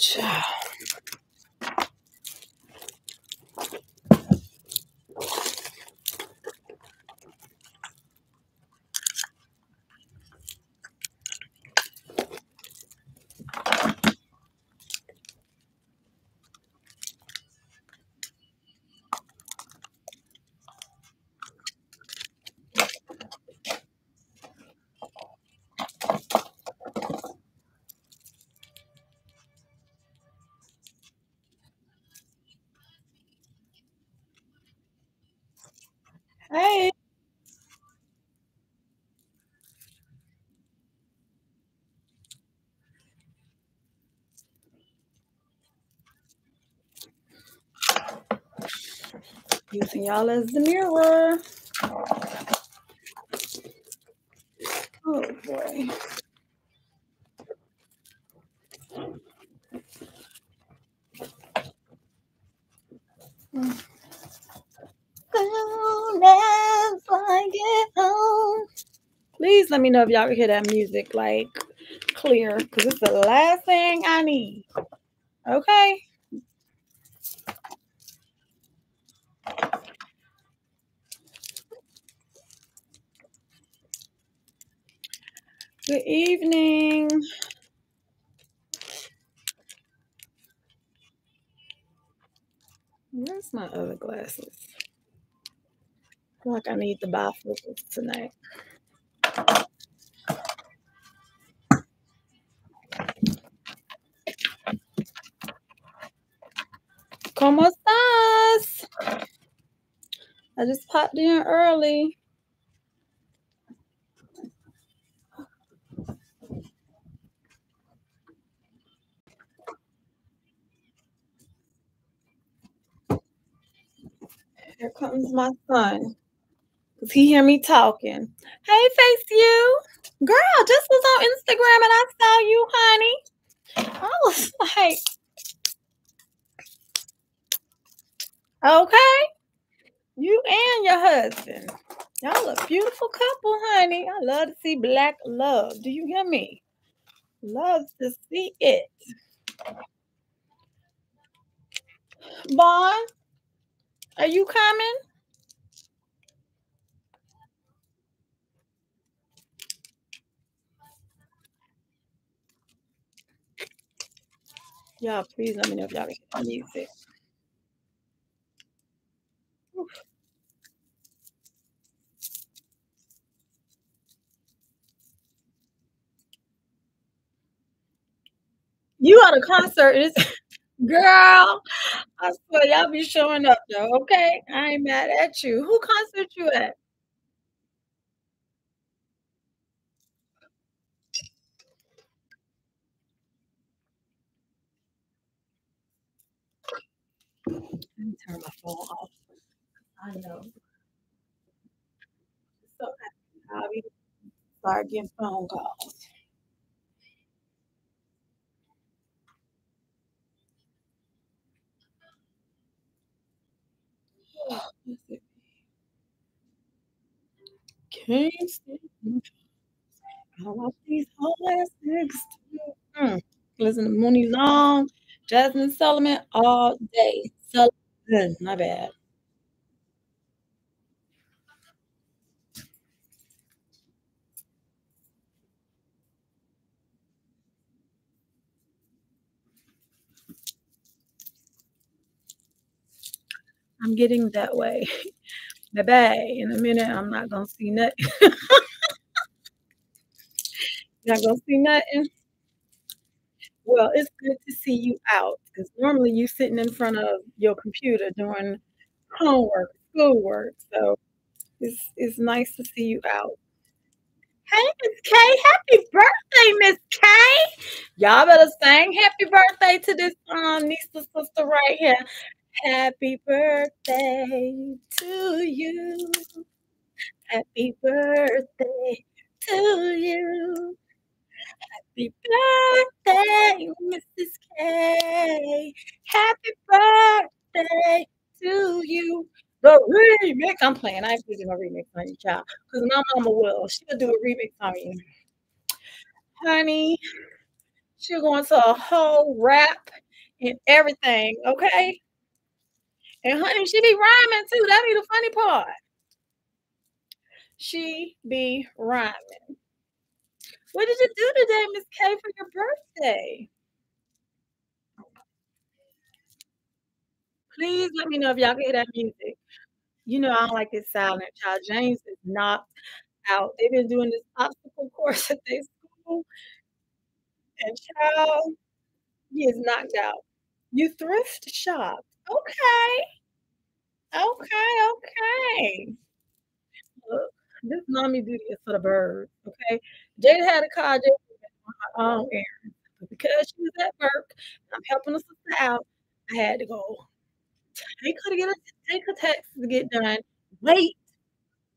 child. Hey. Using y'all as the mirror. Oh boy. Soon as I get home. Please let me know if y'all can hear that music like clear because it's the last thing I need. Okay. Good evening. Where's my other glasses? I feel like I need the bifocals tonight. ¿Cómo estás? I just popped in early. Comes my son. Cause he hear me talking. Hey, face you. Girl, just was on Instagram and I saw you, honey. I was like, okay. You and your husband. Y'all a beautiful couple, honey. I love to see black love. Do you hear me? Love to see it. Bond, are you coming? Y'all, please let me know if y'all can the music. Oof. You at a concert, it's girl. I swear y'all be showing up though, okay? I ain't mad at you. Who concert you at? Me turn my phone off. I know. So I'll be start getting phone calls. Can't stand I watch these whole ass niggas. Mm. Listen to Muni Long, Jazmine Sullivan all day. Sullivan, my bad. I'm getting that way. Baby, in a minute, I'm not gonna see nothing. not gonna see nothing. Well, it's good to see you out because normally you sitting in front of your computer doing homework, schoolwork. So it's it's nice to see you out. Hey, Miss K, happy birthday, Miss K. Y'all better sing happy birthday to this um Nista sister right here. Happy birthday to you. Happy birthday to you. Happy birthday, Mrs. K. Happy birthday to you. The remix. I'm playing. I ain't putting a remix on you, child. Because my mama will. She'll do a remix on you. Honey, She'll go into a whole rap and everything, okay? And honey, she be rhyming too. That be the funny part. She be rhyming. What did you do today, Miss K, for your birthday? Please let me know if y'all can hear that music. You know I don't like this silent child. James is knocked out. They've been doing this obstacle course at their school. And child, he is knocked out. You thrift shop. Okay. Okay, okay. Look, this mommy duty is for the birds, okay? Jada had a car, Jada on her own errand. But because she was at work, I'm helping her sister out, I had to go take her to get a take her text to get done. Wait,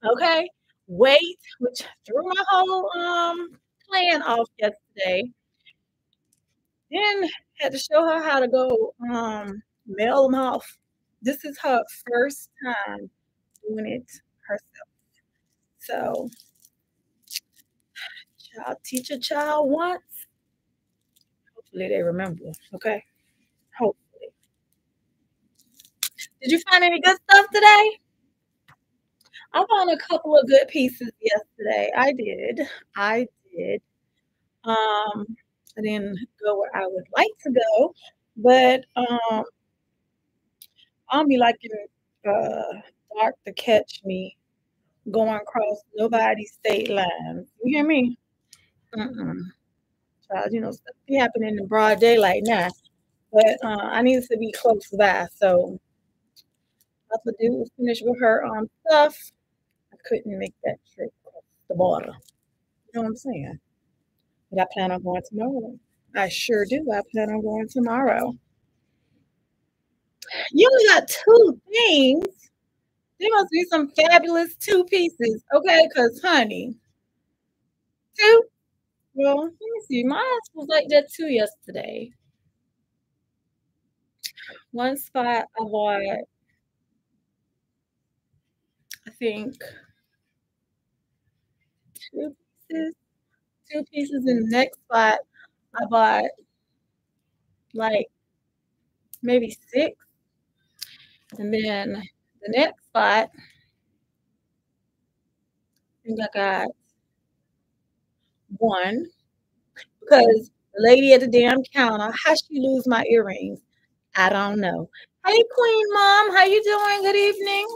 okay? Wait, which threw my whole um plan off yesterday. Then had to show her how to go um mail them off. This is her first time doing it herself. So child teach a child once. Hopefully they remember. Okay. Hopefully. Did you find any good stuff today? I found a couple of good pieces yesterday. I did. I did. Um, I didn't go where I would like to go, but um, I'll be liking uh, dark to catch me going across nobody's state line. You hear me? Mm-mm. Child, you know, stuff be happening in broad daylight now. But uh, I needed to be close by. So all to do was finish with her um, stuff. I couldn't make that trip across the border. You know what I'm saying? But I plan on going tomorrow. I sure do. I plan on going tomorrow. You only got two things. There must be some fabulous two pieces. Okay, because honey, two. Well, let me see. Mine was like that too yesterday. One spot I bought, I think, two pieces. Two pieces in the next spot, I bought like maybe six. And then the next spot, I think I got one because the lady at the damn counter, how she lose my earrings? I don't know. Hey, Queen Mom, how you doing? Good evening.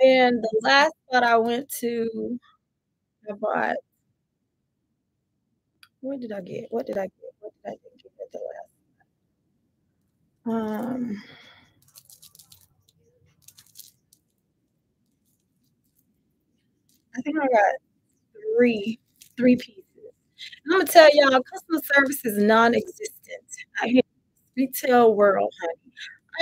And the last spot I went to, I bought. What did I get? What did I get? What did I get at the last? Um. I think I got three, three pieces. I'm gonna tell y'all, customer service is non-existent. I hate retail world, honey.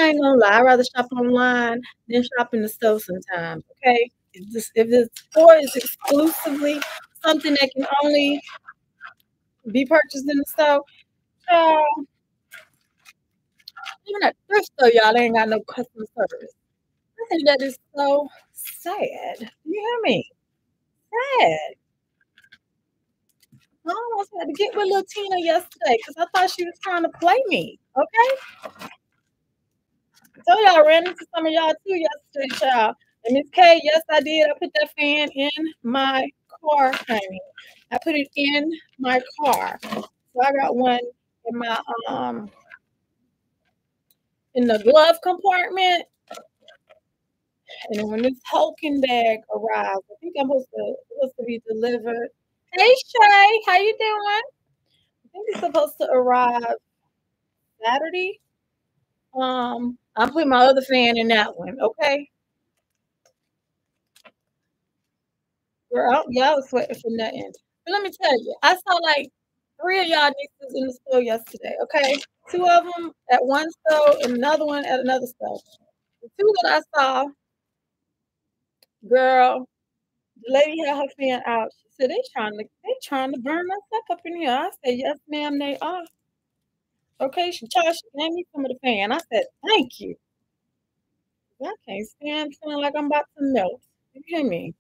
I ain't gonna lie. I'd rather shop online than shop in the store sometimes. Okay, if this if the store is exclusively something that can only be purchased in the store, uh, even at thrift store, y'all ain't got no customer service. I think that is so sad. You hear me? Sad. I almost had to get with little Tina yesterday because I thought she was trying to play me. Okay. So y'all ran into some of y'all too yesterday, child. And Miss K, yes, I did. I put that fan in my car, honey. I put it in my car. So I got one in my um in the glove compartment. And then when this Hulken bag arrives, I think I'm supposed to supposed to be delivered Hey Shay, how you doing? I think it's supposed to arrive Saturday. Um, I'm putting my other fan in that one, okay? Girl, y'all was sweating for nothing. But let me tell you, I saw like three of y'all nieces in the store yesterday, okay? Two of them at one store and another one at another store. The two that I saw, girl, the lady had her fan out. She said they trying to they trying to burn us up up in here. I said, Yes, ma'am, they are. Okay, she charged she gave me some of the fan. I said, Thank you. I can't stand feeling like I'm about to melt. You hear me?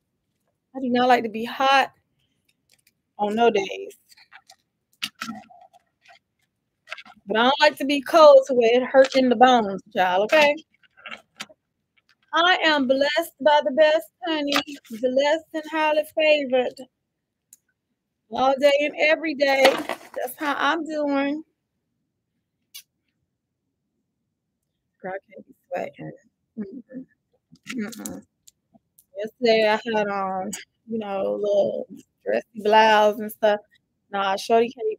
I do not like to be hot on no days. But I don't like to be cold to where it hurts in the bones, child, okay? I am blessed by the best, honey. Blessed and highly favored. All day and every day. That's how I'm doing. Girl, I can't be sweating. Mm-mm. Yesterday I had on, you know, little dressy blouse and stuff. Nah, shorty can't be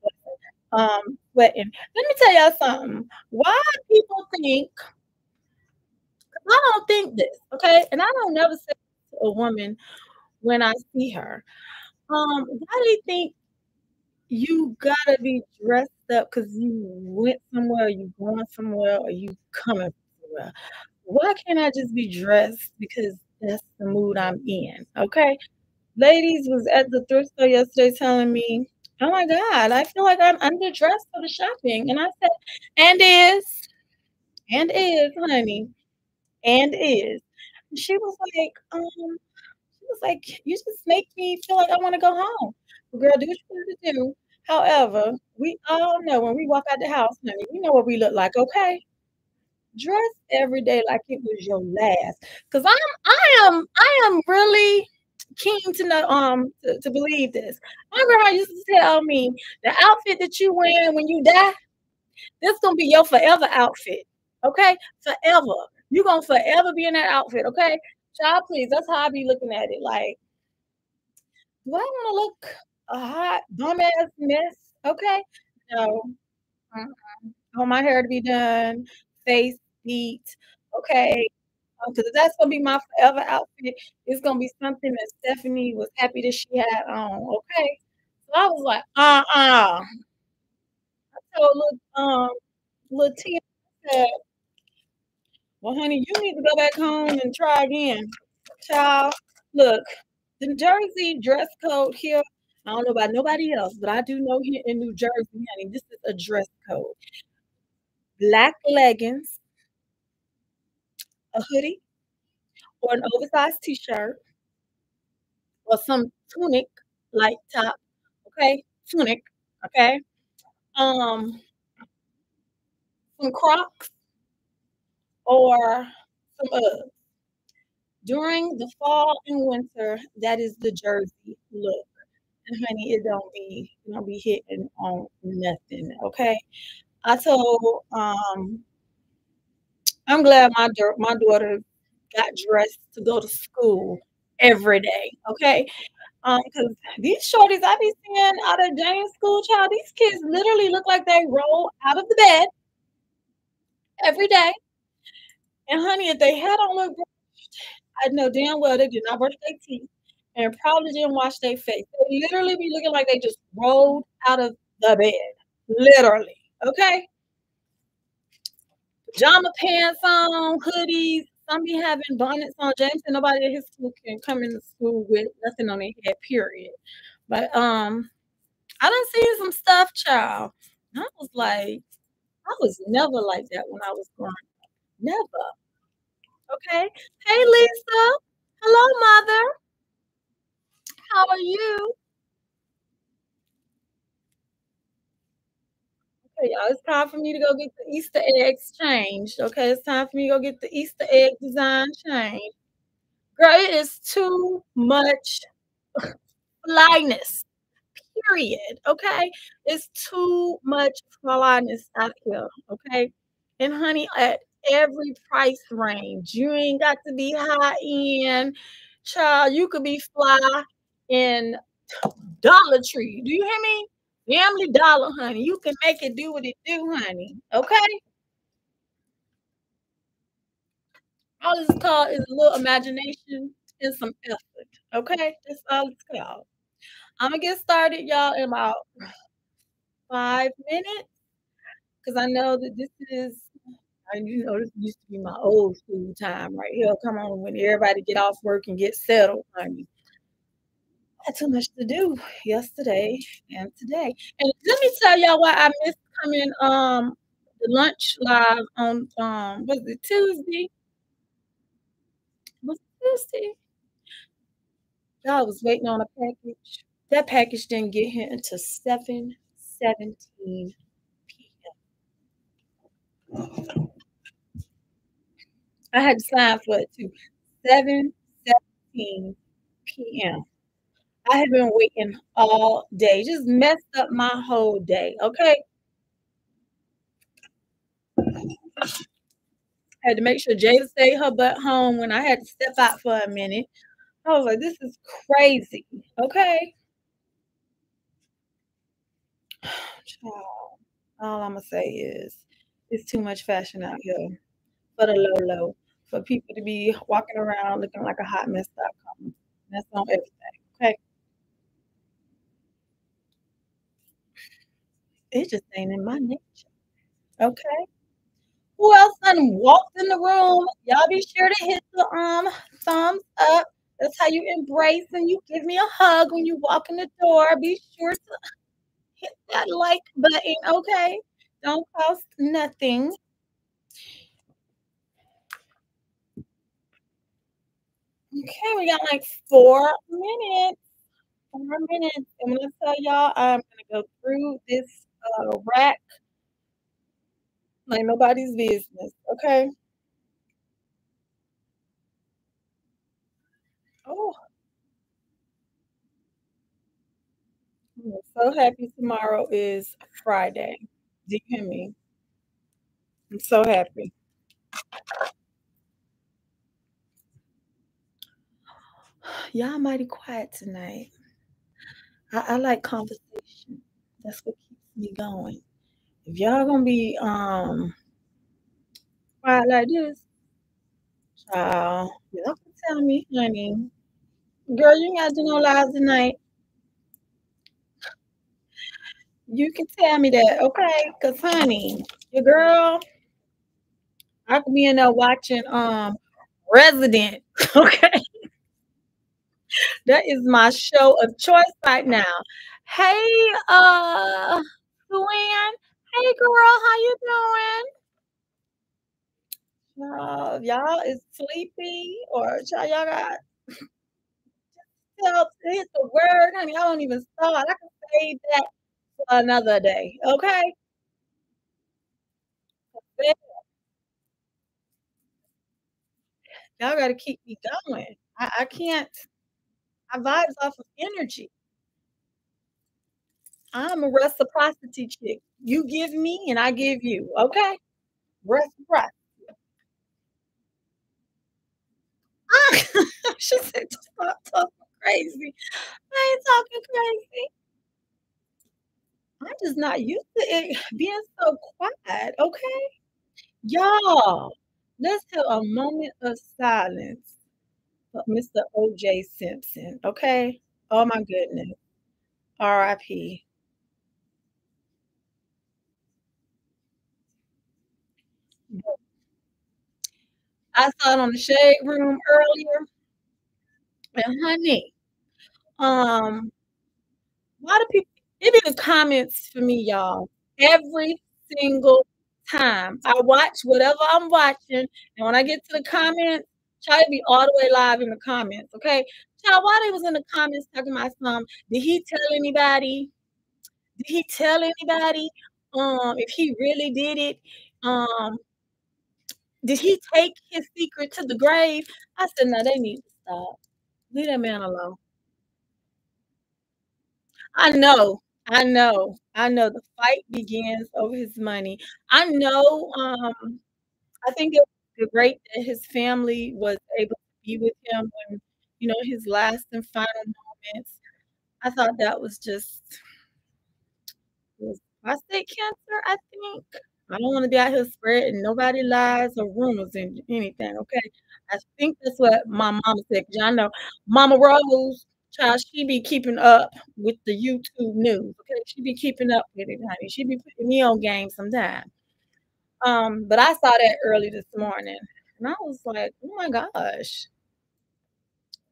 um sweating. Let me tell y'all something. Why people think I don't think this, okay? And I don't never say to a woman when I see her. Um, why do you think you gotta be dressed up because you went somewhere, you going somewhere, or you coming somewhere? Why can't I just be dressed because that's the mood I'm in? Okay. Ladies was at the thrift store yesterday telling me, Oh my God, I feel like I'm underdressed for the shopping. And I said, and is, and is, honey and is. She was like, um, she was like, you just make me feel like I want to go home. girl, do what you want to do. However, we all know when we walk out the house, honey, we know what we look like, okay? Dress every day like it was your last. Cause I'm I am I am really keen to know um to, to believe this. My grandma used to tell me the outfit that you wear when you die, this gonna be your forever outfit. Okay, forever. You're gonna forever be in that outfit, okay? Child, please. That's how I be looking at it. Like, do I want to look a hot dumbass mess? Okay. No. uh I want my hair to be done, face, feet. Okay. Because um, that's gonna be my forever outfit. It's gonna be something that Stephanie was happy that she had on. Okay. So I was like, uh-uh. I told um well, honey, you need to go back home and try again. Child, look, the Jersey dress code here, I don't know about nobody else, but I do know here in New Jersey, honey, this is a dress code. Black leggings, a hoodie, or an oversized t-shirt, or some tunic like top, okay? Tunic, okay? Um, some Crocs, or some Uggs. During the fall and winter, that is the Jersey look. And honey, it don't be it don't be hitting on nothing. Okay. I told um I'm glad my my daughter got dressed to go to school every day. Okay. Um, because these shorties I be seeing out of James school, child, these kids literally look like they roll out of the bed every day and honey, if they had on look I know damn well they did not brush their teeth and probably didn't wash their face. They literally be looking like they just rolled out of the bed. Literally. Okay. Pajama pants on, hoodies. Some be having bonnets on. James and nobody at his school can come into school with nothing on their head, period. But um, I done seen some stuff, child. I was like, I was never like that when I was growing. Never. Okay. Hey, Lisa. Hello, mother. How are you? Okay, y'all. It's time for me to go get the Easter eggs changed. Okay, it's time for me to go get the Easter egg design changed. Girl, it is too much flyness. Period. Okay, it's too much flyness out here. Okay, and honey, at every price range. You ain't got to be high end. Child, you could be fly in Dollar Tree. Do you hear me? Family Dollar, honey. You can make it do what it do, honey. Okay? All this is called is a little imagination and some effort. Okay? That's all it's called. I'm gonna get started, y'all, in about five minutes. Because I know that this is and you know, this used to be my old school time right here. Come on, when everybody get off work and get settled, honey. I had too much to do yesterday and today. And let me tell y'all why I missed coming um the lunch live on um was it Tuesday? Was Tuesday? Y'all was waiting on a package. That package didn't get here until 7 17 I had to sign for it too. 7:17 PM. I had been waiting all day, just messed up my whole day, okay? Had to make sure Jada stayed her butt home when I had to step out for a minute. I was like, "This is crazy." Okay? All Imma say is, it's too much fashion out here for the low low, for people to be walking around looking like a hot mess.com. That's on everything, okay? It just ain't in my nature, okay? Who else done walked in the room? Y'all be sure to hit the, um, thumbs up. That's how you embrace and you give me a hug when you walk in the door. Be sure to hit that like button, okay? Don't cost nothing. Okay, we got, like, 4 minutes. 4 minutes, and when I tell y'all I'm gonna go through this, uh, rack like nobody's business, okay? Oh. I'm so happy tomorrow is Friday. Do you hear me? I'm so happy. Y'all mighty quiet tonight. I I like conversation. That's what keeps me going. If y'all gonna be, um quiet like this child, y'all can tell me, honey. Girl, you ain't gotta do no lies tonight. You can tell me that, okay? Cause honey, your girl I could be in there watching, um, Resident, okay? That is my show of choice right now. Hey, uh, Luann. Hey, girl, how you doing? Child, y'all is sleepy or child, y'all got Tell it's a word, honey, I don't even start. I can save that for another day, okay? Y'all gotta keep me going. I I can't I vibes off of energy. I'm a reciprocity chick. You give me and I give you, okay? Reciprocity. Ah, She said, "Just stop talking crazy." I ain't talking crazy. I'm just not used to it being so quiet, okay? Y'all, let's have a moment of silence Mr. O.J. Simpson, okay? Oh my goodness. RIP. I saw it on the Shade Room earlier. And honey, um why do peop it be the comments for me, y'all. Every single time I watch whatever I'm watching, and when I get to the comments, child, be all the way live in the comments, okay? Child, why they was in the comments talking about some, "Did he tell anybody? Did he tell anybody, um, if he really did it? Um, did he take his secret to the grave?" I said, "No, they need to stop. Leave that man alone." I know, I know, I know the fight begins over his money. I know, um, I think it great that his family was able to be with him when, you know, his last and final moments. I thought that was just was prostate cancer, I think? I don't wanna be out here spreading nobody lies or rumors and anything, okay? I think that's what my mama said, 'cause y'all know Mama Rose, child, she be keeping up with the YouTube news, okay? She be keeping up with it, honey. She be putting me on game sometime. Um, but I saw that early this morning, and I was like, "Oh my gosh."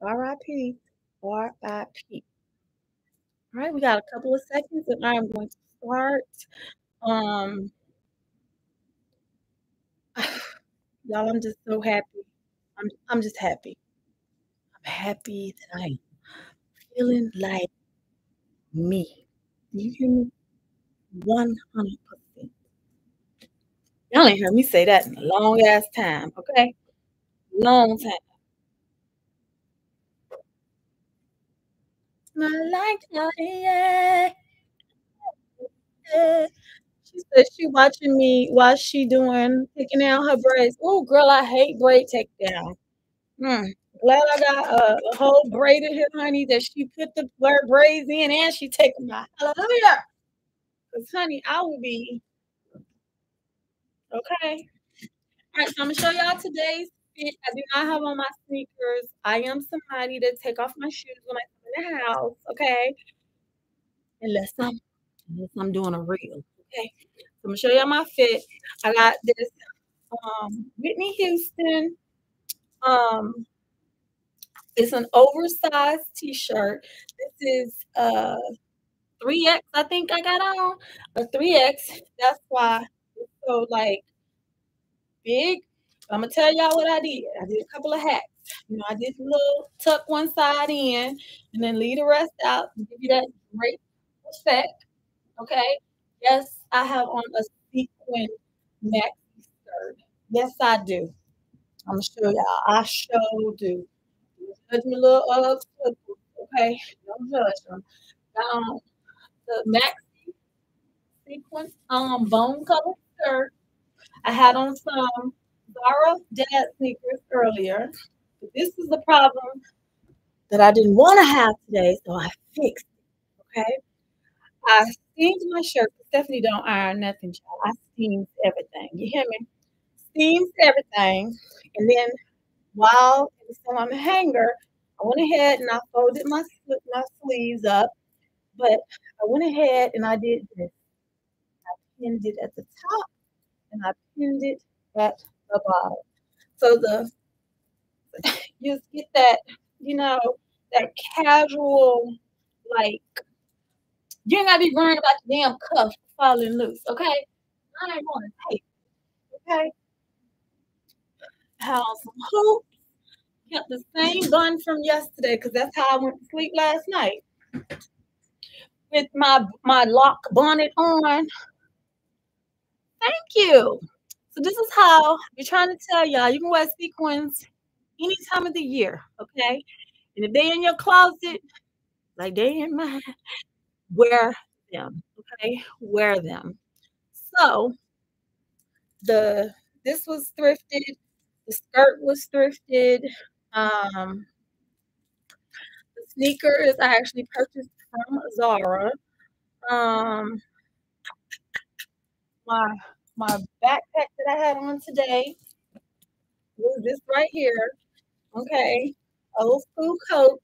RIP, RIP. Alright, we got a couple of seconds, and I am going to start, um Y'all, I'm just so happy. I'm I'm just happy. I'm happy that I am feeling like me. You hear me? 100%. Y'all ain't heard me say that in a long ass time, okay? Long time. My like, yeah. yeah. She said she watching me while she doing taking out her braids. Oh, girl, I hate braid takedown. Hmm. Glad I got a, a whole braided here, honey, that she put the braids in and she taking my hallelujah. Because, honey, I will be okay. All right, so I'm gonna show y'all today's fit. I do not have on my sneakers. I am somebody that take off my shoes when I come in the house, okay? Unless I'm unless I'm doing a reel. Okay. So I'm gonna show y'all my fit. I got this um Whitney Houston. Um it's an oversized t-shirt. This is uh 3X, I think I got on. A 3X. That's why so like big. I'm gonna tell y'all what I did. I did a couple of hacks. You know, I did a little tuck one side in and then leave the rest out and give you that great effect. Okay. Yes, I have on a sequin maxi skirt. Yes, I do. I'm gonna show y'all. I sure do. Judge me little uh, okay? Don't judge them. Um, the maxi sequence um bone color skirt. I had on some Zara dad sneakers earlier. This is the problem that I didn't want to have today, so I fixed it. Okay. I steamed my shirt. Stephanie don't iron nothing, child. I steamed everything. You hear me? Steamed everything. And then while it was still on the hanger, I went ahead and I folded my my sleeves up. But I went ahead and I did this. Pinned it at the top and I pinned it at the bottom. So the you get that, you know, that casual, like you ain't gotta be worrying about the damn cuff falling loose, okay? I ain't gonna take it, okay? Have some hoops. Kept the same bun from yesterday because that's how I went to sleep last night. With my my lock bonnet on. Thank you. So this is how we're trying to tell y'all you can wear sequins any time of the year, okay? And if they in your closet, like they in mine, wear them, okay? Wear them. So the this was thrifted, the skirt was thrifted. Um, the sneakers I actually purchased from Zara. Um, my my backpack that I had on today was this right here. Okay, old school coach.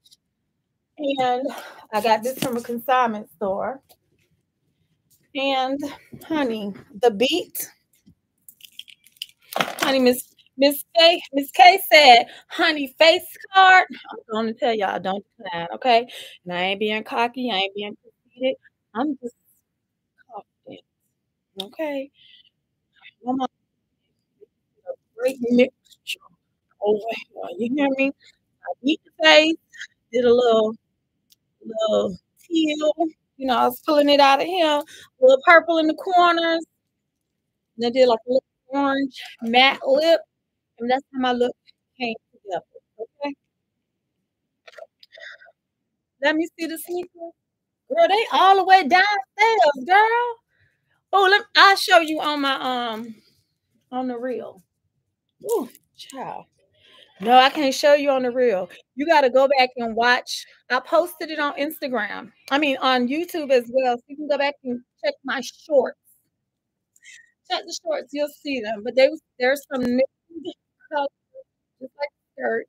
And I got this from a consignment store. And honey, the beat. Honey, Miss Miss K, Miss K said, honey, face card. I'm to tell y'all, don't decline, okay? And I ain't being cocky, I ain't being conceited. I'm just okay? I'm a great mixture over here. You hear me? I beat the face, did a little, little teal. You know, I was pulling it out of here. A little purple in the corners. And I did like a little orange matte lip. And that's how my look came together. Okay. Let me see the sneakers. Girl, they all the way downstairs, girl. Oh, let me, I'll show you on my um on the reel. Ooh, child. No, I can't show you on the reel. You got to go back and watch. I posted it on Instagram. I mean on YouTube as well. So you can go back and check my shorts. Check the shorts, you'll see them. But they there's some new colors, just like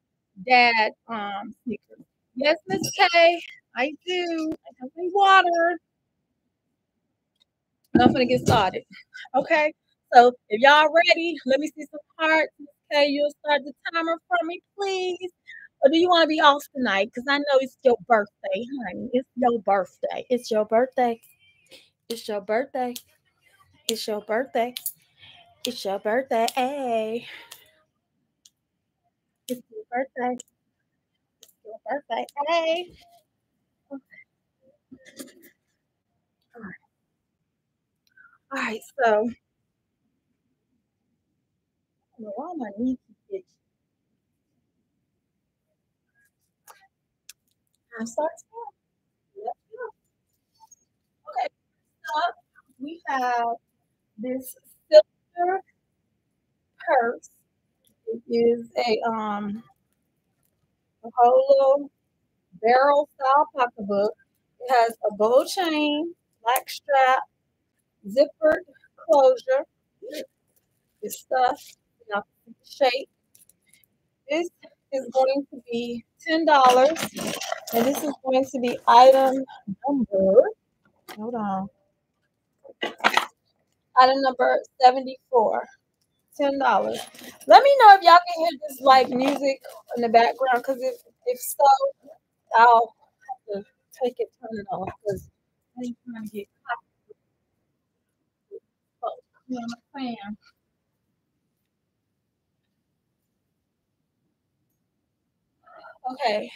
dad um sneakers. Yes, Miss K, I do. I have my water. I'm gonna get started. Okay. So if y'all ready, let me see some hearts. Okay, you'll start the timer for me, please. Or do you want to be off tonight? Because I know it's your birthday, honey. It's your birthday. It's your birthday. It's your birthday. It's your birthday. It's your birthday. Hey. It's your birthday. It's your birthday. Hey. Okay. All right. So why my knees keep itching. I start Let's. Okay, up we have this silver purse. It is a um a whole barrel style pocketbook. It has a gold chain, black strap, zippered closure. This stuff in shape. This is going to be $10. And this is going to be item number, hold on, item number 74. $10. Let me know if y'all can hear this like music in the background because if, if so, I'll have to take it, turn it off because I trying to get Okay.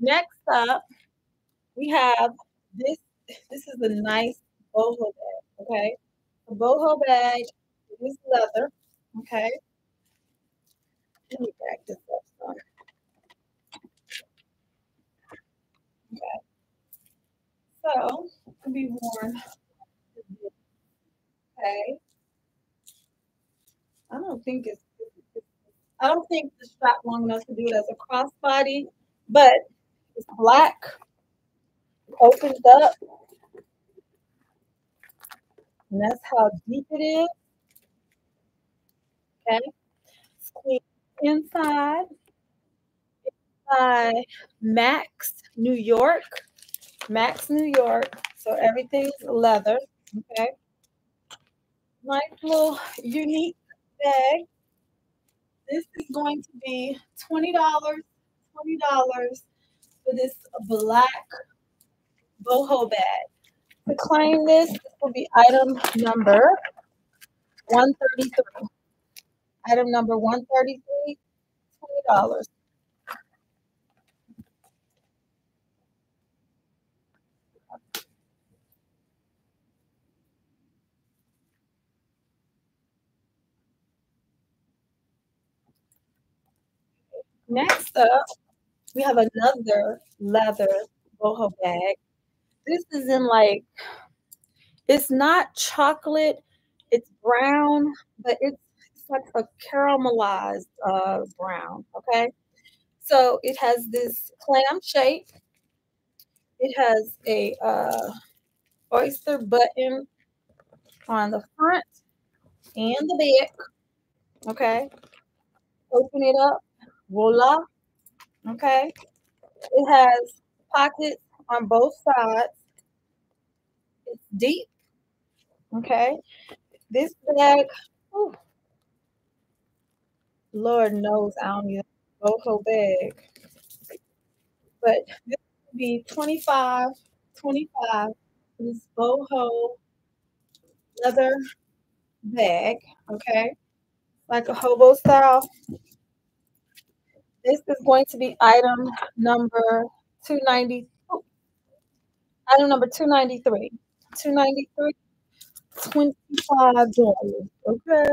Next up, we have this. This is a nice boho bag. Okay. A boho bag is leather. Okay. Let me back this up. Okay. So, it can be worn. Okay. I don't think it's I don't think the strap long enough to do it as a crossbody, but it's black. It opens up. And that's how deep it is. Okay. Inside, by Maxx New York. Maxx New York. So everything's leather. Okay. Nice little unique bag. This is going to be $20, $20 for this black boho bag. To claim this, this will be item number 133. Item number 133, $20. Next up, we have another leather boho bag. This is in like, it's not chocolate, it's brown, but it's, it's like a caramelized uh, brown, okay? So it has this clam shape. It has a uh, oyster button on the front and the back, okay? Open it up voila. Okay. It has pockets on both sides. It's deep. Okay. This bag, whew, Lord knows I don't need a boho bag. But this would be 25, 25 this boho leather bag. Okay. Like a hobo style. This is going to be item number 290. item number 293. 293 $25. Okay.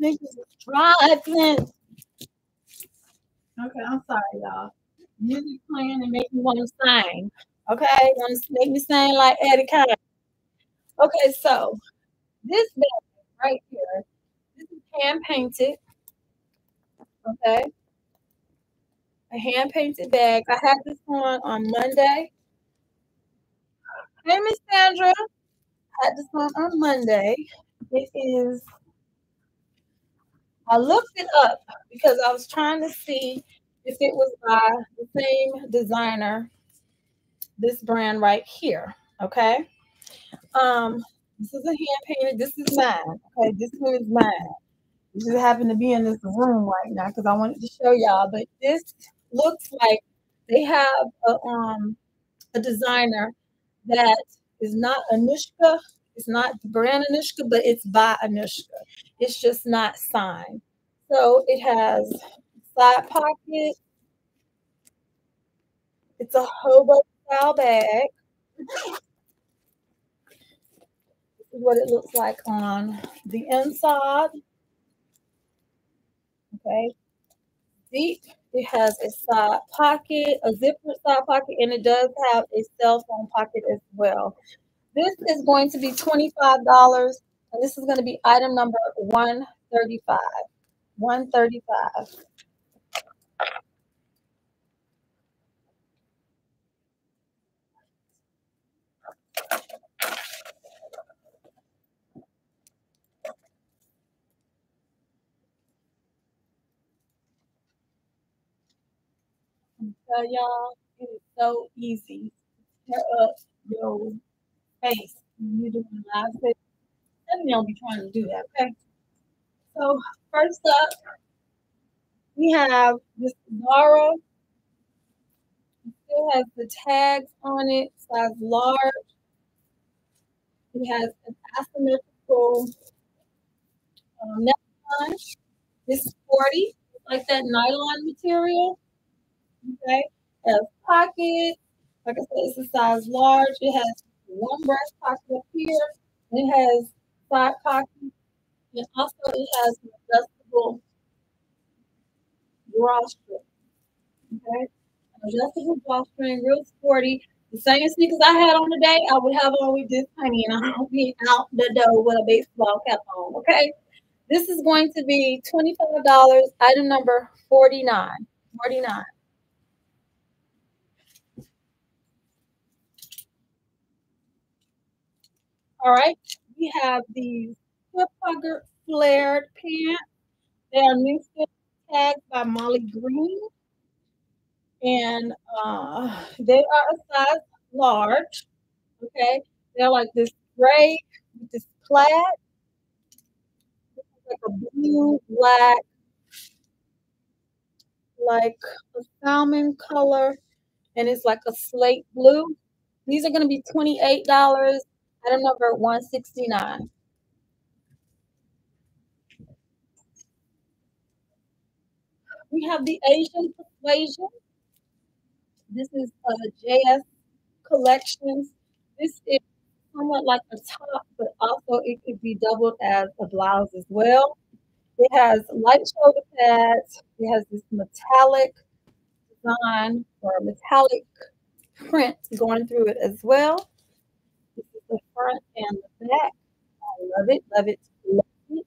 Niggas is. Okay, I'm sorry, y'all. Music playing and make me want to sing. Okay, make me sing like Eddie Kyle. Okay, so this bag right here, this is hand painted. Okay. A hand painted bag. I had this on on Monday. Hey, Miss Sandra. I had this on on Monday. It is, I looked it up because I was trying to see if it was by the same designer, this brand right here. Okay. Um, this is a hand painted. This is mine. Okay, this one is mine. This just happen to be in this room right now because I wanted to show y'all. But this looks like they have a um a designer that is not Anuschka. It's not the brand Anuschka, but it's by Anuschka. It's just not signed. So it has side pocket. It's a hobo style bag. What it looks like on the inside. Okay. Deep. It has a side pocket, a zipper side pocket, and it does have a cell phone pocket as well. This is going to be $25, and this is going to be item number 135. 135. Tell y'all, it is so easy to tear up your face when you're doing live sessions. And don't be trying to do that, okay? So first up, we have this Zara. It still has the tags on it, size large. It has an asymmetrical um, neckline. This is 40, like that nylon material. Okay. It has pockets. Like I said, it's a size large. It has one breast pocket up here. It has side pockets. And also it has an adjustable drawstring. Okay. An adjustable drawstring, real sporty. The same sneakers I had on today, I would have on with this honey, and I don't be out the door with a baseball cap on. Okay. This is going to be $25, item number 49. 49. All right, we have these hip hugger flared pants. They are new tagged by Molly Green. And uh, they are a size large. Okay. They're like this gray with this plaid. Like a blue, black, like a salmon color, and it's like a slate blue. These are going to be $28 Item number 169. We have the Asian Persuasion. This is uh, a JS Collections. This is somewhat like a top, but also it could be doubled as a blouse as well. It has light shoulder pads. It has this metallic design or metallic print going through it as well the front and the back. I love it, love it, love it.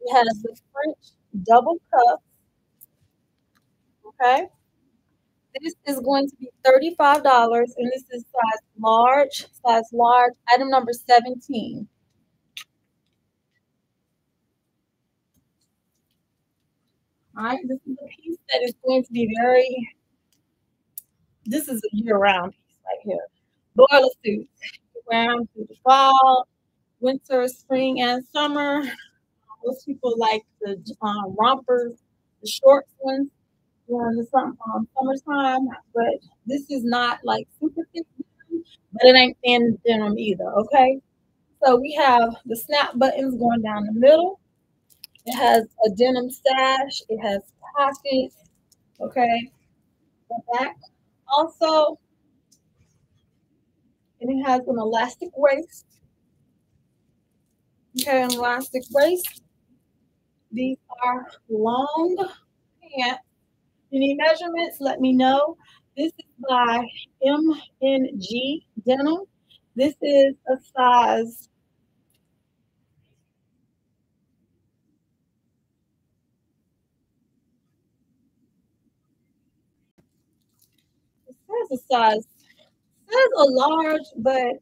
It has the French double cuff. Okay. This is going to be $35 and this is size large, size large, item number 17. All right, this is a piece that is going to be very, this is a year-round piece right here. Boiler suits ground through the fall, winter, spring, and summer. Most people like the um, rompers, the short ones during the summer, um, summertime, but this is not like super thick, but it ain't thin denim either, okay? So we have the snap buttons going down the middle. It has a denim sash. It has pockets, okay? The back also and it has an elastic waist. Okay, an elastic waist. These are long pants. Any measurements? Let me know. This is by MNG Denim. This is a size It says a size says a large, but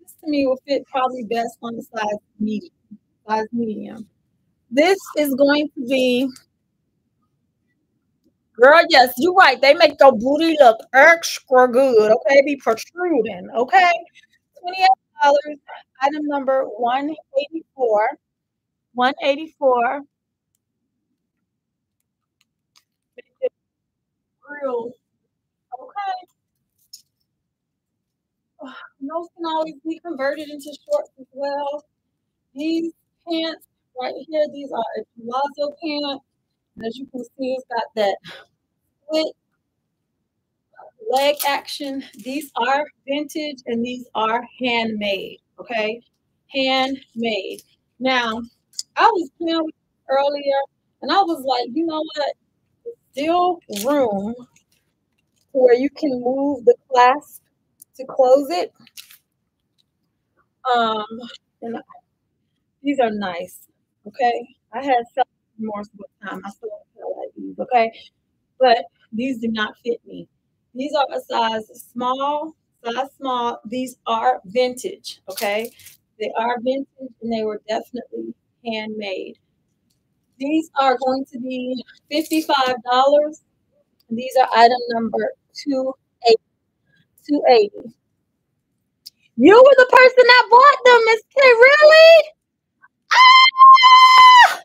this to me will fit probably best on the size medium. Size medium. This is going to be, girl. Yes, you're right. They make your booty look extra good. Okay, be protruding. Okay, twenty-eight dollars. Item number one eighty-four. One eighty-four. Real Those can always be converted into shorts as well. These pants right here, these are a palazzo pant. As you can see, it's got that split uh, leg action. These are vintage and these are handmade. Okay, handmade. Now, I was playing earlier, and I was like, you know what? Still room where you can move the clasp to close it. Um, and these are nice. Okay, I had some more time. I still like these. Okay, but these do not fit me. These are a size small, size small. These are vintage. Okay, they are vintage and they were definitely handmade. These are going to be $55. These are item number 280. 280. You were the person that bought them, Miss K. Really? Ah!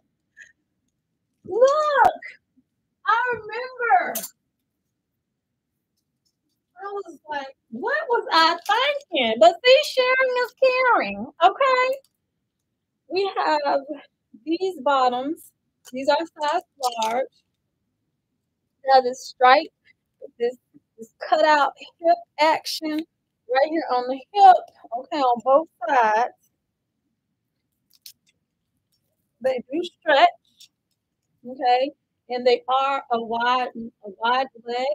Look, I remember. I was like, what was I thinking? But see, sharing is caring. Okay. We have these bottoms. These are size large. Now this stripe, this this cut out hip action right here on the hip, okay, on both sides. They do stretch, okay, and they are a wide, a wide leg,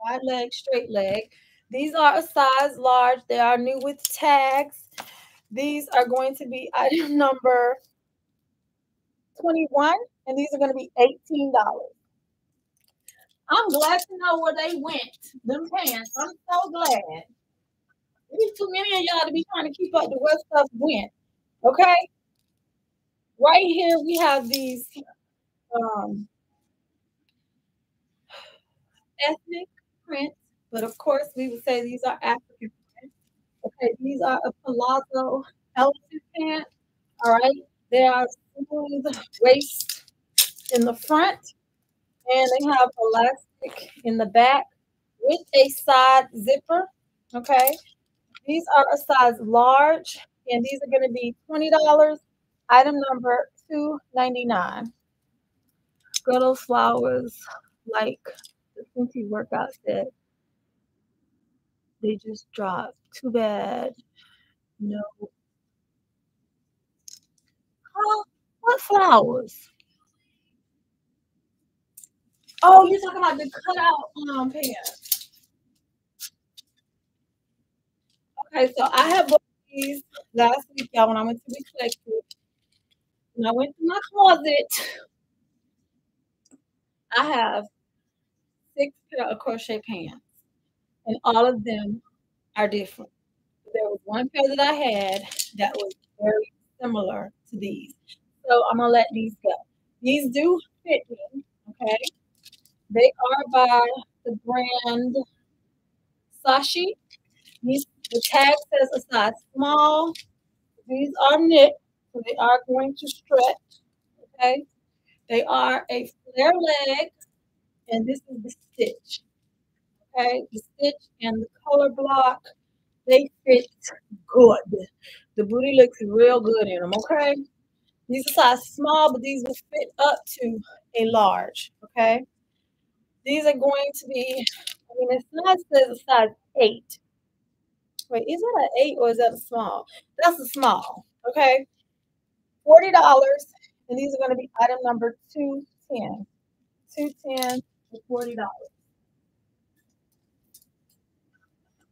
wide leg, straight leg. These are a size large. They are new with tags. These are going to be item number 21, and these are going to be $18. I'm glad to know where they went, them pants. I'm so glad. There's too many of y'all to be trying to keep up to where stuff went. Okay? Right here, we have these um, ethnic prints, but of course, we would say these are African prints. Okay, these are a palazzo elephant pant. All right, they are smooth waist in the front, and they have elastic in the back with a side zipper. Okay, these are a size large, and these are going to be $20. Item number 299 Girl flowers like the Fenty workout set. They just dropped. Too bad. No. Huh? What flowers? Oh, you're talking about the cutout um pants. Okay, so I have bought these last week, y'all, when I went to be collected. When I went to my closet, I have six pair of crochet pants, and all of them are different. There was one pair that I had that was very similar to these. So I'm gonna let these go. These do fit me, okay? They are by the brand Sashi. These the tag says a size small. These are knit, so they are going to stretch. Okay. They are a flare leg, and this is the stitch. Okay, the stitch and the color block, they fit good. The booty looks real good in them, okay? These are size small, but these will fit up to a large, okay? These are going to be, I mean, it's not says a size eight. Wait, is that an eight or is that a small? That's a small, okay? $40, and these are going to be item number 210. 210 for $40.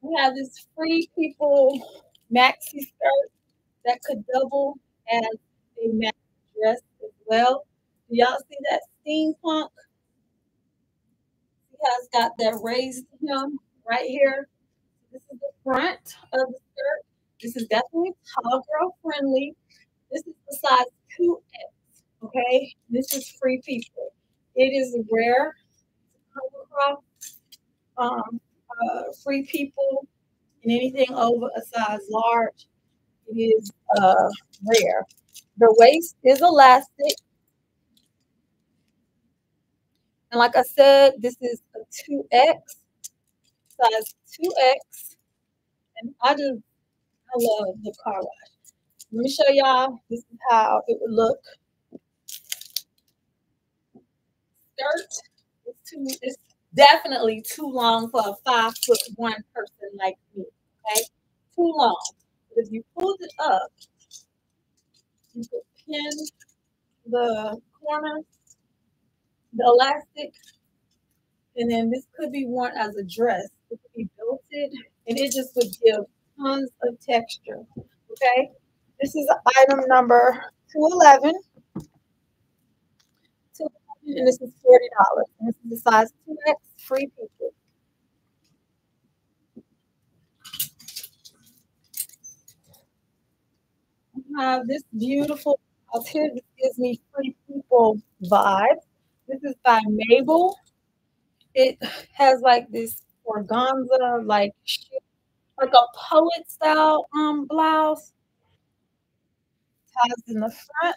We have this free people maxi skirt that could double as a maxi dress as well. Do y'all see that steampunk? Has got that raised hem right here. This is the front of the skirt. This is definitely tall girl friendly. This is the size 2X. Okay, this is free people. It is rare to come across um, uh, free people and anything over a size large. It is uh, rare. The waist is elastic. And like I said, this is a 2X, size 2X. And I just, I love the car wash. Let me show y'all, this is how it would look. Skirt, it's, too, it's definitely too long for a five foot one person like me. Okay, too long. But if you pulled it up, you could pin the corner, the elastic, and then this could be worn as a dress. It could be belted, and it just would give tons of texture. Okay, this is item number 211. And this is $40. And this is a size 2X free people. Have this beautiful house here. This gives me free people vibe. This is by Mabel. It has like this organza, like like a poet style um blouse. Ties in the front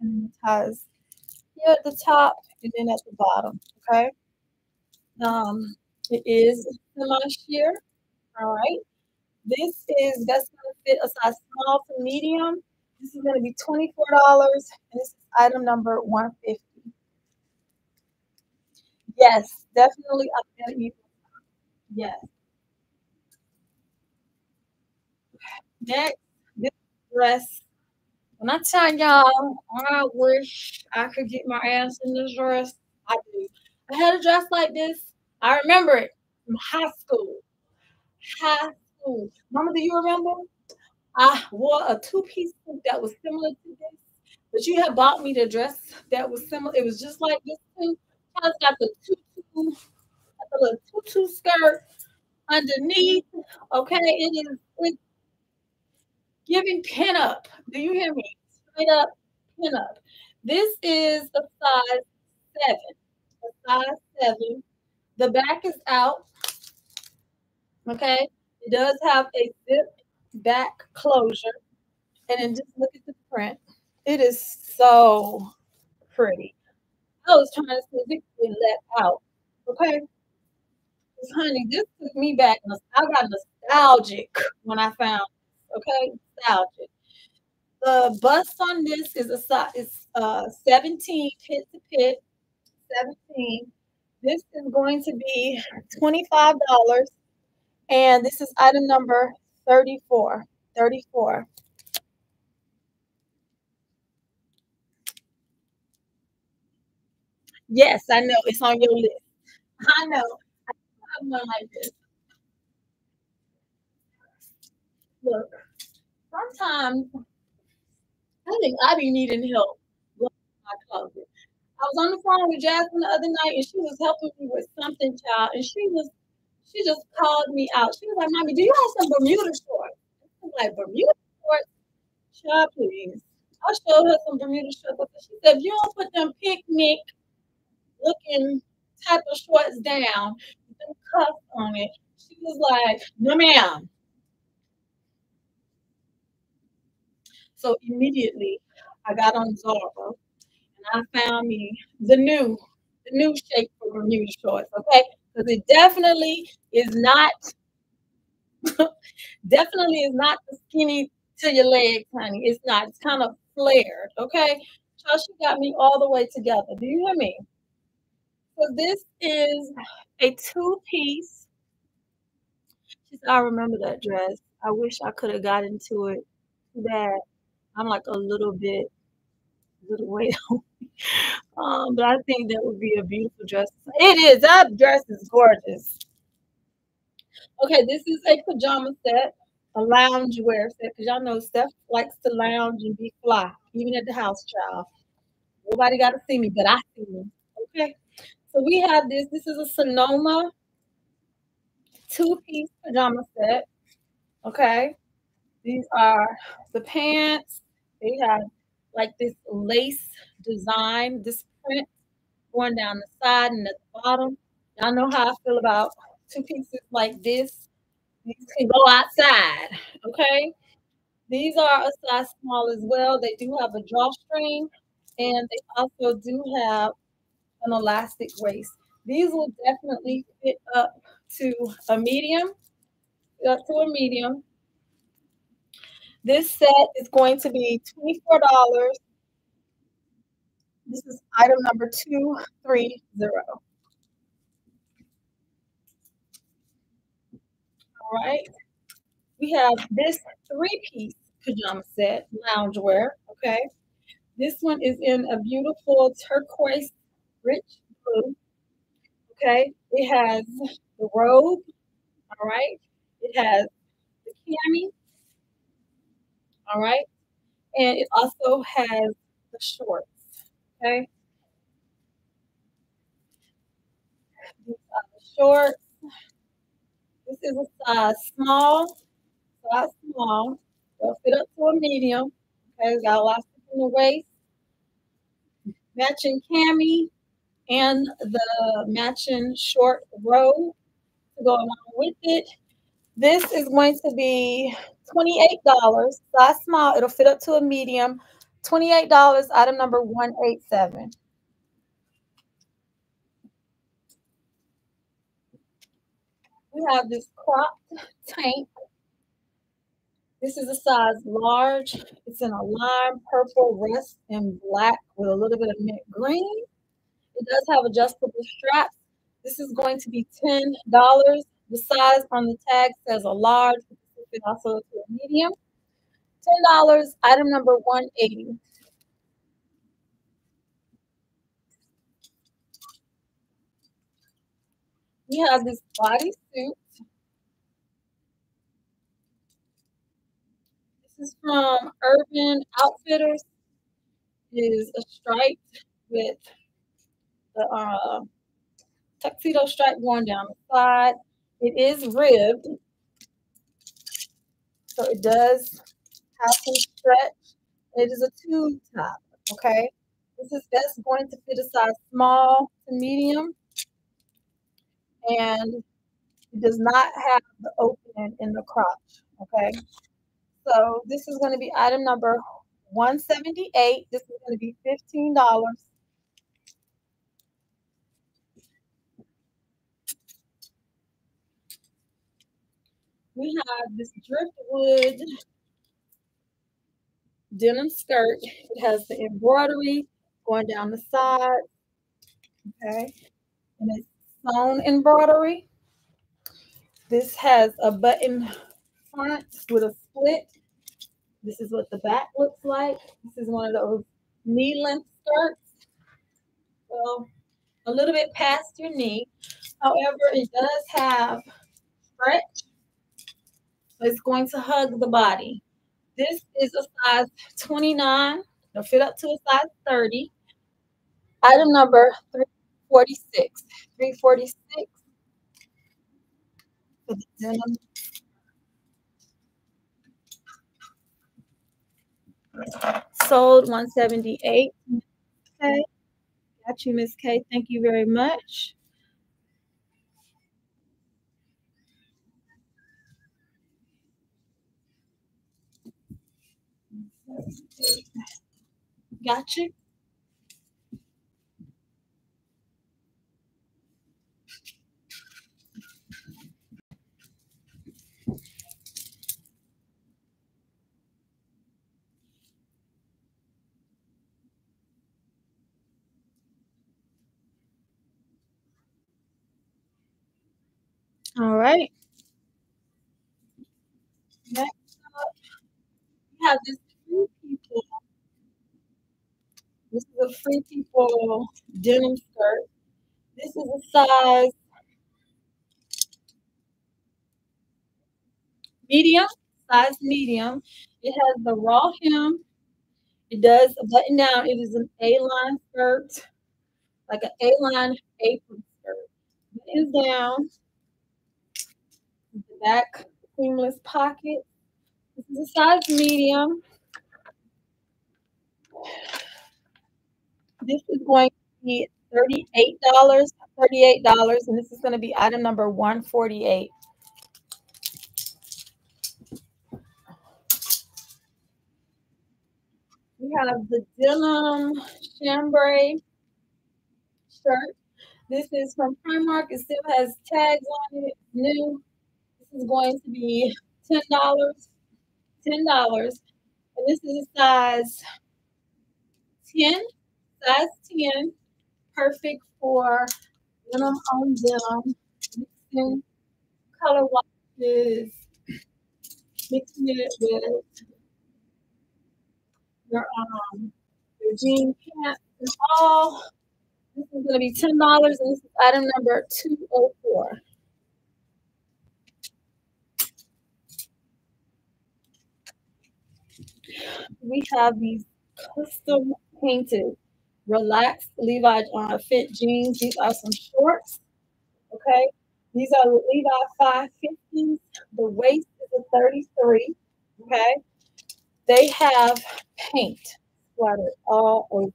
and ties here at the top and then at the bottom. Okay. Um, it is semi sheer. All right. This is that's gonna fit a size small to medium. This is gonna be $24 and this is item number 150. Yes, definitely Yes. Next, this dress. When I tell y'all, I wish I could get my ass in this dress. I do. I had a dress like this. I remember it from high school. High school. Mama, do you remember? I wore a two-piece suit that was similar to this, but you had bought me the dress that was similar. It was just like this too. I got the tutu, the little tutu skirt underneath. Okay, it is it's giving pin up. Do you hear me? Straight up pin up. This is a size seven. A size seven. The back is out. Okay. It does have a zip back closure. And then just look at the print. It is so pretty. I was trying to see if it could let out. Okay. Because, Honey, this took me back. I got nostalgic when I found. Okay, nostalgic. The bust on this is a size uh, 17 pit to pit. 17. This is going to be $25. And this is item number 34. 34. Yes, I know. It's on your list. I know. I have one like this. Look, sometimes I think I be needing help with my closet. I was on the phone with Jasmine the other night and she was helping me with something, child. And she was, she just called me out. She was like, Mommy, do you have some Bermuda shorts? I was like, Bermuda shorts? Child, please. I showed her some Bermuda shorts. She said, if you don't put them picnic looking type of shorts down with cuffs on it, she was like, no, ma'am. So immediately I got on Zara and I found me the new, the new shape for Bermuda shorts, okay? Because it definitely is not, definitely is not the skinny to your legs, honey. It's not. It's kind of flared, okay? She got me all the way together. Do you hear me? So this is a two-piece. I remember that dress. I wish I could have got into it. That I'm like a little bit, a little weight um, but I think that would be a beautiful dress. It is. That dress is gorgeous. Okay, this is a pajama set, a lounge wear set, because y'all know Steph likes to lounge and be fly, even at the house, child. Nobody got to see me, but I see me. Okay, so we have this. This is a Sonoma two-piece pajama set. Okay, these are the pants, they have like this lace design, this print going down the side and at the bottom. Y'all know how I feel about two pieces like this. These can go outside, okay? These are a size small as well. They do have a drawstring and they also do have an elastic waist. These will definitely fit up to a medium, up to a medium. This set is going to be $24. This is item number 230. All right. We have this three-piece pajama set, loungewear, okay? This one is in a beautiful turquoise rich blue. Okay. It has the robe. All right. It has the cami. All right. And it also has the shorts. Okay. The shorts. This is a size small, size small. They'll fit up to a medium. Okay, got elastic in the waist. Matching cami and the matching short row to go along with it. This is going to be $28, size small. It'll fit up to a medium. $28, item number 187. We have this cropped tank. This is a size large. It's in a lime purple, rust, and black with a little bit of mint green. It does have adjustable straps. This is going to be $10. The size on the tag says a large, but it also a medium. $10, item number 180. We have this bodysuit. This is from Urban Outfitters. It is a stripe with the uh, tuxedo stripe going down the side. It is ribbed. So it does have some stretch. It is a tube top, okay? This is best going to fit a size small to medium and it does not have the opening in the crotch. Okay. So this is going to be item number 178. This is going to be $15. We have this driftwood denim skirt. It has the embroidery going down the side. Okay. And it's sewn embroidery. This has a button front with a split. This is what the back looks like. This is one of those knee length skirts. So a little bit past your knee. However, it does have stretch. It's going to hug the body. This is a size 29. It'll fit up to a size 30. Item number 346. 346 for the denim. Sold 178. Okay. Got you, Miss K. Thank you very much. Got you. All right. Next up, we have this free people. This is a free people denim skirt. This is a size medium, size medium. It has the raw hem. It does a button down. It is an A-line skirt, like an A-line apron skirt. It is down the back seamless pocket. This is a size medium. This is going to be $38, $38, and this is going to be item number 148. We have the denim chambray shirt. This is from Primark. It still has tags on it, new This is going to be $10. $10. And this is a size 10, size 10, perfect for denim on denim, mixing color is mixing it with your um your jean pants and all. This is gonna be ten dollars, and this is item number two oh four. We have these custom painted relaxed Levi uh, fit jeans. These are some shorts. Okay. These are Levi 550s. The waist is a 33. Okay. They have paint splattered all over.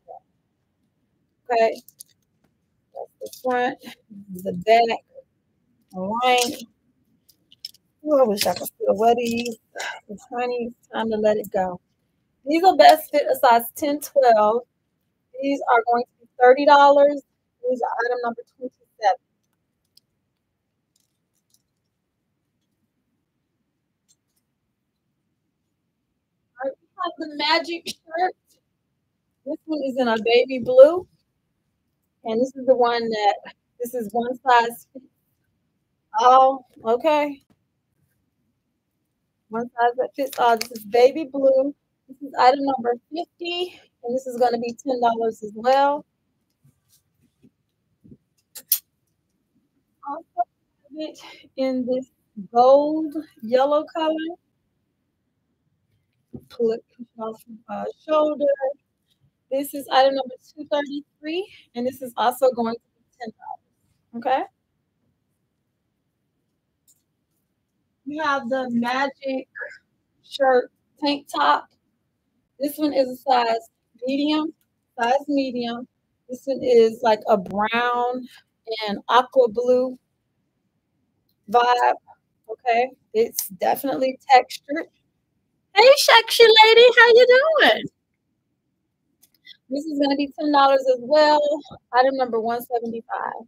Okay. That's the front, the back, the line. Oh, I wish I could wear these. honey, time to let it go. These are best fit a size 10, 12. These are going to be $30. These are item number 27. All right, we have the magic shirt. This one is in a baby blue. And this is the one that this is one size all. Okay. One size that fits all. This is baby blue. This is item number 50, and this is going to be $10 as well. Also have it in this gold yellow color. Pull it off uh, shoulder. This is item number 233, and this is also going to be $10. Okay. We have the magic shirt tank top this one is a size medium, size medium. This one is like a brown and aqua blue vibe. Okay, it's definitely textured. Hey, sexy lady, how you doing? This is going to be ten dollars as well. Item number one seventy five.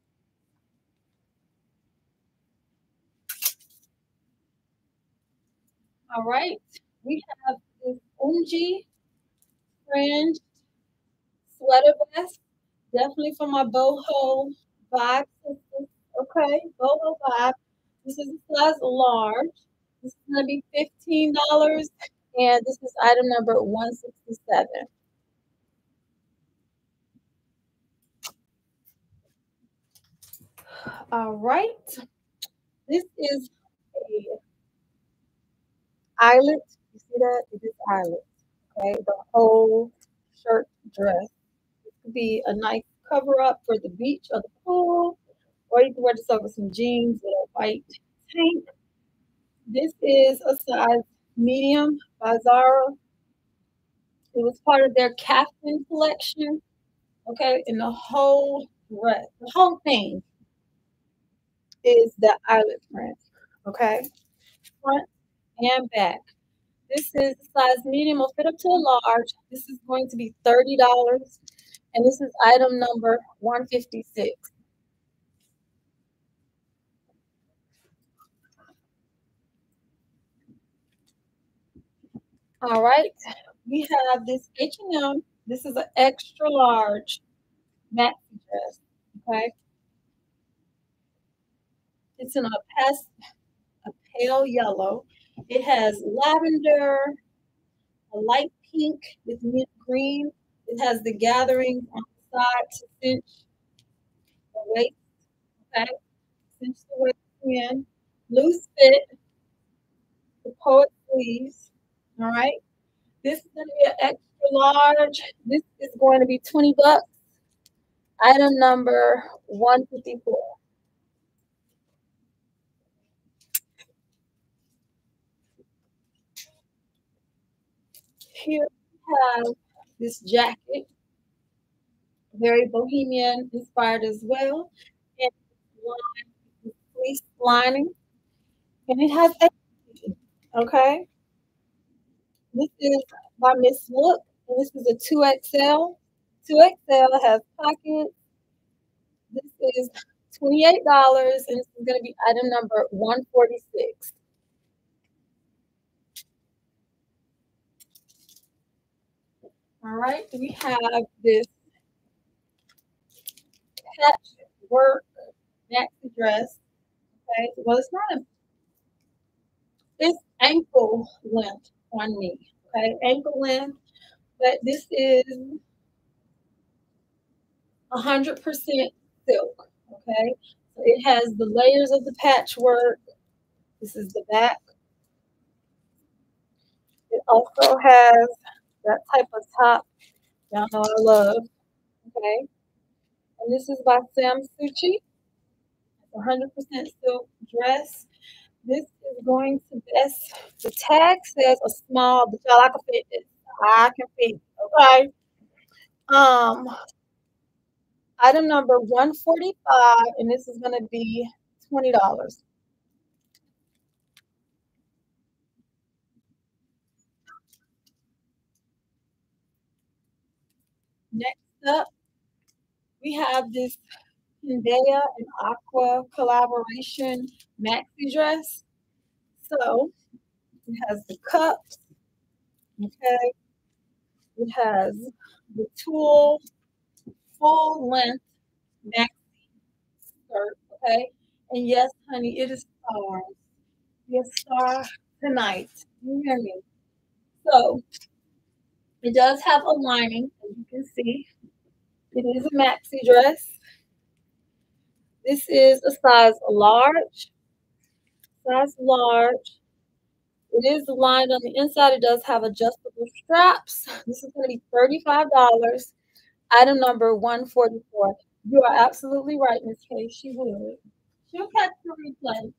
All right, we have this Unji fringe sweater vest. Definitely for my boho vibe. Okay, boho vibe. This is a size large. This is to be $15. And this is item number 167. All right. This is a eyelet. You see that? It is eyelet. Okay, the whole shirt dress. This could be a nice cover up for the beach or the pool, or you can wear this over some jeans with a white tank. This is a size medium by Zara. It was part of their captain collection. Okay, and the whole dress, the whole thing is the eyelet print. Okay, front and back. This is size medium will fit up to a large. This is going to be $30. And this is item number 156. All right, we have this H&M. This is an extra large maxi dress, okay? It's in a past, a pale yellow. It has lavender, a light pink with mint green. It has the gathering on the side to cinch the waist. Okay, cinch the waist in. Loose fit. The poet sleeves. All right. This is going to be an extra large. This is going to be 20 bucks. Item number 154. Here we have this jacket, very bohemian inspired as well. And fleece lining. And it has a okay. This is by Miss Look, and this is a 2XL. 2XL has pockets. This is $28, and this is going to be item number 146. All right, we have this patchwork maxi dress. Okay, well, it's not a it's ankle length on me. Okay, ankle length, but this is 100% silk. Okay, so it has the layers of the patchwork. This is the back. It also has that type of top. Y'all know I love. Okay, and this is by Sam Suchi. 100% silk dress. This is going to best. The tag says a small, but y'all, I can fit this. I can fit. Okay. Um, item number 145, and this is going to be $20. Next up, we have this Zendaya and Aqua collaboration maxi dress. So it has the cups, okay? It has the tulle full length maxi skirt, okay? And yes, honey, it is stars. Yes, star tonight. You hear me? So it does have a lining, as you can see. It is a maxi dress. This is a size large. Size large. It is lined on the inside. It does have adjustable straps. This is going to be $35. Item number 144. You are absolutely right, Miss Kay. She would. She'll catch the replay.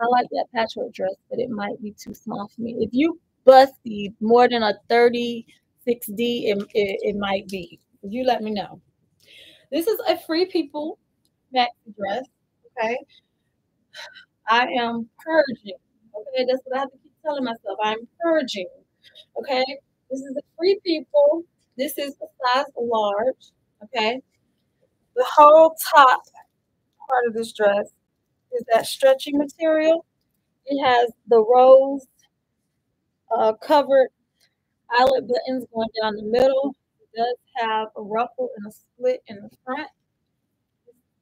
I like that patchwork dress, but it might be too small for me. If you bust the more than a 30 6D, it, it, it might be. You let me know. This is a Free People maxi dress. Okay. I am purging. Okay. That's what I have to keep telling myself. I'm purging. Okay. This is a Free People. This is a size large. Okay. The whole top part of this dress is that stretchy material. It has the rose uh, covered eyelet buttons going down the middle. It does have a ruffle and a split in the front.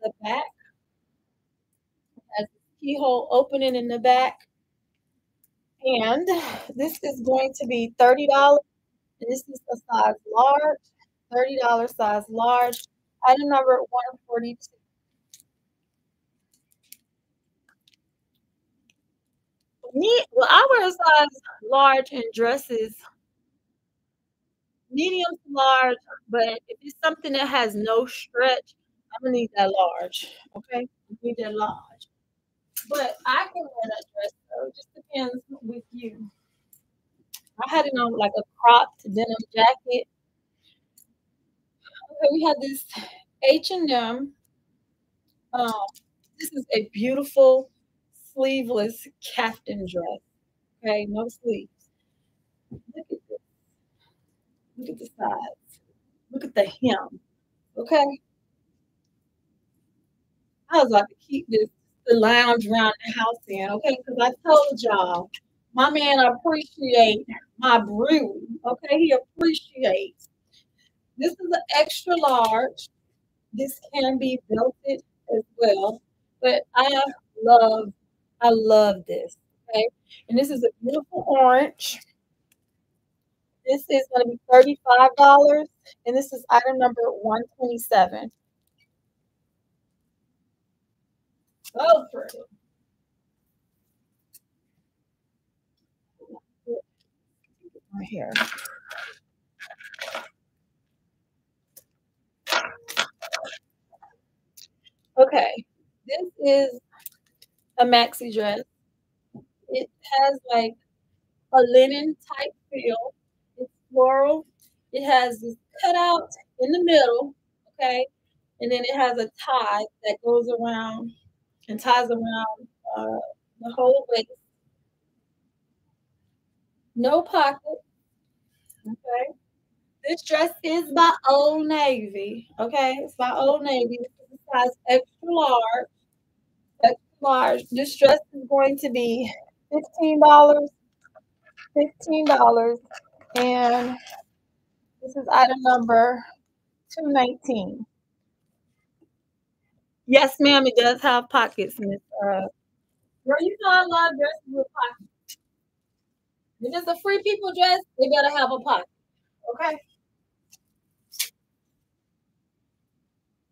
The back has a keyhole opening in the back. And this is going to be $30. And this is a size large, $30 size large. Item number 142. Me, well, I wear a size large in dresses medium to large, but if it's something that has no stretch, I'm gonna need that large. Okay, I need that large. But I can wear that dress though. It just depends with you. I had it on like a cropped denim jacket. Okay, we have this H and M. Um, this is a beautiful sleeveless captain dress. Okay, no sleeves. Look at Look at the sides. Look at the hem. Okay. I was about to keep this the lounge around the house in, okay? Because I told y'all, my man appreciate my brew. Okay, he appreciates. This is an extra large. This can be belted as well, but I love, I love this. Okay, and this is a beautiful orange. This is going to be $35, and this is item number 127. So pretty. Right here. Okay, this is a maxi dress. It has like a linen type feel It's floral. It has this cutout in the middle, okay? And then it has a tie that goes around and ties around uh, the whole waist. No pocket, okay? This dress is by Old Navy, okay? It's by Old Navy. It's size extra large. Large. This dress is going to be $15. $15. And this is item number 219. Yes, ma'am, it does have pockets, Miss. Uh, girl, you know I love dresses with pockets. If it's a free people dress, they gotta have a pocket. Okay.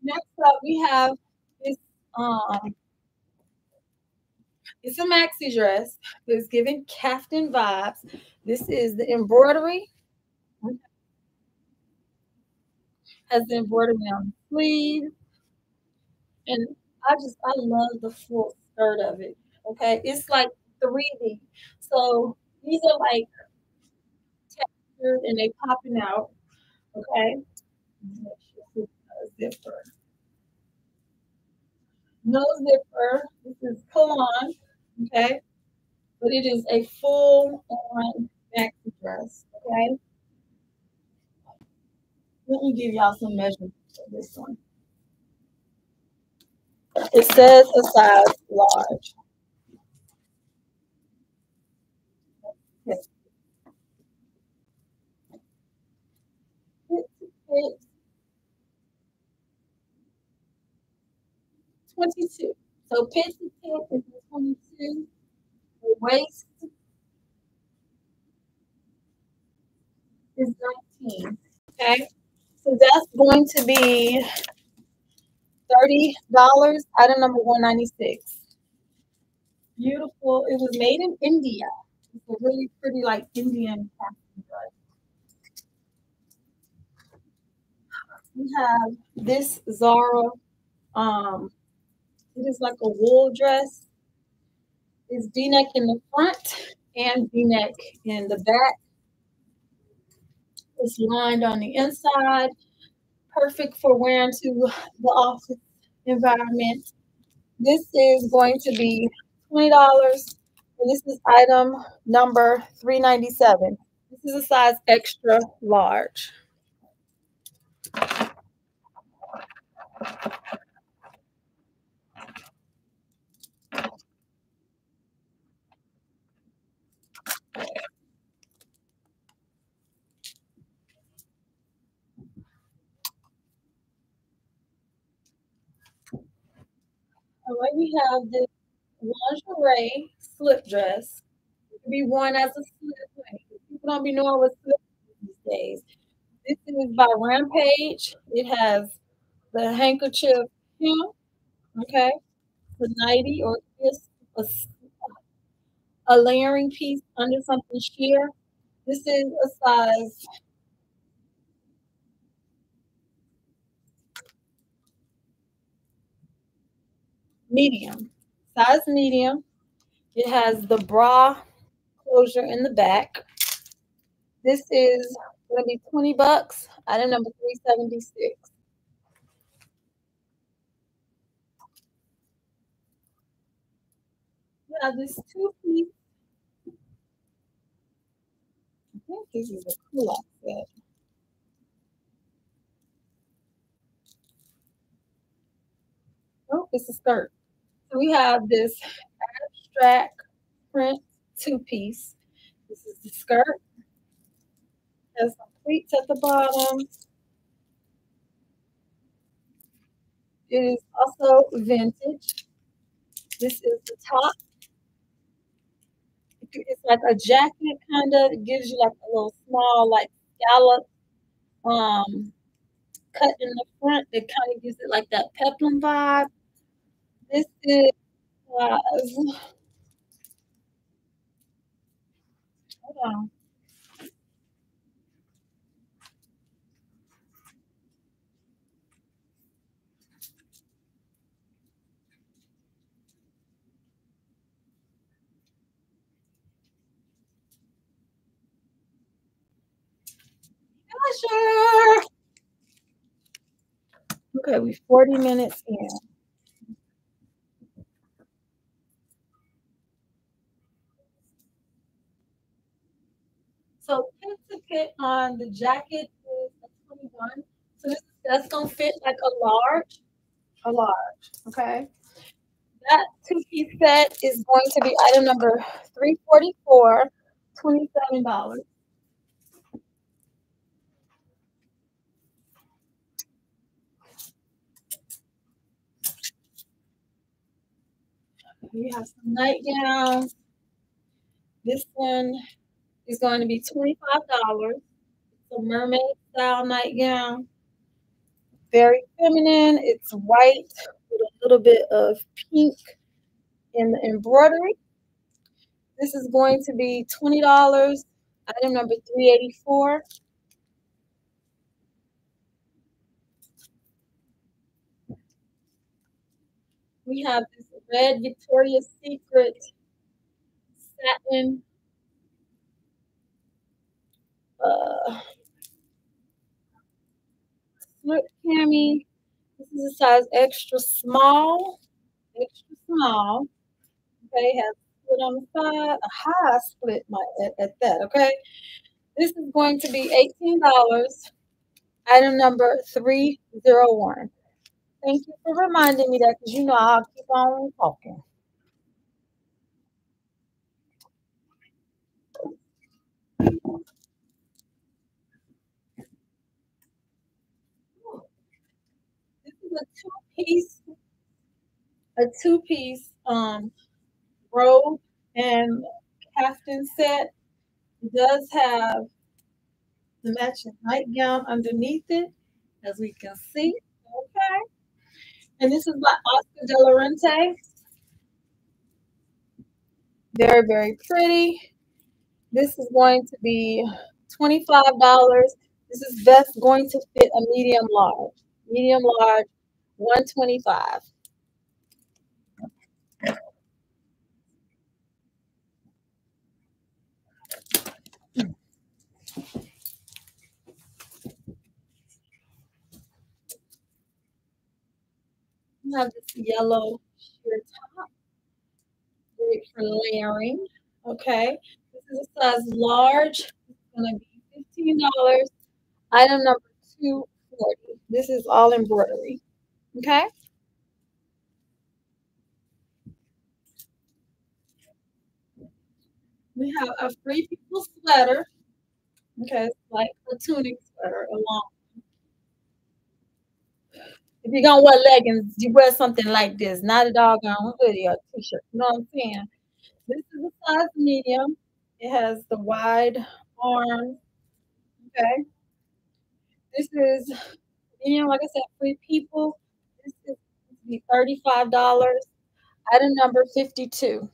Next up, we have this. Um, it's a maxi dress. It's giving caftan vibes. This is the embroidery. Has the embroidery on the sleeve. And I just I love the full skirt of it. Okay, it's like 3D. So these are like textured and they popping out. Okay. Zipper. No zipper. This is pull on. Okay. But it is a full on maxi dress. Okay. Let me give y'all some measurements for this one. It says a size large. 22. So pit is 22. The waist is 19. Okay. So that's going to be $30. Item number 196. Beautiful. It was made in India. It's a really pretty, like Indian We have this Zara. Um, it is like a wool dress. It's V-neck in the front and V-neck in the back. It's lined on the inside perfect for wearing to the office environment. This is going to be $20. And this is item number 397. This is a size extra large. All right, we have this lingerie slip dress. Can be worn as a slip. People don't be knowing what slip these days. This is by Rampage. It has the handkerchief okay, the nighty or just a, a layering piece under something sheer. This is a size medium, size medium. It has the bra closure in the back. This is going to be 20 bucks. Item number 376. Yeah, this two piece. I think this is a cool. Oh, it's a skirt. We have this abstract print two piece. This is the skirt. Has some pleats at the bottom. It is also vintage. This is the top. It's like a jacket kind of. It gives you like a little small like scallop um cut in the front that kind of gives it like that peplum vibe. This is uh, hold on. Okay, we 40 minutes in. So pit to pit on the jacket is a 21. So this, that's gonna fit like a large, a large, okay? That two-piece set is going to be item number 344, $27. We have some nightgowns. This one is going to be $25. It's a mermaid style nightgown. Very feminine. It's white with a little bit of pink in the embroidery. This is going to be $20. Item number 384. We have this red Victoria's Secret satin uh, cami. This is a size extra small, extra small. Okay, has split on the side, a high split at, at that. Okay, this is going to be eighteen dollars. Item number three zero one. Thank you for reminding me that because you know I'll keep on talking. A two-piece, a two-piece um robe and caftan set. It does have the matching nightgown underneath it, as we can see. Okay. And this is by Oscar de la Renta. Very, very pretty. This is going to be $25. This is best going to fit a medium large. Medium large, 125 have this yellow sheer top. Great for layering. Okay. This is a size large. It's going to be $15. Item number 240. This is all embroidery. Okay. We have a free people sweater. Okay, it's like a tunic sweater, along if you're gonna wear leggings, you wear something like this, not a doggone hoodie or t-shirt. You know what I'm saying? This is a size medium. It has the wide arm. Okay. This is medium, like I said, free people. Is be $35. Item number 52.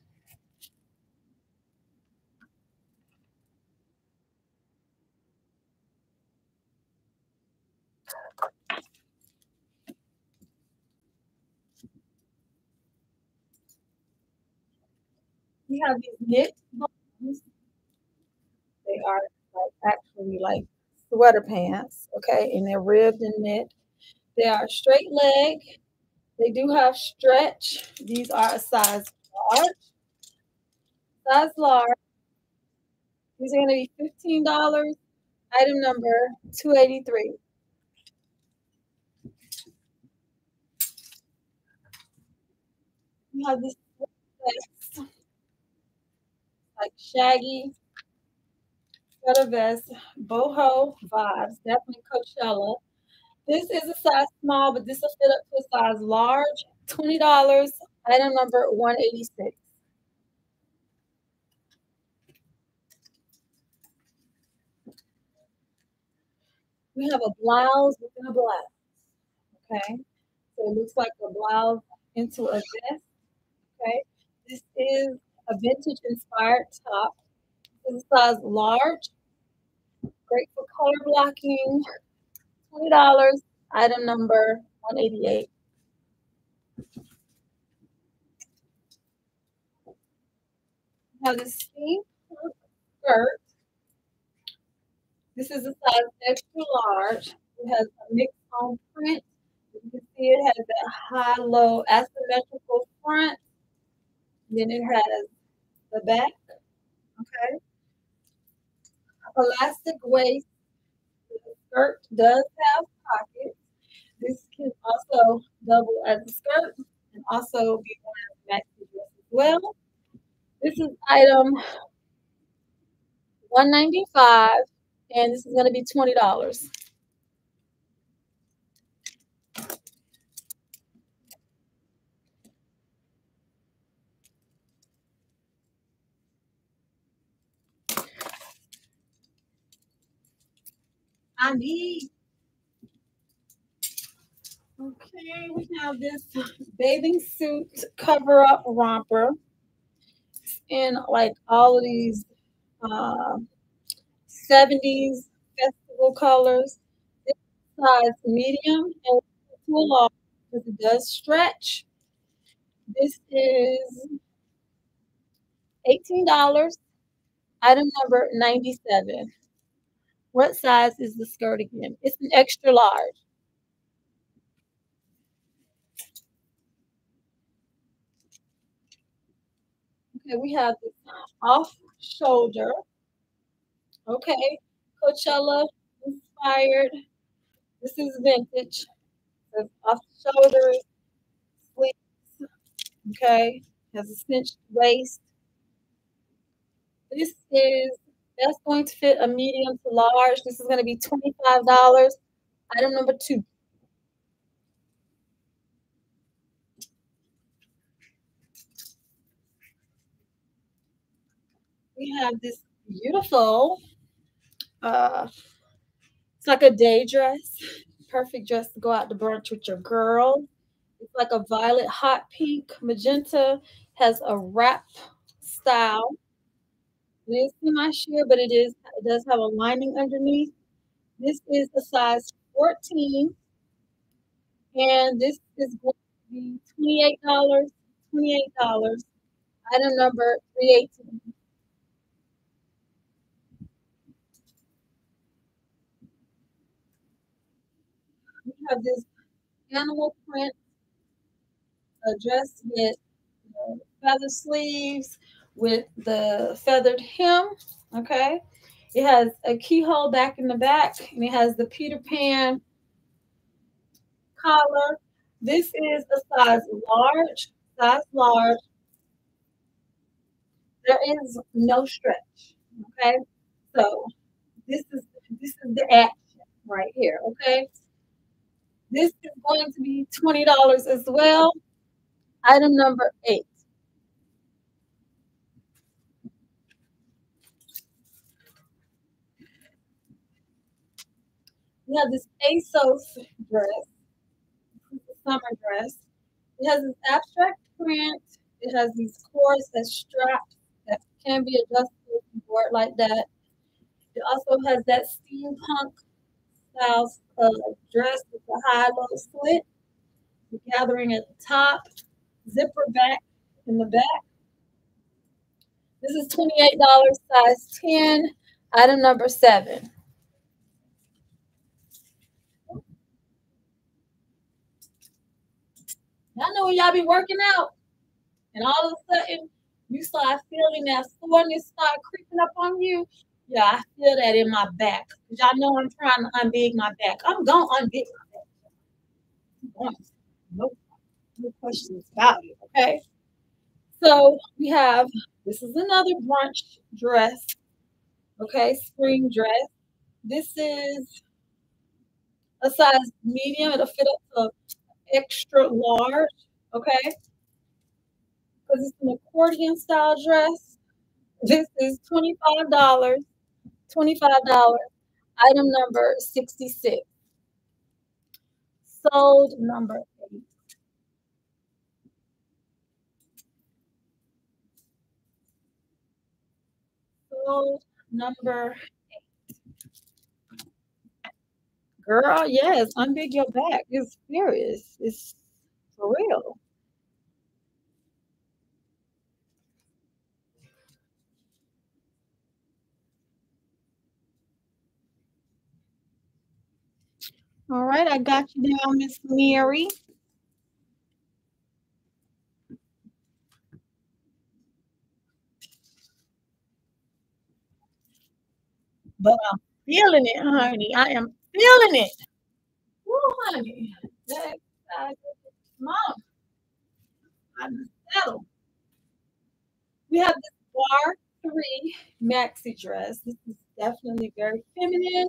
we have these knit. They are like actually like sweater pants, okay, and they're ribbed and knit. They are straight leg. They do have stretch. These are a size large. Size large. These are going to be $15. Item number 283. We have this like shaggy, sweater vest, boho vibes, definitely Coachella. This is a size small, but this will fit up to a size large. $20, item number 186. We have a blouse within a blouse. Okay. So it looks like a blouse into a vest. Okay. This is a vintage inspired top. This is size large. Great for color blocking. $20. Item number 188. Now the steam skirt. This is a size extra large. It has a mixed on print. You can see it has that high-low asymmetrical front. Then it has the back, okay? Elastic waist. Skirt does have pockets. This can also double as a skirt and also be worn as a maxi dress as well. This is item 195 and this is going to be $20. I need. Okay, we have this bathing suit cover up romper in like all of these uh, 70s festival colors. This size medium and to a large because it does stretch. This is $18. Item number 97. What size is the skirt again? It's an extra large. Okay, we have this off shoulder. Okay, Coachella inspired. This is vintage. Off shoulders, sleeves. Okay, has a cinched waist. This is that's going to fit a medium to large. This is going to be $25. Item number two. We have this beautiful, uh, it's like a day dress. Perfect dress to go out to brunch with your girl. It's like a violet, hot pink, magenta, has a wrap style. It is semi-sheer, but it is it does have a lining underneath. This is a size 14, and this is going to be $28. $28. Item number 318. We have this animal print a dress with uh, feather sleeves with the feathered hem. Okay. It has a keyhole back in the back, and it has the Peter Pan collar. This is a size large, size large. There is no stretch. Okay. So this is this is the action right here. Okay. This is going to be $20 as well. Item number eight. We have this ASOS dress, summer dress. It has this abstract print. It has these cords that strapped that can be adjustable to board like that. It also has that steampunk style uh, dress with a high low slit, the gathering at the top, zipper back in the back. This is $28, size 10, item number seven. Y'all know when y'all be working out and all of a sudden you start feeling that soreness start creeping up on you. Yeah, I feel that in my back. Y'all know I'm trying to unbig my back. I'm going to unbig my back. No, no questions about it. Okay. So we have this is another brunch dress. Okay, spring dress. This is a size medium. It'll fit up to extra large, okay? Because it's an accordion style dress. This is $25. $25. Item number 66. Sold number eight. Sold number Girl, yes, unbig your back. It's serious. It's for real. All right, I got you down, Miss Mary. But I'm feeling it, honey. I am feeling it. Woo, honey. That, that, mom. I'm settled. We have this bar three maxi dress. This is definitely very feminine.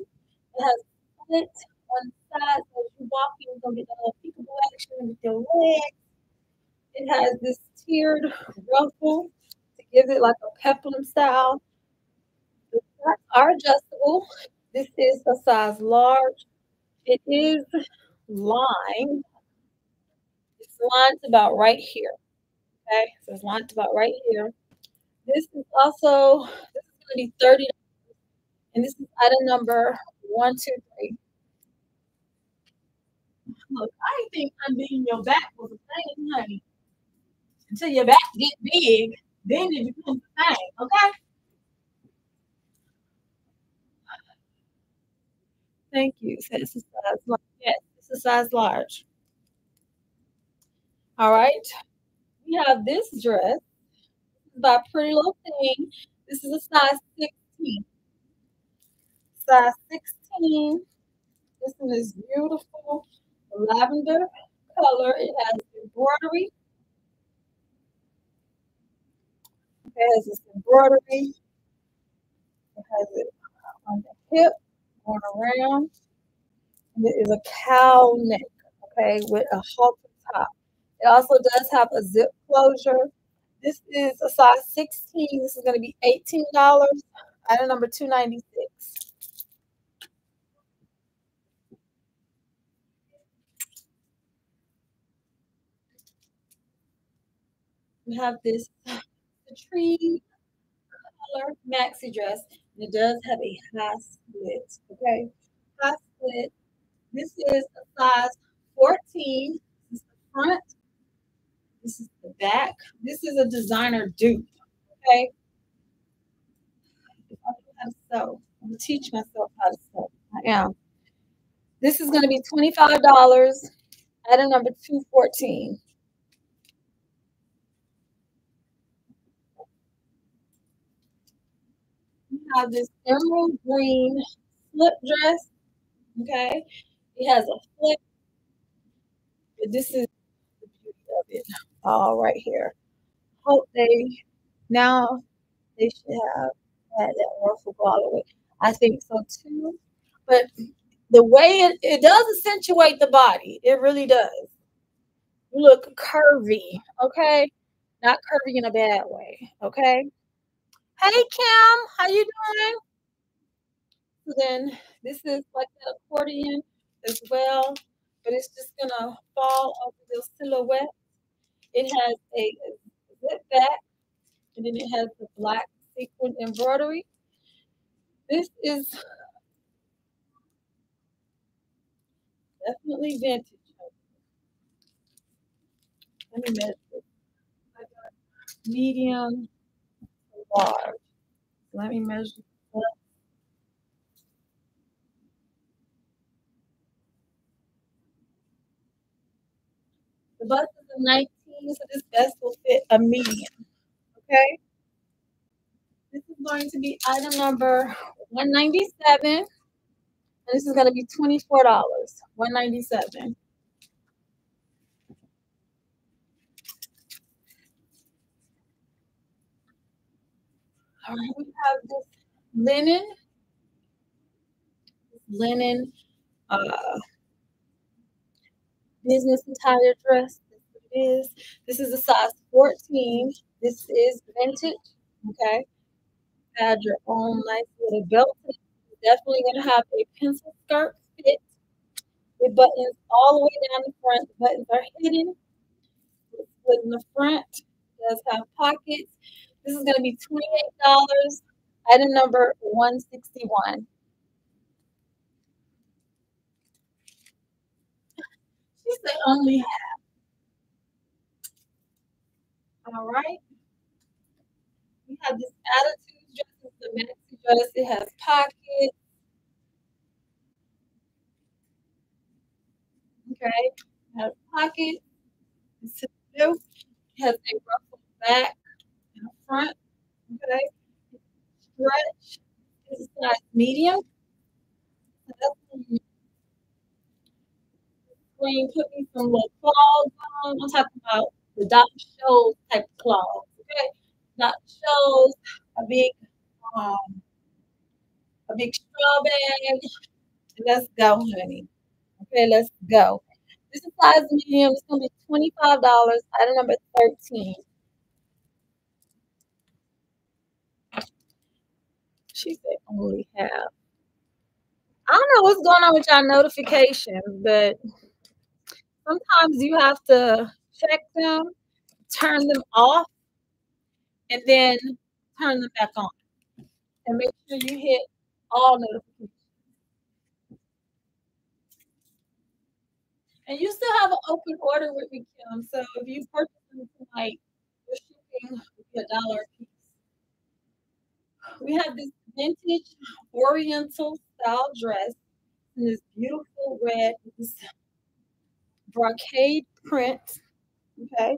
It has split on the side, so as you walk, you're gonna get a little peekaboo action with your legs. It has this tiered ruffle to give it like a peplum style. The are adjustable. This is a size large. It is lined. It's lined about right here. Okay, so it's lined about right here. This is also this is going to be thirty, and this is item number one, two, three. Look, I think unbeating your back was a thing, honey. Until your back get big, then it becomes a thing. Okay. Thank you. This is size large. Yes, is size large. All right. We have this dress by Pretty Little Thing. This is a size 16. Size 16. This one is beautiful. Lavender color. It has embroidery. It has this embroidery. It has it on the hip going around. It is a cow neck, okay, with a halter top. It also does have a zip closure. This is a size 16. This is going to be $18. Item number 296. We have this tree color maxi dress. It does have a high split, okay? High split. This is a size 14. This is the front. This is the back. This is a designer dupe, okay? I how to sew. I'm gonna teach myself how to sew. I am. This is gonna be $25 item number 214. Have this emerald green slip dress. Okay. It has a flip. But this is the beauty of it all right here. Hope they now they should have had that ruffle all the way. I think so too. But the way it, it does accentuate the body, it really does. You look curvy, okay? Not curvy in a bad way, okay? Hey Kim, how you doing? So then this is like an accordion as well, but it's just gonna fall over the silhouette. It has a zip back, and then it has the black sequin embroidery. This is definitely vintage. Let me measure. Medium large. Let me measure. The bust is a 19, so this vest will fit a medium. Okay. This is going to be item number 197. And this is going to be $24. 197 All right, we have this linen, linen uh, business attire dress. This is this is a size 14. This is vintage. Okay, add your own nice little belt. You're definitely gonna have a pencil skirt fit with buttons all the way down the front. The buttons are hidden. It's in the front. It does have pockets. This is going to be $28. Item number 161. She said only half. All right. We have this attitude dress, the maxi dress. It has pockets. Okay. It has pockets. It has a ruffled back front. Okay. Stretch is size medium. Queen put me some little claws on. I'm talking about the Dr. Scholl's type claws. Okay. Dr. Scholl's, a big um a big straw bag. Let's go, honey. Okay, let's go. This is size medium. It's gonna be $25. Item number 13. She said only half. I don't know what's going on with y'all notifications, but sometimes you have to check them, turn them off, and then turn them back on. And make sure you hit all notifications. And you still have an open order with me, Kim. So if you purchase them tonight, your shipping will be a dollar a piece. We have this vintage oriental style dress in this beautiful red brocade print. Okay.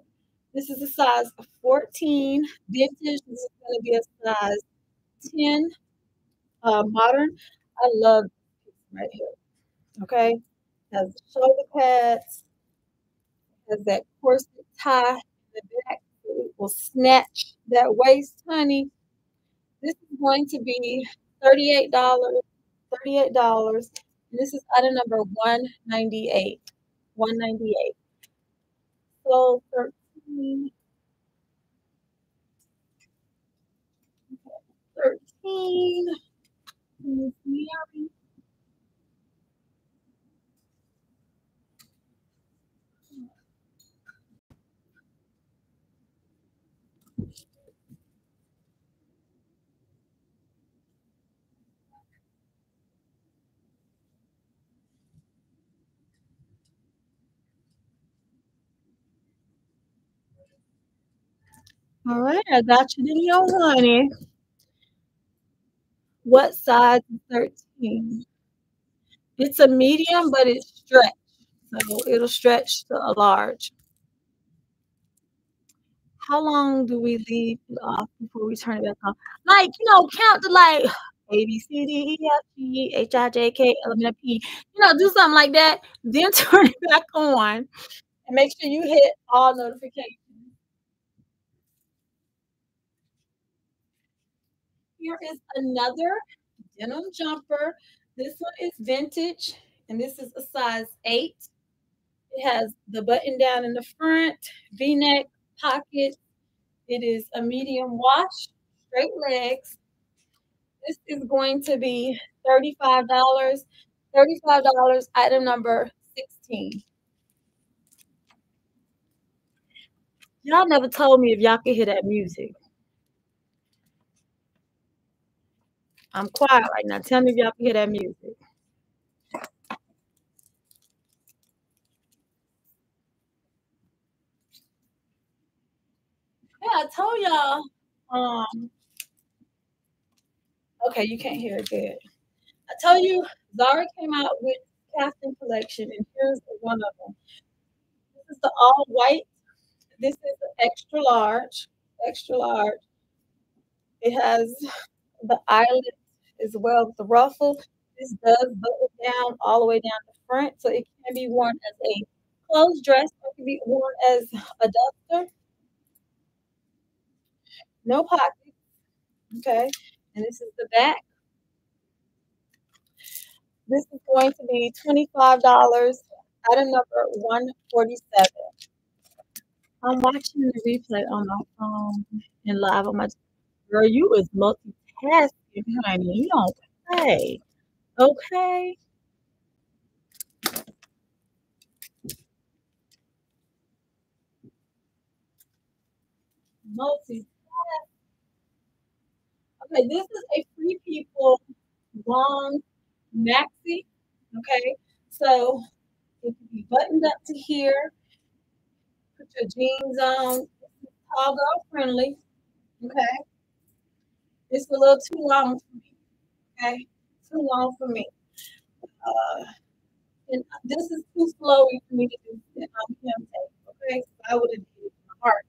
This is a size 14 vintage. This is going to be a size 10 uh, modern. I love this right here. Okay. Has the shoulder pads, has that corset tie in the back. It will snatch that waist, honey. Going to be $38. $38. This is item number 198. 198. So 13. 13. All right, I got you the your honey. What size 13? It's a medium, but it's stretched. So it'll stretch to a large. How long do we leave it off before we turn it back on? Like, you know, count to like A, B, C, D, E, F, G, H, I, J, K, L, M, N, P. You know, do something like that. Then turn it back on and make sure you hit all notifications. Here is another denim jumper. This one is vintage, and this is a size 8. It has the button down in the front, v-neck, pocket. It is a medium wash, straight legs. This is going to be $35. $35, item number 16. Y'all never told me if y'all could hear that music. I'm quiet right now. Tell me if y'all can hear that music. Yeah, I told y'all. Um, okay, you can't hear it good. I told you Zara came out with casting collection, and here's one of them. This is the all white. This is extra large. Extra large. It has the eyelet as well as the ruffle. This does button down all the way down the front, so it can be worn as a closed dress or it can be worn as a duster. No pockets. Okay, and this is the back. This is going to be $25, item number 147 I'm watching the replay on my phone and live on my girl. You is multitasking honey. You don't play. Okay. Multi. Okay, this is a free people long maxi. Okay, so it can be buttoned up to here. Put your jeans on. Tall girl friendly. Okay. It's a little too long for me. Okay, too long for me. Uh, and this is too slowy for me to do it on him. Okay, so I would have did it in a.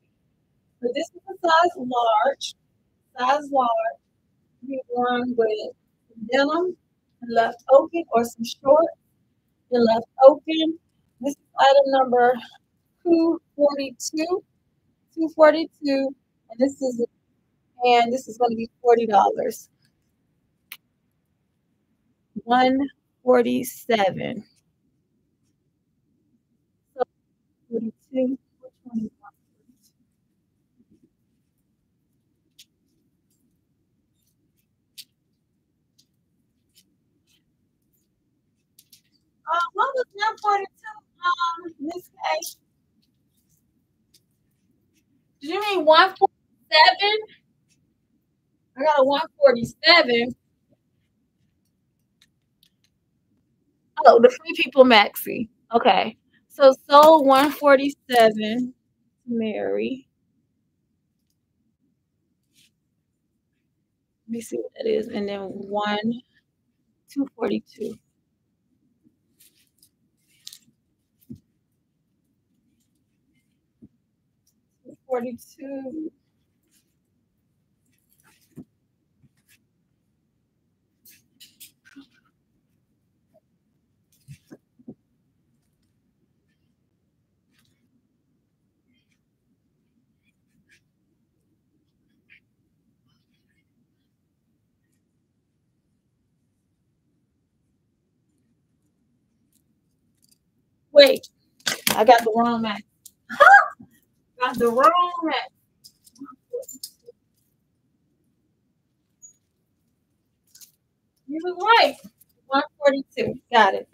But this is a size large. Size large. Be worn with denim and left open or some shorts and left open. This is item number 242. 242. And this is and this is going to be $40. 147 so 42 142, um, Miss K. Did you mean 147? I got a 147. Oh, the free people maxi. Okay. So sold 147 Mary. Let me see what that is. And then one 242. 42. Wait, I got the wrong match. Got the wrong match. You was right. 142. Got it.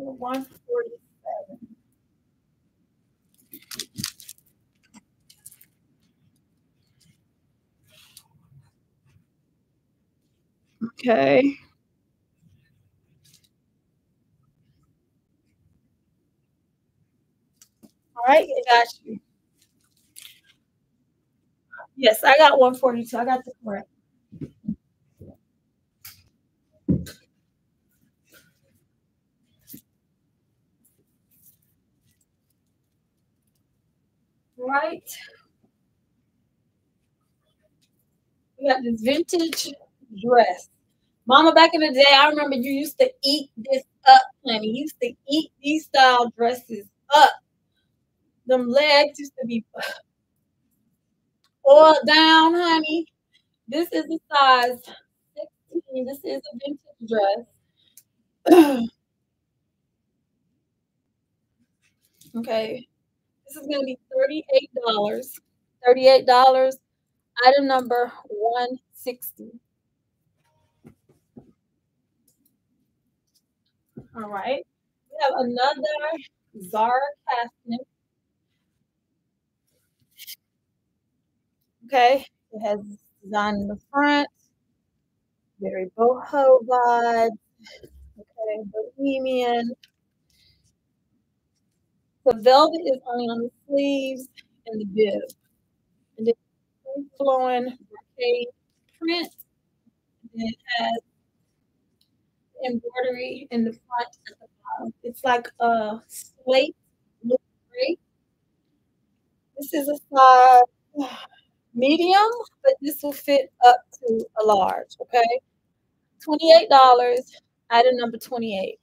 One forty-seven. Okay. All right, I got you. Yes, I got 142. I got the correct. Right. We got this vintage dress. Mama, back in the day, I remember you used to eat this up, honey. You used to eat these style dresses up. Them legs used to be oiled down, honey. This is a size 16. This is a vintage dress. okay. This is going to be $38. $38. Item number 160. All right. We have another Zara casket. Okay. It has design in the front. Very boho vibe. Okay. Bohemian. The velvet is only on the sleeves and the bib. And then flowing brocade print. And it has embroidery in the front at the bottom. It's like a slate blue gray. This is a size medium, but this will fit up to a large, okay? $28, item number 28.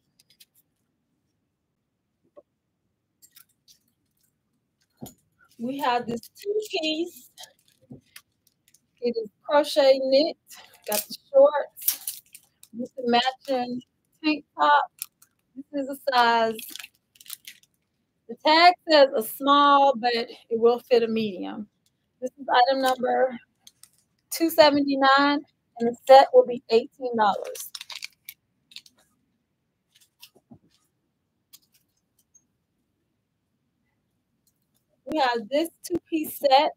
We have this two-piece. It is crochet knit. Got the shorts with the matching tank top. This is a size. The tag says a small, but it will fit a medium. This is item number 279 and the set will be $18. We have this two-piece set.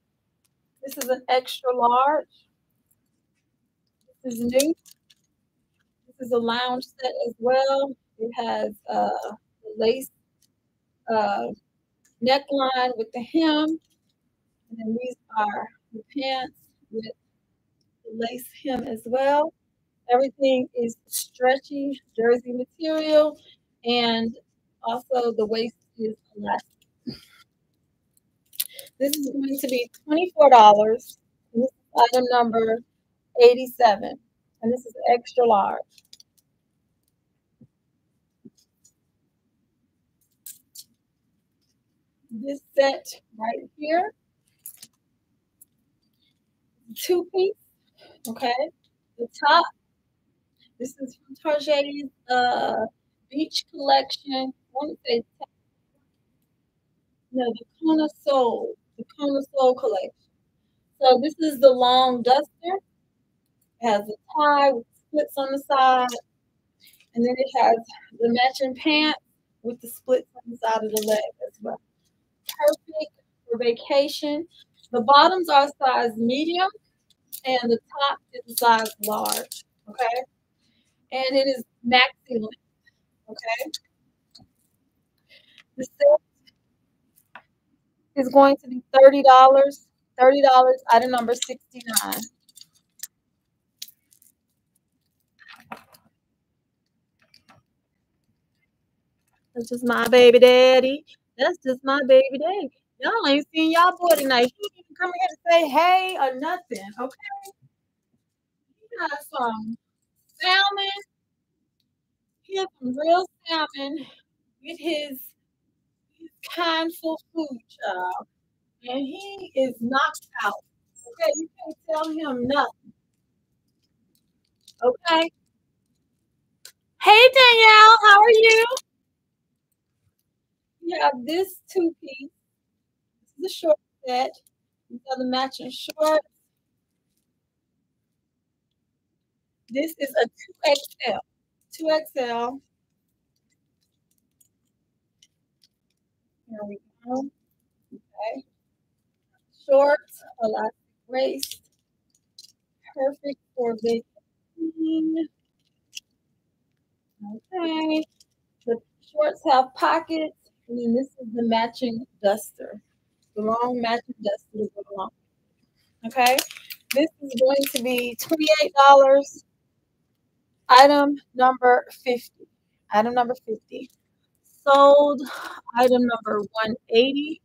This is an extra large. This is new. This is a lounge set as well. It has uh, lace uh, neckline with the hem. And then these are the pants with the lace hem as well. Everything is stretchy jersey material. And also the waist is elastic. This is going to be $24. This is item number 87. And this is extra large. This set right here, two piece, okay? The top This is from Target's uh, Beach Collection. I want to say no, the Kona Sol, the collection. So this is the long duster. It has a tie with splits on the side, and then it has the matching pants with the splits on the side of the leg as well. Perfect for vacation. The bottoms are size medium, and the top is size large. Okay, and it is maxi length. Okay. The is going to be $30. $30 item number 69. That's just my baby daddy. That's just my baby daddy. Y'all ain't seen y'all boy tonight. He didn't come here to say hey or nothing. Okay. He got some salmon. He has some real salmon with his kindful food, child. And he is knocked out. Okay, you can't tell him nothing. Okay. Hey Danielle, how are you? We have this two piece. This is a short set. These are the matching shorts. This is a 2XL. 2XL. Here we go. Okay. Shorts, elastic waist. Perfect for vacation. Okay. The shorts have pockets. And then this is the matching duster. The long matching duster to go along. Okay. This is going to be $28. Item number 50. Item number 50 sold. Item number 180.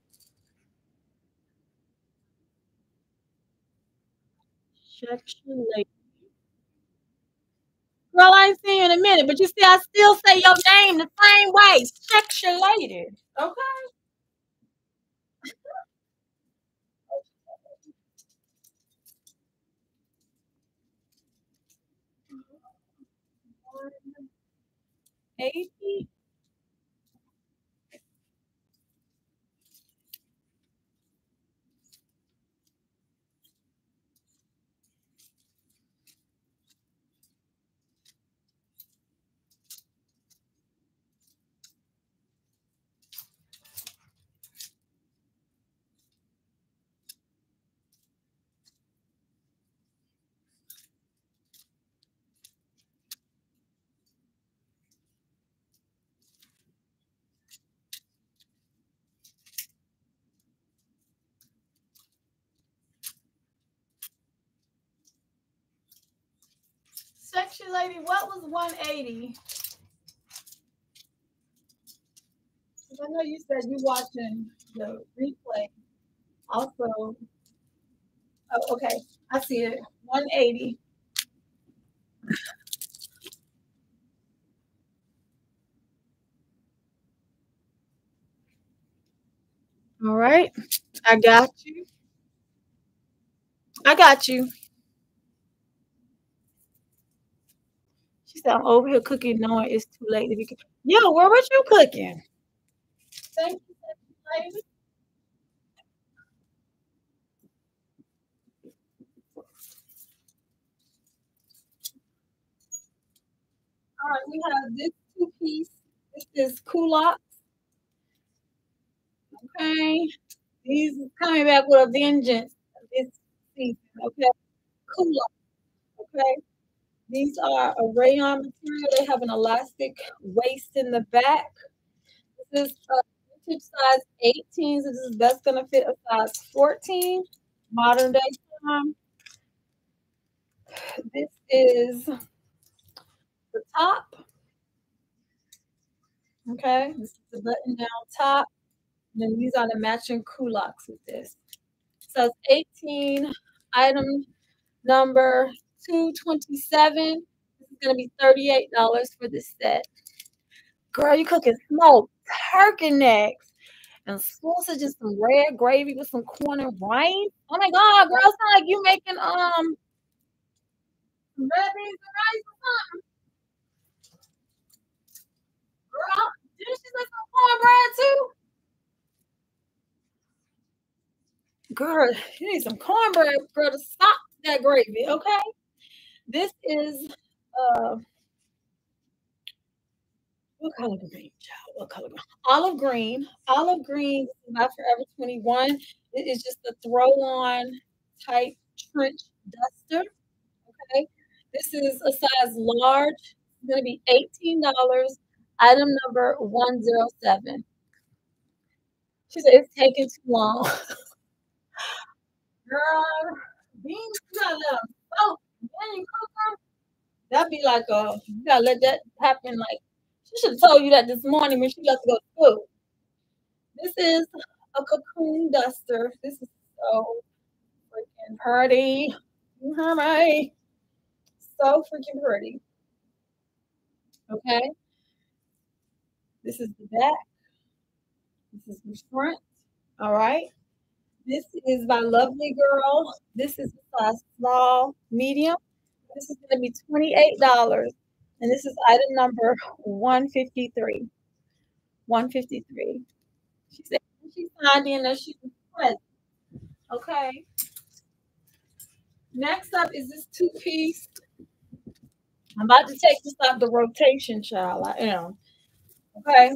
Section. Girl, I ain't seen you in a minute, but you see, I still say your name the same way. Section. Okay. Eighty. Section what was 180? I know you said you're watching the replay. Also, oh, okay, I see it. 180. All right, I got you. I got you. I'm over here cooking, knowing it's too late to be cooking. Yo, where was you cooking? Thank you. All right, we have this two piece. This is culottes. Okay. These coming back with a vengeance this season. Okay. Culottes. Okay. These are a rayon material. They have an elastic waist in the back. This is a vintage size 18. So this is that's gonna fit a size 14, modern day time. This is the top. Okay, this is the button down top. And then these are the matching culottes with this. Says 18, item number 227. This is gonna be $38 for this set. Girl, you cooking smoked turkey necks and sausages, some red gravy with some corn and rice. Oh my god, girl, it's not like you making um red beans and rice or something. Girl, didn't she say some cornbread too? Girl, you need some cornbread, girl, to stop that gravy, okay? This is uh what color green, child? What color green? Olive green. Olive green is by Forever 21. It is just a throw-on type trench duster. Okay. This is a size large. It's going to be $18. Item number 107. She said it's taking too long. Girl, beans. That'd be like a, you gotta let that happen. Like, she should have told you that this morning when she left to go to school. This is a cocoon duster. This is so freaking pretty. Hi. So freaking pretty. Okay. This is the back. This is the front. All right. This is my Lovely Girl. This is size small, medium. This is going to be $28. And this is item number 153. 153. She said she signed in that she was present. Okay. Next up is this two piece. I'm about to take this out the rotation, child. I am. Okay.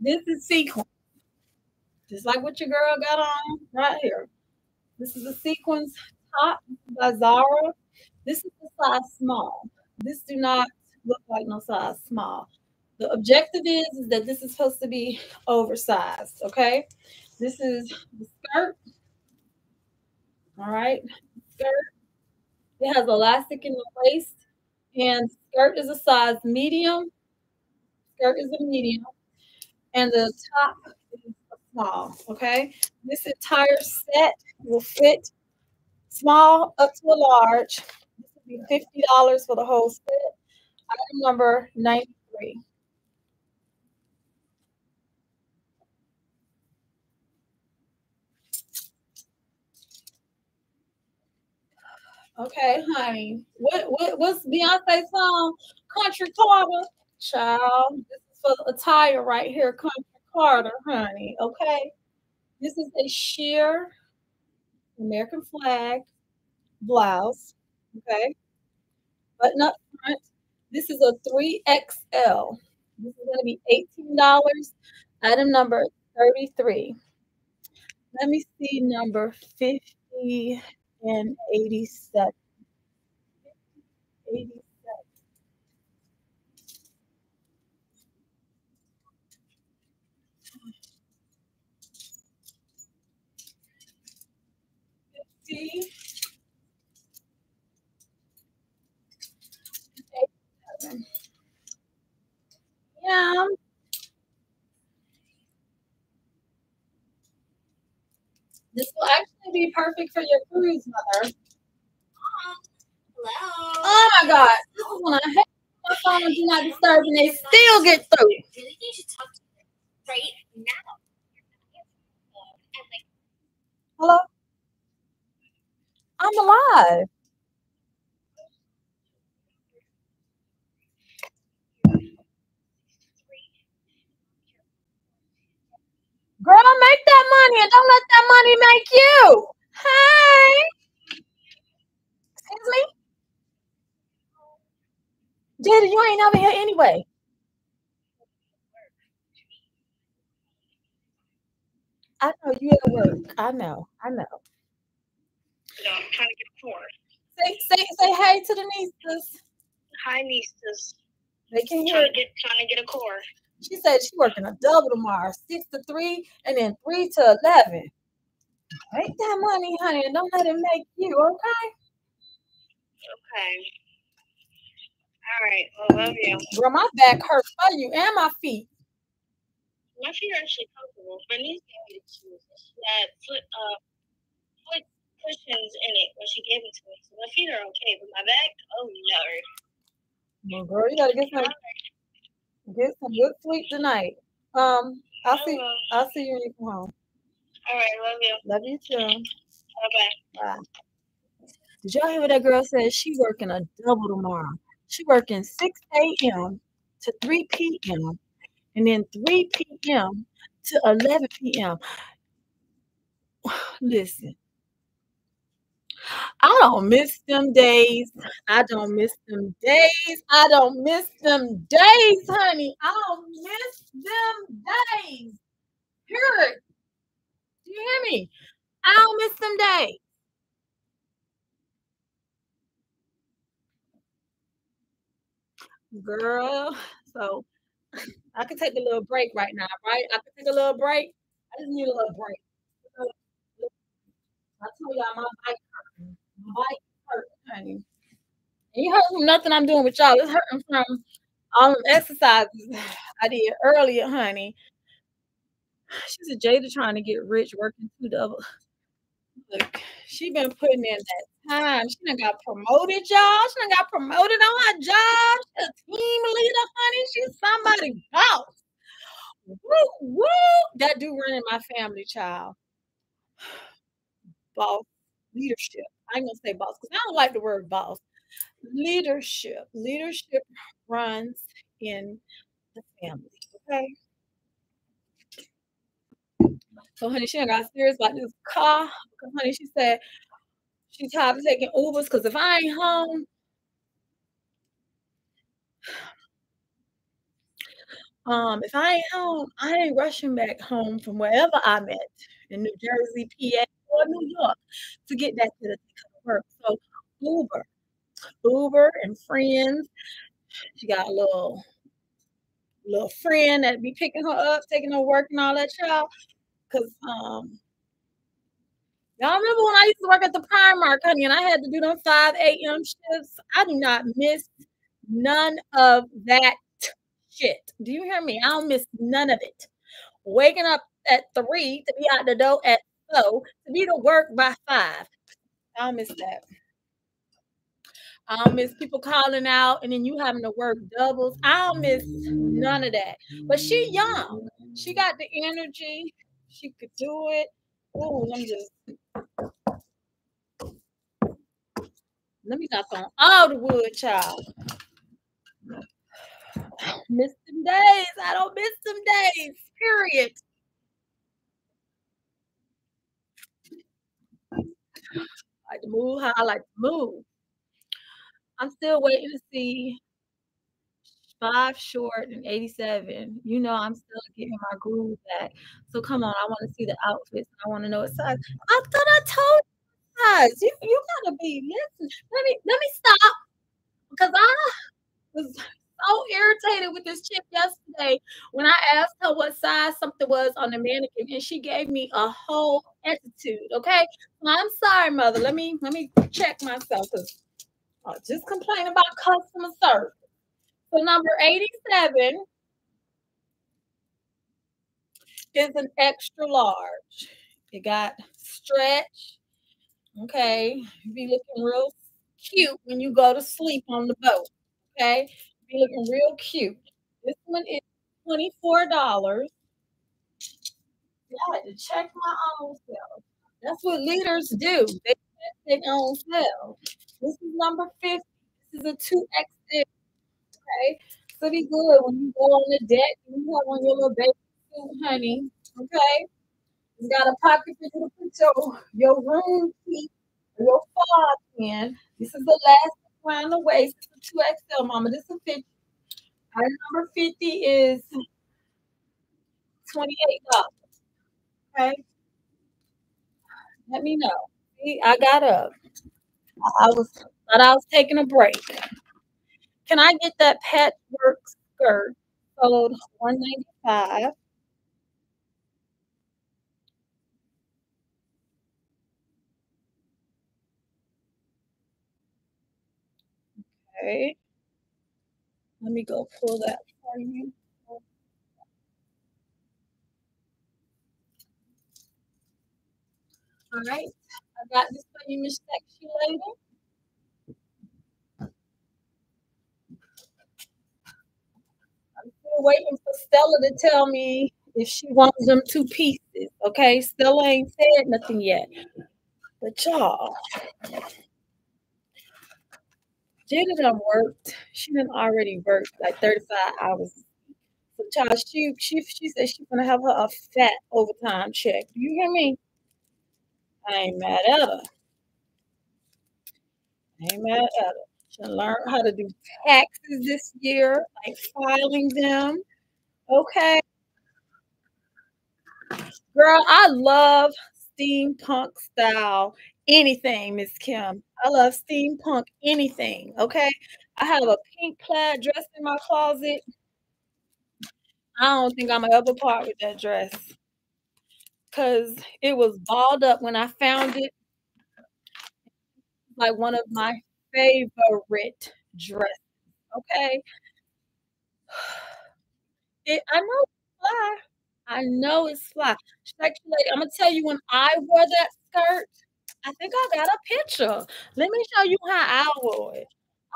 This is sequence. Just like what your girl got on right here. This is a sequence top by Zara. This is the size small. This do not look like no size small. The objective is, is that this is supposed to be oversized, okay? This is the skirt. All right, skirt. It has elastic in the waist, and skirt is a size medium. Skirt is a medium, and the top is a small. Okay, this entire set will fit small up to a large. This will be fifty dollars for the whole set. Item number ninety-three. Okay, honey. What what what's Beyonce's song? Country Carter. Child. This is for the attire right here. Country Carter, honey. Okay. This is a sheer American flag blouse. Okay. Button up front. This is a 3XL. This is going to be $18. Item number 33. Let me see number 50 and 87. 87. Fifty. Yeah. This will actually be perfect for your cruise, mother. Hello. Oh my God. This is when I hate my phone do not disturb and they still get through. I really need to talk to you right now. Hello? I'm alive. Girl, make that money and don't let that money make you. Hey. Excuse me? Jada, you ain't over here anyway. I know you at work. I know. I know. You know, I'm trying to get a core. Say say say hey to the nieces. Hi, nieces. They can hear. Trying to get trying to get a core. She said she working a double tomorrow, six to three, and then three to eleven. Make that money, honey, and don't let it make you, okay? Okay. All right. Well, love you. Girl, my back hurts for you and my feet. My feet are actually comfortable. Bernice gave me the shoes. She foot uh foot cushions in it when she gave it to me. So my feet are okay, but my back, oh no. Well, girl, you gotta get some get some good sleep tonight. Um, I'll see. I'll see you when you come home. All right, love you. Love you too. Bye bye. Did y'all hear what that girl said? She working a double tomorrow. She working 6 a.m. to 3 p.m. and then 3 p.m. to 11 p.m. Listen, I don't miss them days. I don't miss them days. I don't miss them days, honey. I don't miss them days. It. Do you hear me? I don't miss them days. Girl, so I can take a little break right now, right? I can take a little break. I just need a little break. I told y'all my bike hurting. My bike hurting, honey. You heard from nothing I'm doing with y'all. It's hurting from all them exercises I did earlier, honey. She's a Jada trying to get rich, working two double. Look, she been putting in that time. She done got promoted, y'all. She done got promoted on her job. She's a team leader, honey. She's somebody boss. Woo, woo. That do run in my family, child. Boss leadership. I ain't gonna say boss because I don't like the word boss. Leadership. Leadership runs in the family. Okay. So, honey, she got serious about this car. Honey, she said she's tired of taking Ubers because if I ain't home, um, if I ain't home, I ain't rushing back home from wherever I'm at in New Jersey, PA, or New York to get back to the work. So Uber, Uber and friends. She got a little little friend that be picking her up, taking her work and all that child. Cause um y'all remember when I used to work at the Primark, honey, and I had to do them 5 a.m. shifts. I do not miss none of that shit. Do you hear me? I don't miss none of it. Waking up at three to be out the door at four, to be to work by five. I don't miss that. I don't miss people calling out and then you having to work doubles. I don't miss none of that. But she young. She got the energy. She could do it. Oh, let me just let me knock on all the wood, child. Miss some days. I don't miss some days. Period. I like to move how I like to move. I'm still waiting to see five short and 87. You know, I'm still getting my groove back. So come on, I want to see the outfits. I want to know what size. I thought I told you size. You you gotta be listen. Let me let me stop because I was so irritated with this chick yesterday when I asked her what size something was on the mannequin, and she gave me a whole attitude. Okay, I'm sorry, mother. Let me let me check myself because just complain about customer service. So number 87 is an extra large. It got stretch. Okay. You be looking real cute when you go to sleep on the boat. Okay. You be looking real cute. This one is $24. I had to check my own self. That's what leaders do. They check their own self. This is number 50. This is a 2X Okay. Pretty good when you go on the deck and you have on your little baby suit, honey. Okay. You got a pocket for you to put your, your room key or your fob in. This is the last around the waist. This is a 2XL, mama. This is 50. Item number 50 is $28. Okay. Let me know. See, I got up. I was thought I was taking a break. Can I get that patchwork skirt sold 195 Okay. Let me go pull that for you. All right. I got this for you, Miss Sexy Lady. I'm still waiting for Stella to tell me if she wants them two pieces. Okay, Stella ain't said nothing yet. But y'all, Jada done worked. She done already worked like 35 hours. So child, she she she said she's gonna have her a fat overtime check. You hear me? I ain't mad at her. I ain't mad at her. She learned how to do taxes this year, like filing them. Okay. Girl, I love steampunk style anything, Miss Kim. I love steampunk anything. Okay. I have a pink plaid dress in my closet. I don't think I'm gonna ever part with that dress because it was balled up when I found it. Like one of my favorite dresses. Okay. It, I know it's fly. I know it's fly. I'm gonna tell you when I wore that skirt. I think I got a picture. Let me show you how I wore it.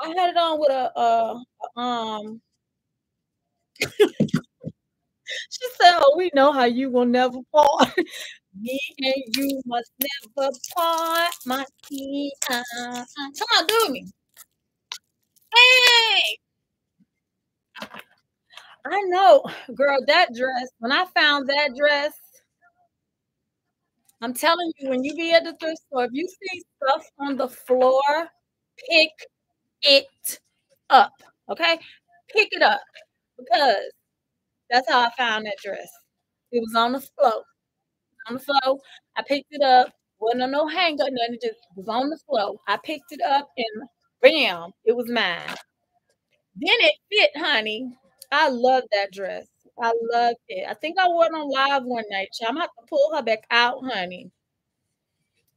I had it on with a, uh, um. She said, "Oh, we know how you will never part. Me and you must never part, my uh. Come on, do me. Hey." I know, girl, that dress, when I found that dress, I'm telling you, when you be at the thrift store, if you see stuff on the floor, pick it up. Okay? Pick it up. Because that's how I found that dress. It was on the floor. On the floor. I picked it up. Wasn't on no hanger, nothing. It just was on the floor. I picked it up and bam, it was mine. Then it fit, honey. I love that dress. I love it. I think I wore it on live one night. I'm gonna pull her back out, honey.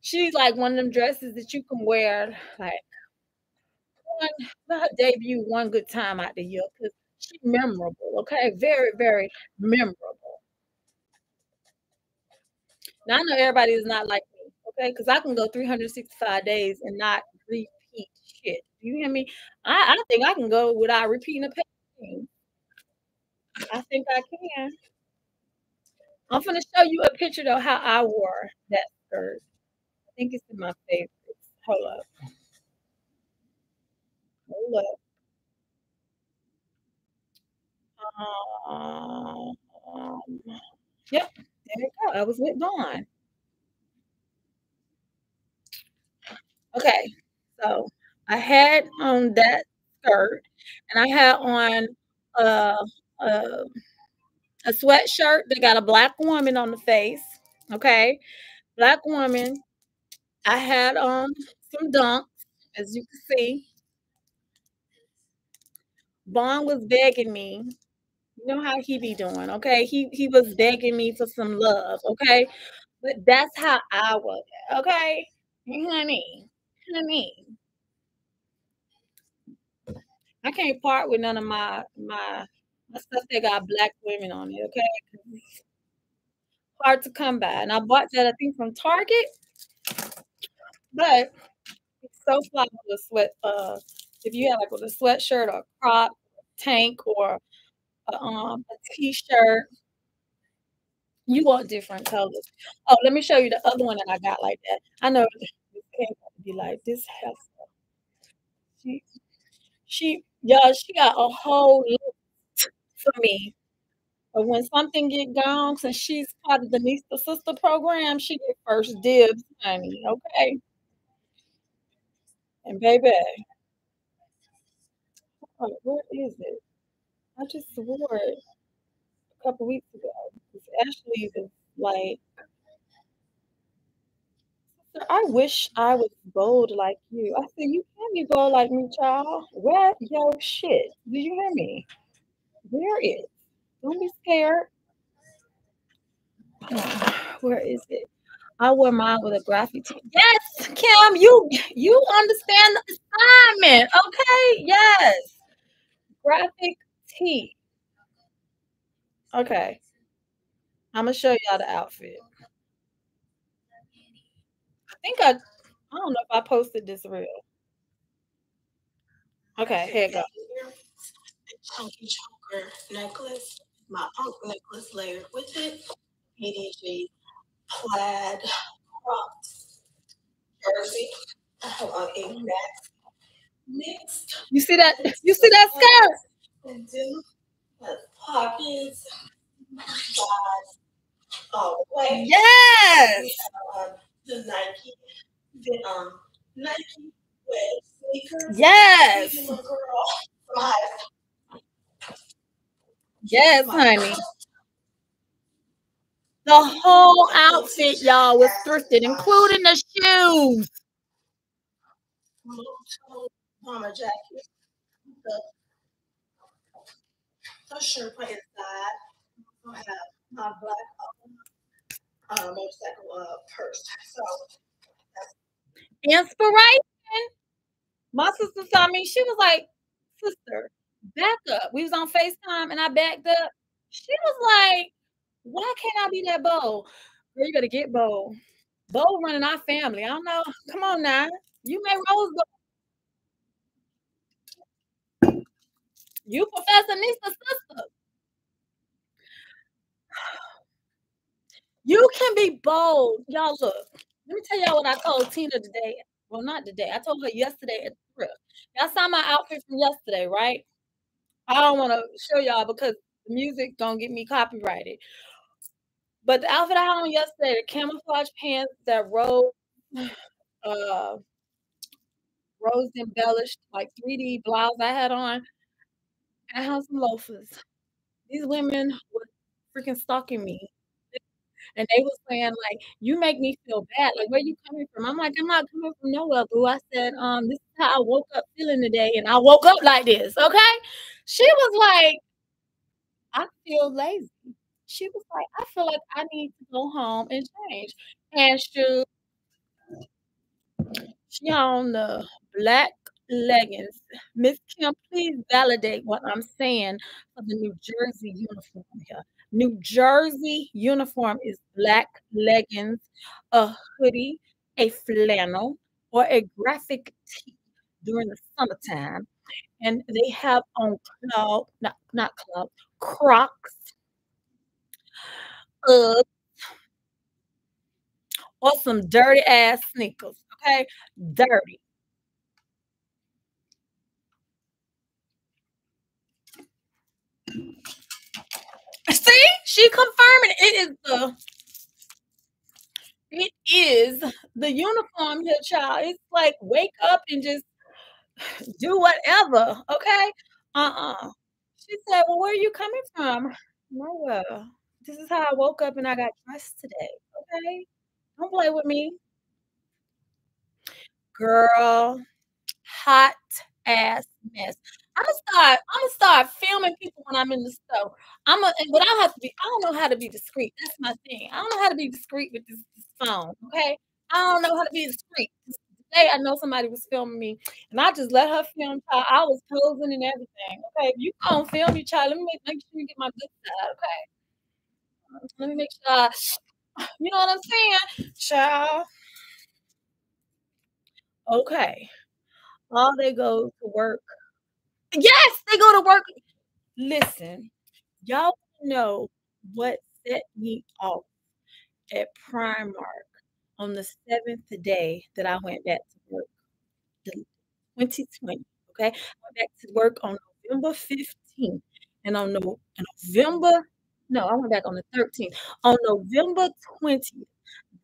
She's like one of them dresses that you can wear like one debut one good time out the year because memorable. Okay, very very memorable. Now I know everybody is not like me. Okay, because I can go 365 days and not repeat shit. You hear me? I, I think I can go without repeating a pain. I think I can. I'm gonna show you a picture though how I wore that skirt. I think it's in my favorites. Hold up. Hold up. Um, yep, there you go. I was with Dawn. Okay, so I had on that skirt and I had on uh uh, a sweatshirt that got a black woman on the face. Okay, black woman. I had on um, some dunks, as you can see. Bond was begging me. You know how he be doing, okay? He he was begging me for some love, okay? But that's how I was, okay? Honey, honey. I can't part with none of my my my stuff that got black women on it, okay? Hard to come by. And I bought that, I think, from Target. But it's so fly with a sweat. Uh, if you have like with a sweatshirt or a crop, tank, or um, a t-shirt, you want different colors. Oh, let me show you the other one that I got like that. I know you can't be like this She, she, y'all, she got a whole for me. But when something get gone, since she's part of the Niece to Sister program, she get first dibs, honey. Okay. And baby, oh, where is it? I just wore it a couple weeks ago. Ashley is like, I wish I was bold like you. I said, you can't be bold like me, child. What your shit? Do you hear me? Where is? Don't be scared. Where is it? I wear mine with a graphic tee. Yes, Kim, you you understand the assignment. Okay, yes. Graphic tee. Okay. I'm gonna show y'all the outfit. I think I I don't know if I posted this real. Okay, here it goes chunky choker necklace, my punk necklace layered with it, PDG plaid cropped jersey. I have on a max mixed. You see that? You see that skirt? And pockets, size, all. Yes. We have um, the Nike, the um Nike red sneakers. Yes. Girl high Yes, honey. The whole outfit, y'all, was thrifted, including the shoes. Bomber jacket. The shirt put inside. I have my black uh, motorcycle uh, purse. So Inspiration. My sister saw me. She was like, "Sister, back up." We was on Facetime, and I backed up. She was like, "Why can't I be that bold?" Girl, you better get bold. Bold running our family. I don't know. Come on now. You may rose gold. You Professor Nista sister. You can be bold. Y'all look. Let me tell y'all what I told Tina today. Well, not today. I told her yesterday at the thrift. Y'all saw my outfit from yesterday, right? I don't want to show y'all because the music don't get me copyrighted. But the outfit I had on yesterday, the camouflage pants that rose, uh, rose embellished like 3D blouse I had on. I had some loafers. These women were freaking stalking me. And they were saying, like, you make me feel bad. Like, where you coming from? I'm like, I'm not coming from nowhere, boo. I said, um, this is how I woke up feeling today, and I woke up like this, okay? She was like, I feel lazy. She was like, I feel like I need to go home and change. And she, she on the black leggings. Miss Kim, please validate what I'm saying for the New Jersey uniform here. New Jersey uniform is black leggings, a hoodie, a flannel, or a graphic tee during the summertime. And they have on cloud, not not cloud, Crocs, Uggs, or some dirty ass sneakers. Okay, dirty. See, she confirming it is the it is the uniform here, child. It's like wake up and just do whatever. Okay. Uh-uh. She said, Well, where are you coming from? Nowhere. This is how I woke up and I got dressed today. Okay. Don't play with me. Girl, hot ass mess. I'm gonna start. I'm gonna start filming people when I'm in the store. I'm gonna, but I have to be. I don't know how to be discreet. That's my thing. I don't know how to be discreet with this, this phone. Okay, I don't know how to be discreet. Today, I know somebody was filming me, and I just let her film. Child. I was posing and everything. Okay, if you gonna film me, child, let me make, make sure you get my good side. Okay, let me make sure. You know what I'm saying, child. Okay. All they go to work. Yes, they go to work. Listen, y'all know what set me off at Primark on the seventh day that I went back to work, the 2020. Okay, I went back to work on November 15th, and on no, November, no, I went back on the 13th. On November 20th,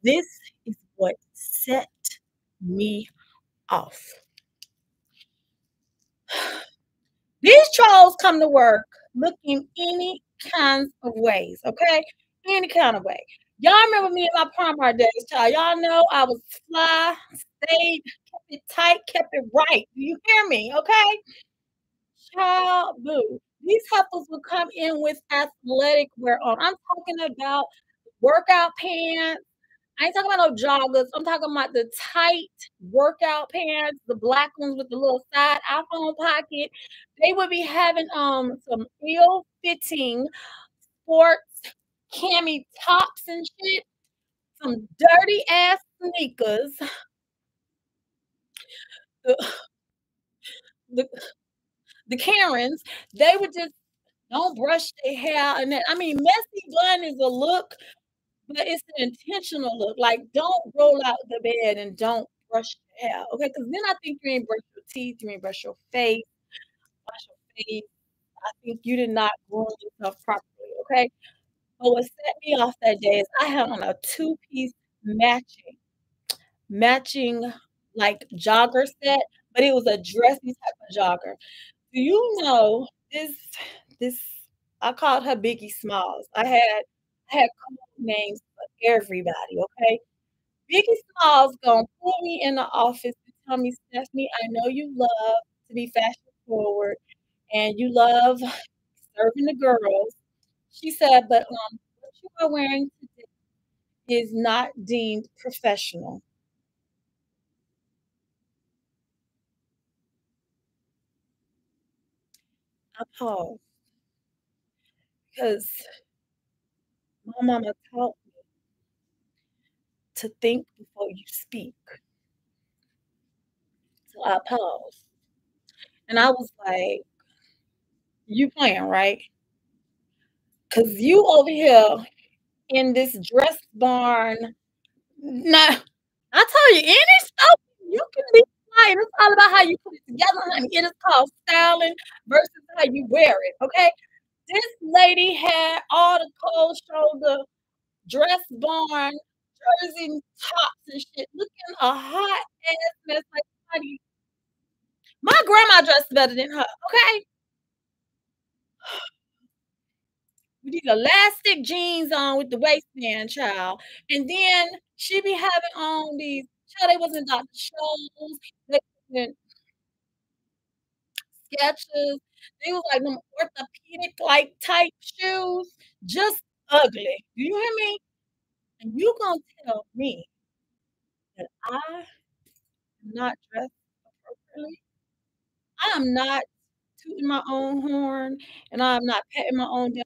this is what set me off. These trolls come to work looking any kinds of ways, okay? Any kind of way. Y'all remember me in my Primark days, child. Y'all know I was fly, stayed, kept it tight, kept it right. Do you hear me? Okay? Child, boo. These couples will come in with athletic wear on. I'm talking about workout pants. I ain't talking about no joggers. I'm talking about the tight workout pants, the black ones with the little side iPhone pocket. They would be having um some ill-fitting sports cami tops and shit, some dirty ass sneakers. The, the, the Karens, they would just don't brush their hair and that. I mean, messy bun is a look, but it's an intentional look. Like, don't roll out the bed and don't brush your hair, okay? Because then I think you ain't brush your teeth, you ain't brush your face, wash your face. I think you did not groom yourself properly, okay? But what set me off that day is I had on a two-piece matching, matching like jogger set, but it was a dressy type of jogger. Do you know this this I called her Biggie Smalls. I had I had names for everybody, okay? Biggie Smalls gonna pull me in the office and tell me, Stephanie, I know you love to be fashion forward and you love serving the girls. She said, but um, what you are wearing today is not deemed professional. I because my mama taught me to think before you speak. So I paused. And I was like, you playing, right? Cause you over here in this dress barn. Nah, I tell you, any stuff you can be flying. It's all about how you put it together, honey. It is called styling versus how you wear it. Okay. This lady had all the cold shoulder dress barn, jersey tops and shit, looking a hot ass mess like honey. My grandma dressed better than her, okay? with these elastic jeans on with the waistband, child. And then she be having on these, child, they wasn't Dr. Scholl's, they wasn't Skechers. They was like them orthopedic like type shoes, just ugly. Do you hear me? And you gonna tell me that I am not dressed appropriately? I am not tooting my own horn and I'm not patting my own down.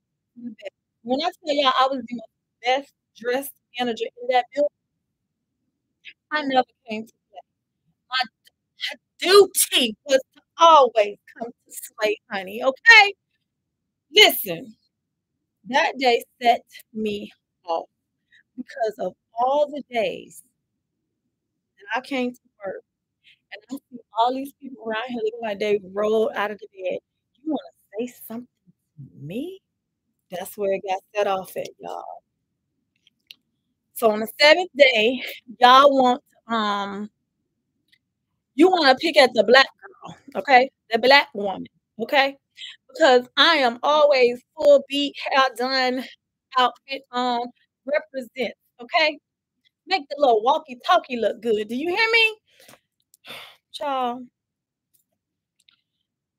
When I tell y'all I was the best dressed manager in that building, I never came to play. My duty was always come to slay, honey. Okay? Listen, that day set me off because of all the days that I came to work and I see all these people around here looking like they rolled out of the bed. You want to say something to me? That's where it got set off at, y'all. So on the seventh day, y'all want um you want to pick at the black okay? The black woman, okay? Because I am always full beat, hair done, outfit on, represent, okay? Make the little walkie-talkie look good. Do you hear me?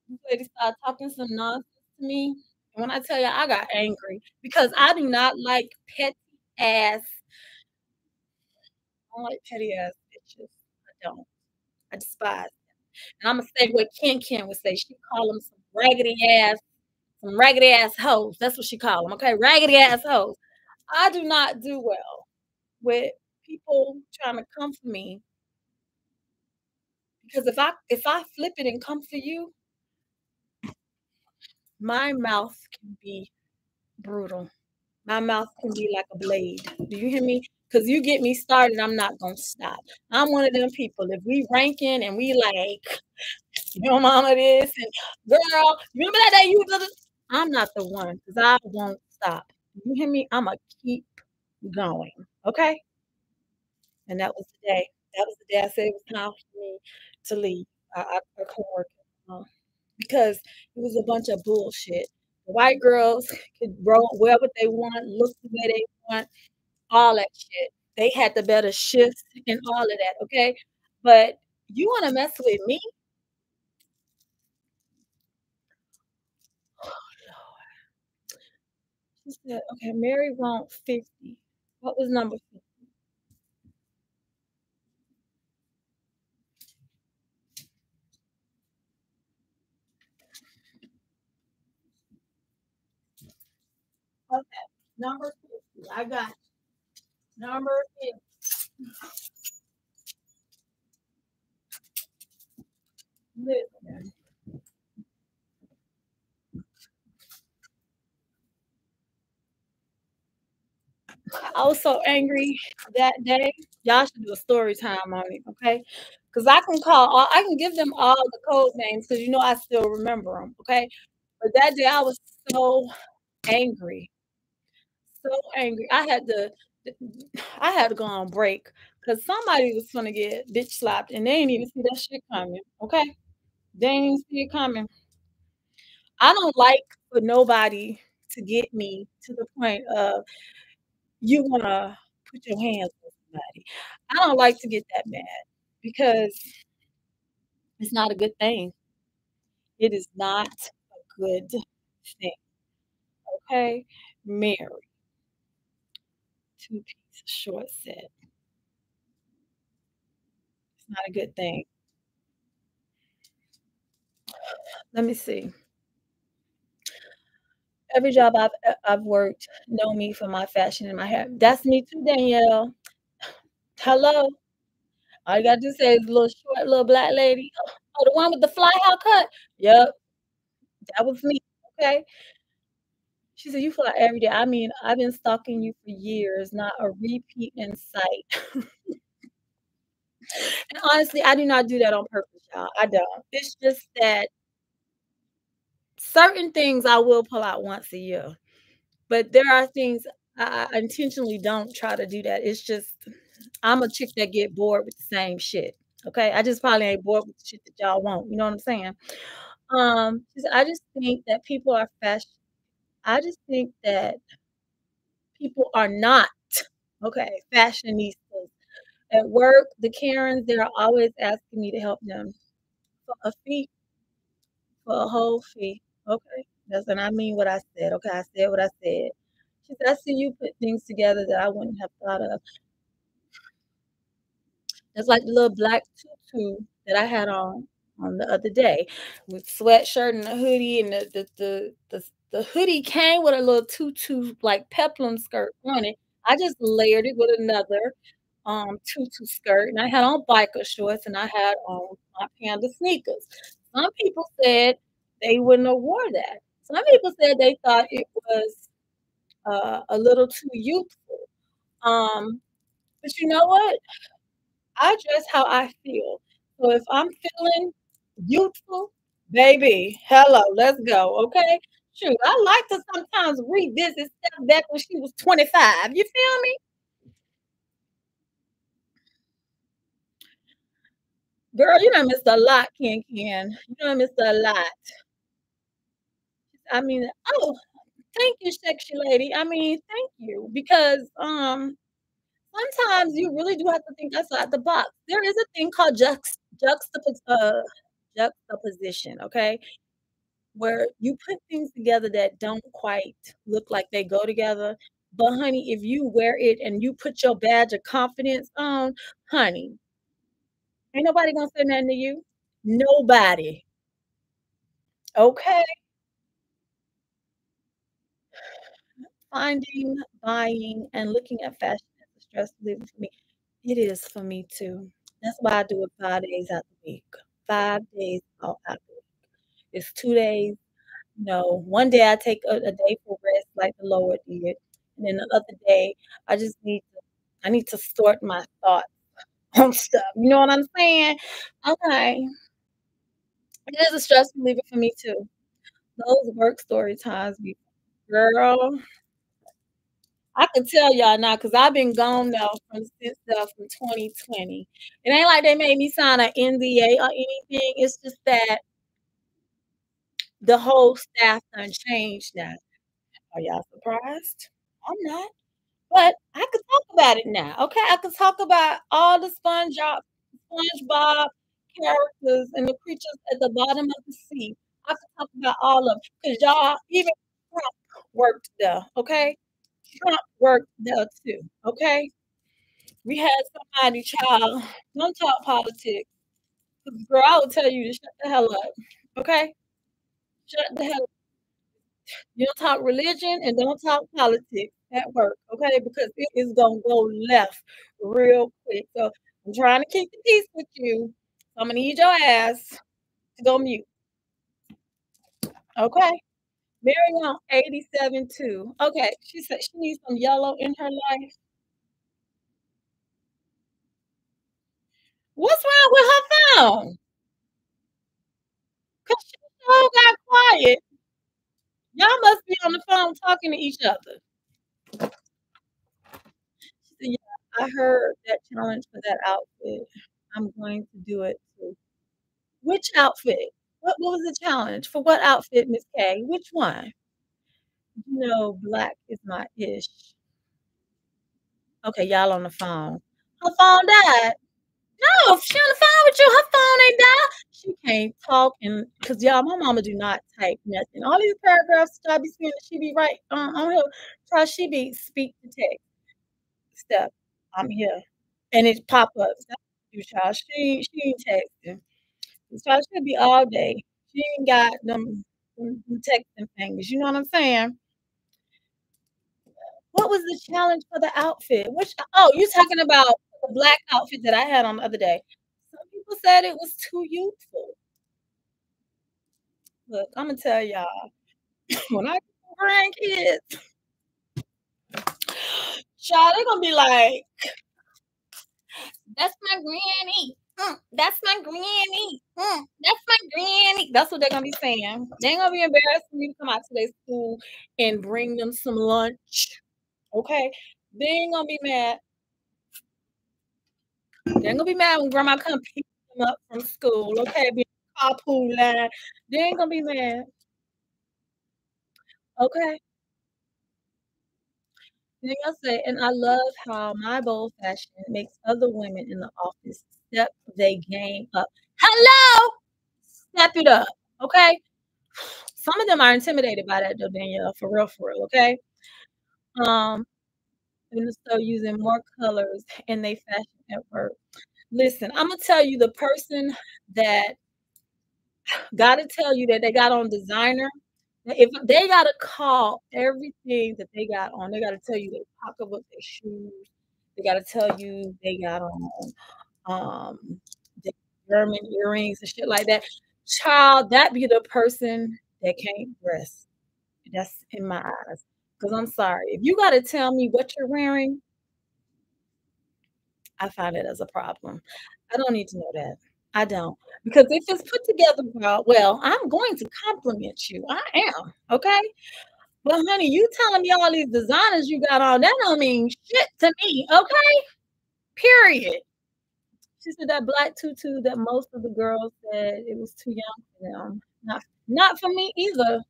This lady started talking some nonsense to me. And when I tell you I got angry because I do not like petty ass. I don't like petty ass bitches. I don't. I despise. And I'm gonna say what Ken Ken would say. She call them some raggedy ass, some raggedy ass hoes. That's what she call them. Okay, raggedy ass hoes. I do not do well with people trying to come for me because if I if I flip it and come for you, my mouth can be brutal. My mouth can be like a blade. Do you hear me? Because you get me started, I'm not gonna stop. I'm one of them people. If we ranking and we like, your mama this and girl, remember that day you did I'm not the one because I won't stop. You hear me? I'ma keep going. Okay. And that was the day. That was the day I said it was time for me to leave. I, I, I because it was a bunch of bullshit. White girls could roll what they want, look the way they want, all that shit. They had the better shifts and all of that. Okay, but you want to mess with me? Oh, okay, Mary want 50. What was number 50? Okay, number 50. I got you. Number 50. Listen. I was so angry that day. Y'all should do a story time on it, okay? Because I can call, all, I can give them all the code names because you know I still remember them, okay? But that day I was so angry, so angry. I had to, I had to go on break because somebody was gonna get bitch slapped and they didn't even see that shit coming, okay? They didn't even see it coming. I don't like for nobody to get me to the point of you want to put your hands on somebody. I don't like to get that mad because it's not a good thing. It is not a good thing. Okay? Mary. Two piece short set. It's not a good thing. Let me see every job I've uh, I've worked know me for my fashion and my hair. That's me too, Danielle. Hello. All you gotta do say is little short, little black lady. Oh, the one with the fly haircut. Yep, that was me. Okay. She said, "You fly every day." I mean, I've been stalking you for years, not a repeat in sight. and honestly, I do not do that on purpose, y'all. I don't. It's just that certain things I will pull out once a year, but there are things I intentionally don't try to do that. It's just I'm a chick that get bored with the same shit. Okay, I just probably ain't bored with the shit that y'all want. You know what I'm saying? Um, I just think that people are fashion. I just think that people are not okay fashionistas. At work, the Karens, they're always asking me to help them for a fee, for a whole fee. Okay. That's and I mean what I said. Okay, I said what I said. She said, I see you put things together that I wouldn't have thought of. It's like the little black tutu that I had on on the other day with sweatshirt and a hoodie and the the the, the, the hoodie came with a little tutu like peplum skirt on it. I just layered it with another um tutu skirt and I had on biker shorts and I had on my panda sneakers. Some people said they wouldn't have wore that. Some people said they thought it was uh, a little too youthful. Um, but you know what? I dress how I feel. So if I'm feeling youthful, baby, hello, let's go. Okay. Shoot, I like to sometimes revisit stuff back when she was 25. You feel me? Girl, you know Mr. a lot, Ken Ken. You know Mr. a lot. I mean, oh, thank you, sexy lady. I mean, thank you because um sometimes you really do have to think outside the box. There is a thing called juxt juxtapos uh, juxtaposition, okay? Where you put things together that don't quite look like they go together. But honey, if you wear it and you put your badge of confidence on, honey, ain't nobody gonna say nothing to you. Nobody. Okay. Finding, buying, and looking at fashion as a stress reliever for me. It is for me too. That's why I do it 5 days out the week. 5 days out week. It's 2 days, you know, one day I take a, a day for rest like the Lord did, and then the other day I just need to I need to sort my thoughts on stuff. You know what I'm saying? Okay. It is a stress reliever for me too. Those work story times girl. I can tell y'all now because I've been gone now from since uh, from 2020. It ain't like they made me sign an NDA or anything. It's just that the whole mm-hmm. staff done changed now. Are y'all surprised? I'm not. But I can talk about it now. Okay, I can talk about all the SpongeBob, SpongeBob characters and the creatures at the bottom of the sea. I can talk about all of them because y'all even Trump worked there. Okay, Trump worked there too. Okay. We had somebody, child, don't talk politics. Girl, I will tell you to shut the hell up. Okay? shut the hell up. You'll talk religion and don't talk politics at work, okay? Because it is gonna go left real quick. So I'm trying to keep the peace with you. I'm gonna need your ass to go mute. Okay. Mary 87 too. Okay, she said she needs some yellow in her life. What's wrong with her phone? Cause she so got quiet. Y'all must be on the phone talking to each other. She said, Yeah, I heard that challenge for that outfit. I'm going to do it too. Which outfit? What, what was the challenge? For what outfit, Miss K? Which one? You know, black is my ish. Okay, y'all on the phone. Her phone died. No, she on the phone with you. Her phone ain't died. She can't talk and because y'all, my mama do not type nothing. All these paragraphs I be seeing, she be right uh, on, on her. Try she be speak to text. Step, I'm here, and it pop up. You child, she she ain't texting. Child should be all day. She ain't got them, them, them texting fingers. You know what I'm saying? What was the challenge for the outfit? Which oh, you talking about the black outfit that I had on the other day? Some people said it was too youthful. Look, I'm gonna tell y'all when I grandkids, child, they're gonna be like, "That's my granny." Mm, that's my granny. Mm, that's my granny. That's what they're gonna be saying. They ain't gonna be embarrassed for me to come out to their school and bring them some lunch. Okay, they ain't gonna be mad. They ain't gonna be mad when grandma come pick them up from school. Okay, be carpool line. They ain't gonna be mad. Okay. Then I say, and I love how my bold fashion makes other women in the office step their game up. Hello, step it up. Okay. Some of them are intimidated by that, though, Danielle. For real, for real. Okay. Um, and so using more colors in their fashion at work. Listen, I'm gonna tell you the person that gotta tell you that they got on designer. If they gotta call everything that they got on, they gotta tell you their pocketbook, their shoes. They gotta tell you they got on um the German earrings and shit like that. Child, that be the person that can't dress. That's in my eyes. Because I'm sorry, if you got to tell me what you're wearing, I find it as a problem. I don't need to know that. I don't. Because if it's put together well, well, I'm going to compliment you. I am. Okay. But honey, you telling me all these designers you got on, that don't mean shit to me. Okay. Period. She said that black tutu that most of the girls said it was too young for them. Not, not for me either.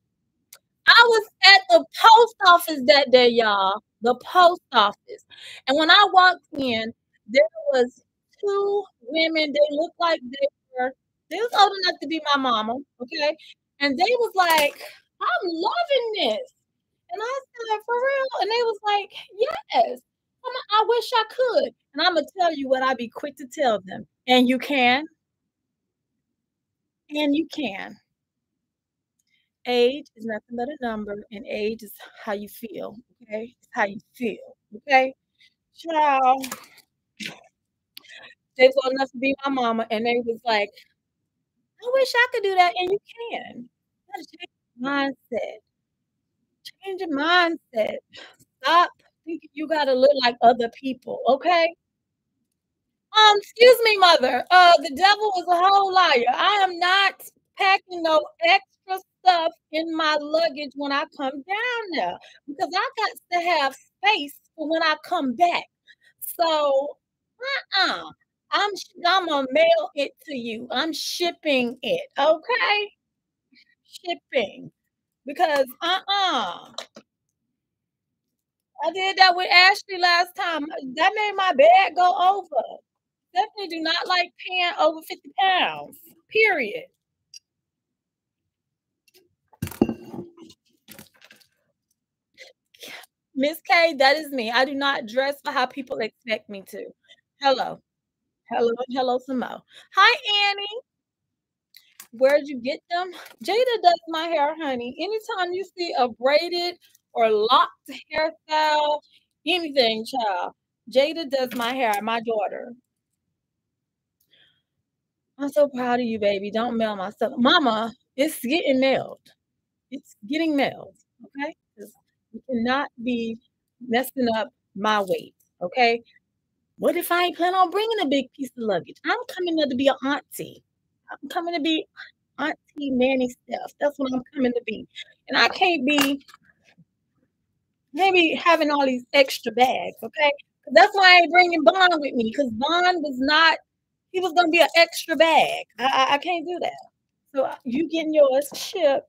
I was at the post office that day, y'all. The post office. And when I walked in, there was two women. They looked like they were, they was old enough to be my mama. Okay. And they was like, I'm loving this. And I said, for real? And they was like, yes. I'm, I wish I could. And I'm gonna tell you what I'd be quick to tell them. And you can. And you can. Age is nothing but a number, and age is how you feel. Okay, it's how you feel. Okay, child. They was old enough to be my mama, and they was like, "I wish I could do that," and you can. You gotta change mindset. Change your mindset. Stop thinking you gotta look like other people. Okay. Um, excuse me, mother. Uh, the devil is a whole liar. I am not packing no extra stuff in my luggage when I come down there because I got to have space for when I come back. So, uh-uh. I'm I'm gonna mail it to you. I'm shipping it, okay? Shipping because uh-uh. I did that with Ashley last time. That made my bag go over. Definitely do not like paying over 50 pounds. Period. Miss K, that is me. I do not dress for how people expect me to. Hello. Hello, hello, Samo. Hi, Annie. Where'd you get them? Jada does my hair, honey. Anytime you see a braided or locked hairstyle, anything, child. Jada does my hair, my daughter. I'm so proud of you, baby. Don't mail my stuff. Mama, it's getting mailed. It's getting mailed. Okay. You cannot be messing up my weight. Okay. What if I ain't plan on bringing a big piece of luggage? I'm coming there to be an auntie. I'm coming to be auntie nanny stuff. That's what I'm coming to be. And I can't be maybe having all these extra bags, okay? That's why I ain't bringing Bond with me because Bond was not, he was going to be an extra bag. I, I, I, can't do that. So uh, you getting yours shipped.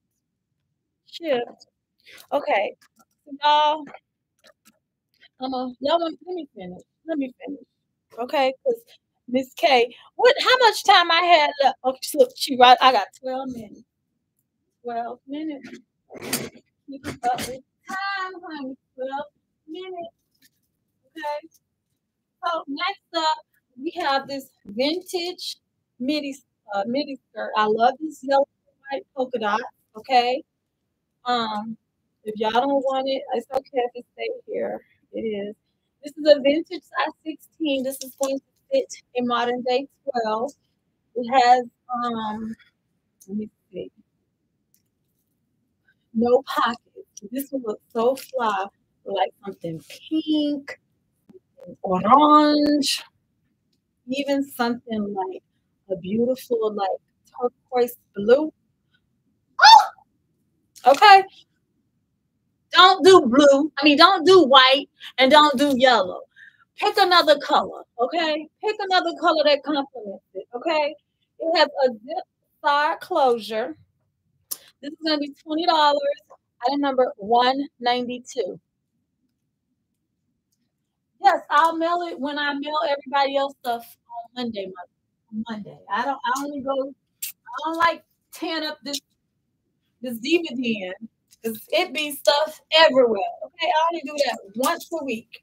Shipped. Okay. Y'all, I'm y'all want, let me finish. Let me finish. Okay. Because Miss K, what, how much time I had left? Okay, so she right, I got 12 minutes. 12 minutes. Keep up with time, honey. 12 minutes. Okay. So next up, we have this vintage midi uh, midi skirt. I love this yellow and white polka dot. Okay. Um, if y'all don't want it, it's okay if it stay here. It is. This is a vintage size 16. This is going to fit a modern day 12. It has um let me see. No pockets. This will look so fly, like something pink, orange, even something like a beautiful like turquoise blue. Oh! Okay. Don't do blue. I mean, don't do white and don't do yellow. Pick another color, okay? Pick another color that complements it, okay? It has a zip side closure. This is going to be $20. Item number 192 Yes, I'll mail it when I mail everybody else stuff on Monday. Monday. I don't. I only go. I don't like tan up this this diva DVD because it be stuff everywhere. Okay, I only do that once a week.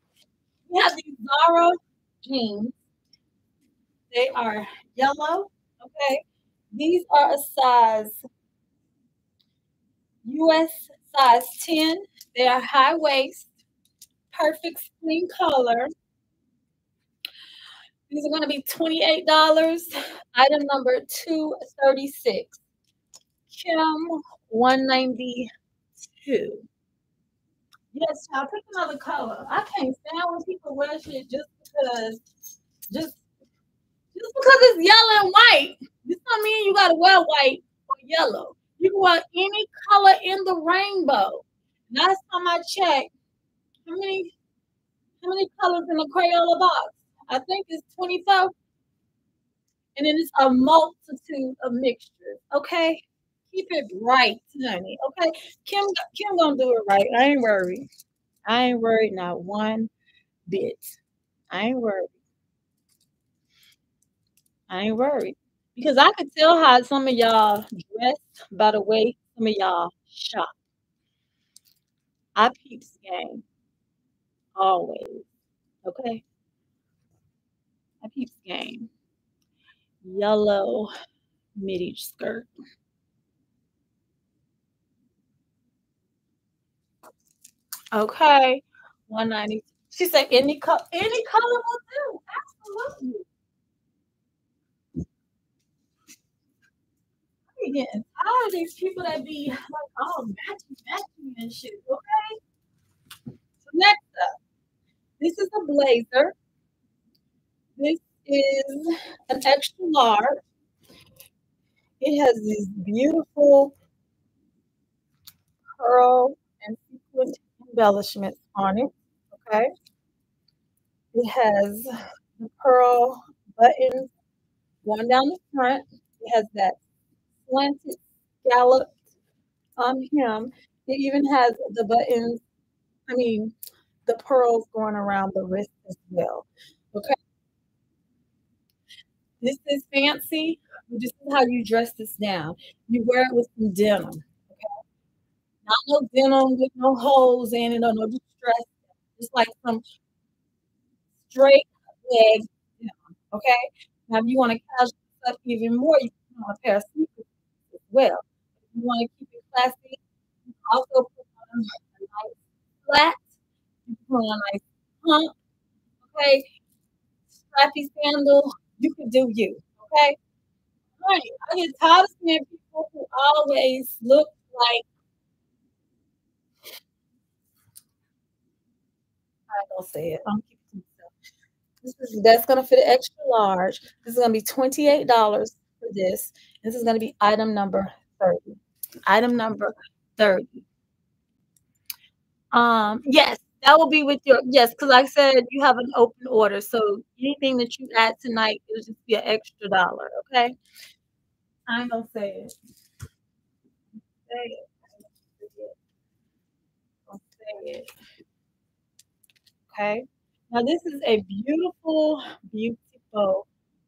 We have these Zara jeans. They are yellow. Okay, these are a size US size 10. They are high waist perfect spring color. These are going to be $28. Item number 236. Kim 192. Yes, child, pick another color. I can't stand when people wear shit just because just just because it's yellow and white. This don't mean you gotta wear white or yellow. You can wear any color in the rainbow. Last time I checked, how many how many colors in a Crayola box? I think it's 24. And then it's a multitude of mixtures. Okay. Keep it right, honey. Okay. Kim Kim gonna do it right. I ain't worried. I ain't worried not one bit. I ain't worried. I ain't worried. Because I could tell how some of y'all dressed by the way some of y'all shop. I peeps game always. Okay. I peeps game. Yellow midi skirt. Okay. 190. She said any color any color will do. Absolutely. I'm these people that be like, oh, matching, matching and shit. Okay. So next up, this is a blazer. This is an extra large. It has these beautiful pearl and embellishments on it. Okay. It has the pearl buttons going down the front. It has that slanted scalloped um hem. It even has the buttons, I mean, the pearls going around the wrist as well. Okay. This is fancy. This is how you dress this down. You wear it with some denim. Not no denim with no holes in it or no distress. Just like some straight leg. Okay. Now, if you want to casual stuff even more, you can on a pair of sneakers as well. If you want to keep it classy, you also put on a nice flat you put on a nice pump, okay? Strappy sandal, you can do you, okay? Right, I get tired of seeing people who always look like I don't say it. I'm keeping. This is that's gonna fit extra large. This is gonna be $28 for this. This is gonna be item number 30. Item number 30. Um, yes, that will be with your yes, because I said you have an open order. So anything that you add tonight, it'll just be an extra dollar, okay? I ain't gonna say it. Say it. I'll say it. Okay. Now this is a beautiful, beautiful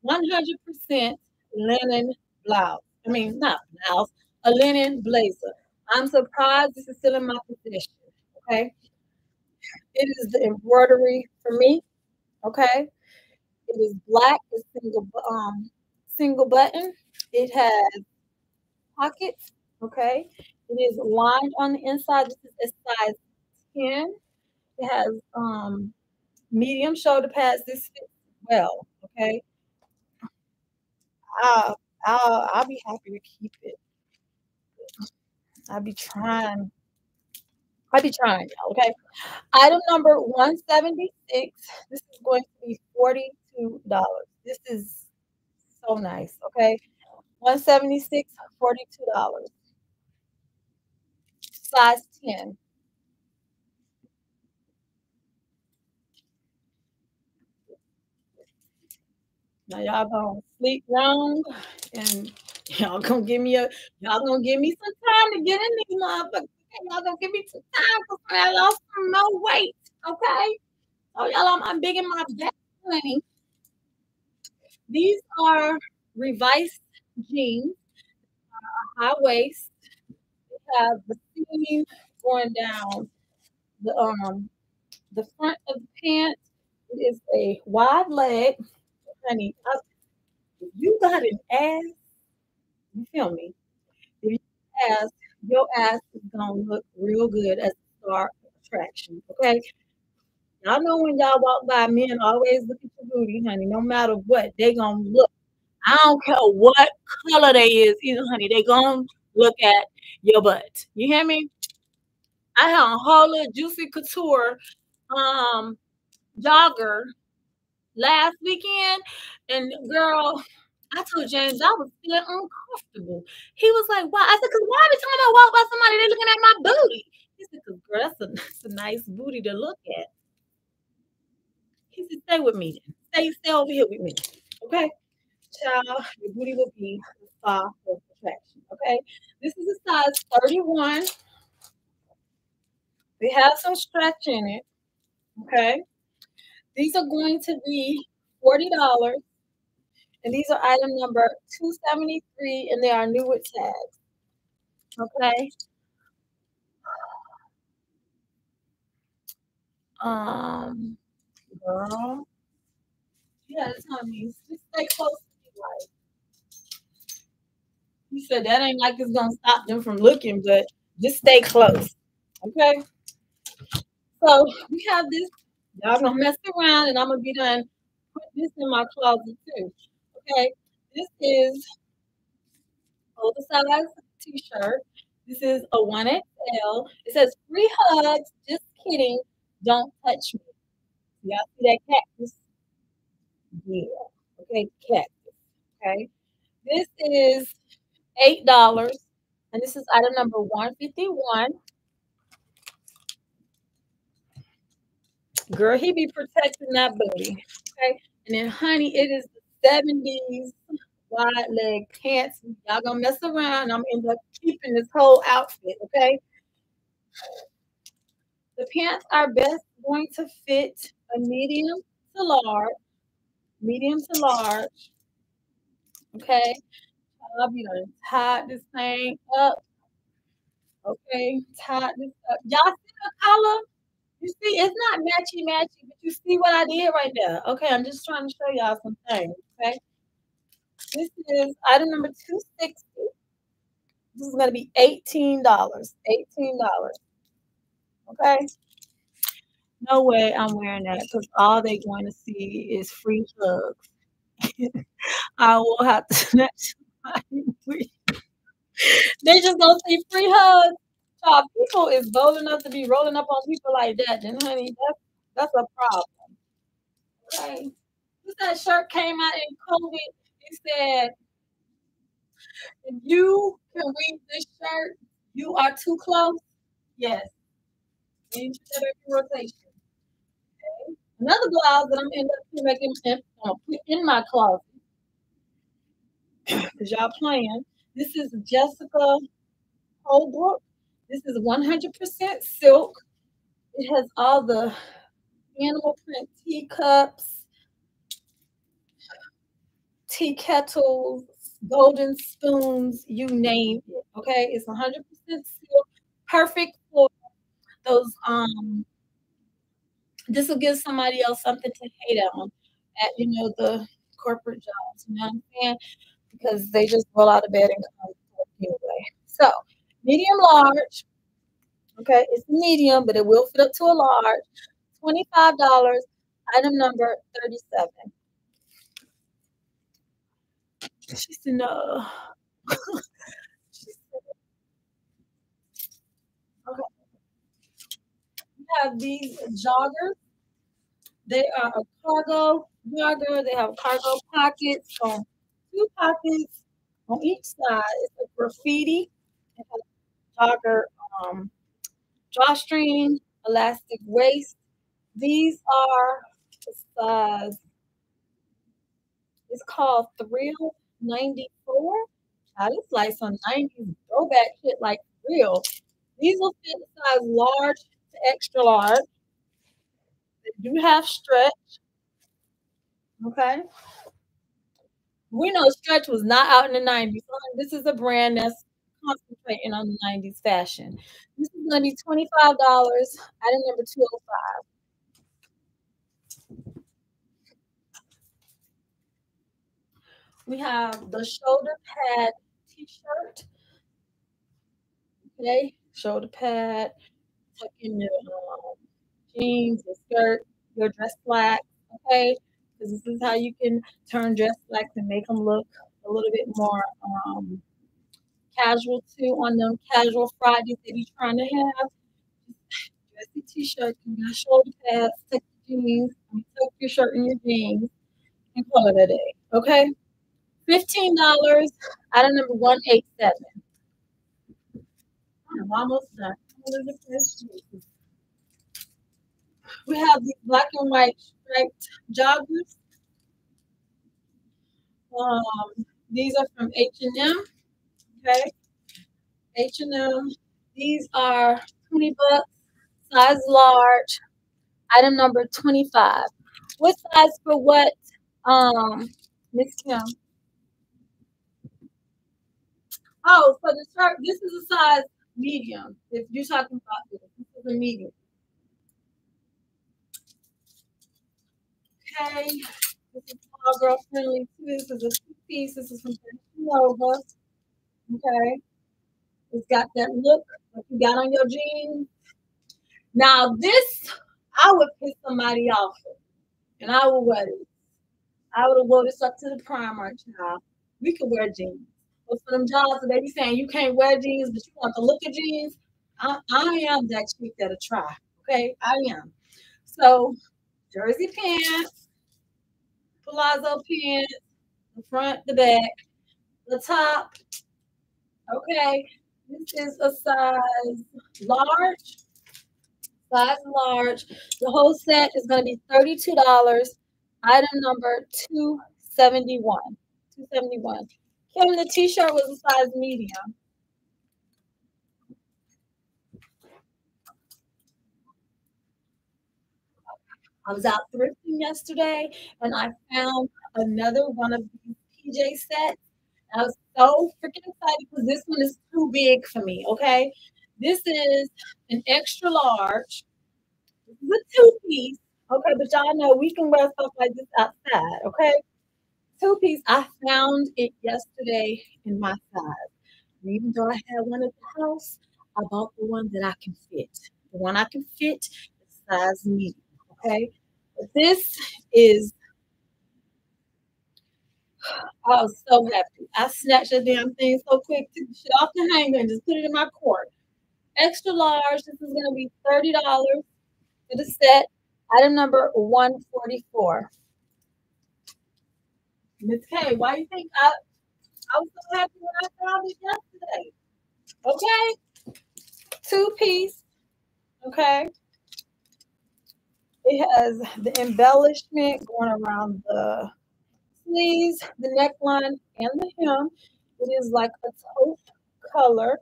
100% linen blouse. I mean, not blouse, a linen blazer. I'm surprised this is still in my possession. Okay. It is the embroidery for me. Okay. It is black, it's single um single button. It has pockets. Okay. It is lined on the inside. This is a size 10. Has um medium shoulder pads. This fits well. Okay. I'll, I'll, I'll be happy to keep it. I'll be trying. I'll be trying, okay? Item number 176. This is going to be $42. This is so nice, okay? 176 $42. Size 10. Now y'all gonna sleep wrong and y'all gonna give me a y'all gonna give me some time to get in these motherfuckers. Y'all gonna give me some time because I lost some more weight. Okay. So y'all I'm, I'm big in my back. These are revised jeans, uh, high waist. They have the seam going down the um the front of the pants. It is a wide leg honey, I, if you got an ass, you feel me? If you ass, your ass is gonna look real good as a star attraction. Okay. Y'all know when y'all walk by, men always look at your booty, honey. No matter what, they gonna look. I don't care what color they is, either, honey. They gonna look at your butt. You hear me? I had a whole little juicy couture um jogger last weekend, and girl, I told James I was feeling uncomfortable. He was like, "Why?" I said, "Cause why every time I walk by somebody, they're looking at my booty." He said, "Cause girl, that's a, that's a nice booty to look at." He said, "Stay with me, stay stay over here with me, okay?" Child, your booty will be the of attraction. Okay, this is a size 31. We have some stretch in it. Okay. These are going to be $40. And these are item number 273, and they are new with tags. Okay. Um, girl. Yeah, it's on me. Just stay close to me, like. He said that ain't like it's gonna stop them from looking, but just stay close. Okay. So we have this Y'all gonna mess around and I'm gonna be done put this in my closet too. Okay, this is oversized t-shirt. This is a 1XL. It says free hugs, just kidding, don't touch me. Y'all see that cactus? Yeah. Okay, cactus. Okay. This is eight dollars, and this is item number 151. Girl, he be protecting that booty. Okay. And then, honey, it is the 70s wide leg pants. Y'all gonna mess around. I'm end up keeping this whole outfit. Okay. The pants are best going to fit a medium to large. Medium to large. Okay. I'll be done tie this thing up. Okay, tie this up. Y'all see the color? You see, it's not matchy matchy, but you see what I did right there. Okay, I'm just trying to show y'all some things. Okay. This is item number 260. This is going to be $18. $18. Okay. No way I'm wearing that because all they're going to see is free hugs. I will have to snatch They just gonna see free hugs uh, people is bold enough to be rolling up on people like that, then honey, that's that's a problem. Okay. That shirt came out in COVID, it said, if you can read this shirt, you are too close. Yes. In rotation. Okay. Another blouse that I'm end up making uh, put in my closet. Because y'all playing. This is Jessica Holbrook. This is 100% silk. It has all the animal print teacups, tea kettles, golden spoons, you name it. Okay, it's 100% silk, perfect for those. Um, this will give somebody else something to hate on at you know the corporate jobs. You know what I'm saying? Because they just roll out of bed and come anyway. So medium large. Okay, it's medium, but it will fit up to a large. $25. Item number 37. She said, no. she said, okay. We have these joggers. They are a cargo jogger. They have cargo pockets on two pockets on each side. It's a graffiti. It has jogger um, drawstring, elastic waist. These are the size. It's called Thrill 94. Now, this like some 90s throwback shit like real. These will fit size large to extra large. They do have stretch. Okay. We know stretch was not out in the 90s. This is a brand that's concentrating on the 90s fashion. This is going to be $25. Item number 205. We have the shoulder pad t-shirt. Okay, shoulder pad, tuck in your um, jeans, your skirt, your dress slacks. Okay, because this is how you can turn dress slacks and make them look a little bit more um, casual too on them casual Fridays that you're trying to have. Dressy t-shirt, you got shoulder pads, your jeans, your shirt and your jeans, and call it a day. Okay. Fifteen dollars. Item number one eight seven. I'm almost done. We have these black and white striped joggers. Um, these are from H and M. Okay, H and M. These are twenty bucks, size large. Item number twenty-five. What size for what? Um, Miss Kim. Oh, so the shirt, this is a size medium. If you're talking about this, this is a medium. Okay. This is all girl friendly too. This is a two piece. This is from Nova. Okay. It's got that look like you got on your jeans. Now, this, I would piss somebody off. And I would wear this. I would have wore this up to the Primark child. We could wear jeans. But for them jobs, they be saying you can't wear jeans, but you want to look at jeans. I, I am that chick that'll try. Okay, I am. So jersey pants, palazzo pants, the front, the back, the top. Okay, this is a size large. Size large. The whole set is going to be $32. Item number 271. 271. Kim, the t-shirt was a size medium. I was out thrifting yesterday and I found another one of these PJ sets. I was so freaking excited because this one is too big for me. Okay. This is an extra large. This is a two piece. Okay. But y'all know we can wear stuff like this outside. Okay two piece. I found it yesterday in my size. Even though I had one at the house, I bought the one that I can fit. The one I can fit is size medium. Okay. But this is I was so happy. I snatched that damn thing so quick, the shit off the hanger and just put it in my court. Extra large. This is gonna be $30 for the set. Item number 144. Miss K, why you think I I was so happy when I found it yesterday? Okay. Two piece. Okay. It has the embellishment going around the sleeves, the neckline, and the hem. It is like a taupe color.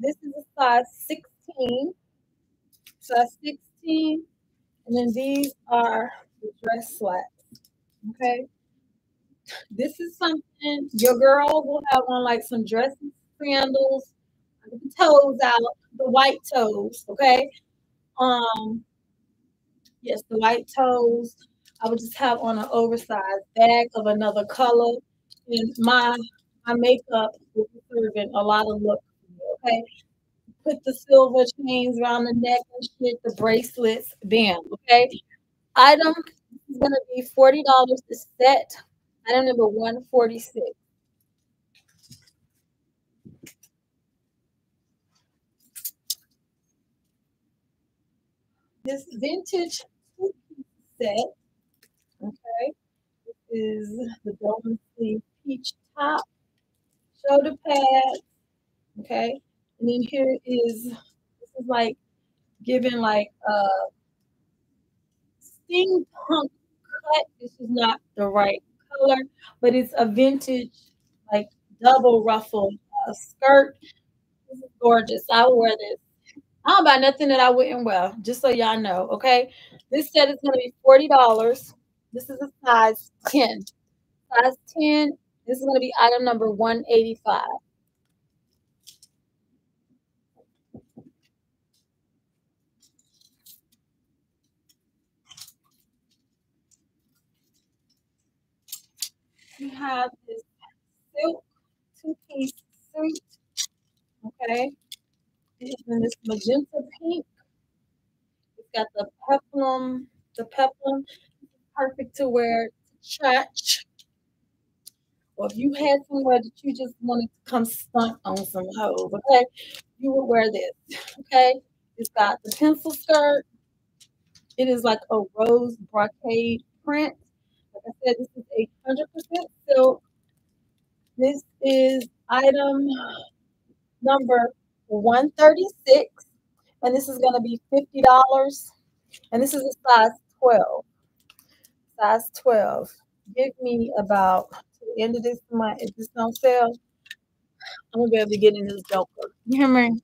This is a size 16. Size 16. And then these are the dress slacks. Okay. This is something your girl will have on like some dresses, sandals, the toes out, the white toes. Okay. Um, yes, the white toes. I would just have on an oversized bag of another color. And my my makeup will be serving a lot of look. Okay. Put the silver chains around the neck and shit, the bracelets, bam. Okay. Item is gonna be $40 to set. Item number 146. This vintage set, okay, this is the golden sleeve peach top, shoulder pads, okay, and then here is this is like giving like a steampunk cut. This is not the right color, but it's a vintage like double ruffle uh, skirt. This is gorgeous. I will wear this. I don't buy nothing that I wouldn't wear, just so y'all know. Okay. This set is going to be $40. This is a size 10. Size 10. This is going to be item number 185. We have this silk two-piece suit. Okay. It's in this magenta pink. It's got the peplum, the peplum. Perfect to wear to church. Or if you had somewhere that you just wanted to come stunt on some hoes, okay, you would wear this. Okay. It's got the pencil skirt. It is like a rose brocade print. Like I said, this is a hundred percent silk. This is item number 136 and this is going to be $50 and this is a size 12 size 12 give me about to the end of this month if this don't sell i'm gonna be able to get in this joker you hear me?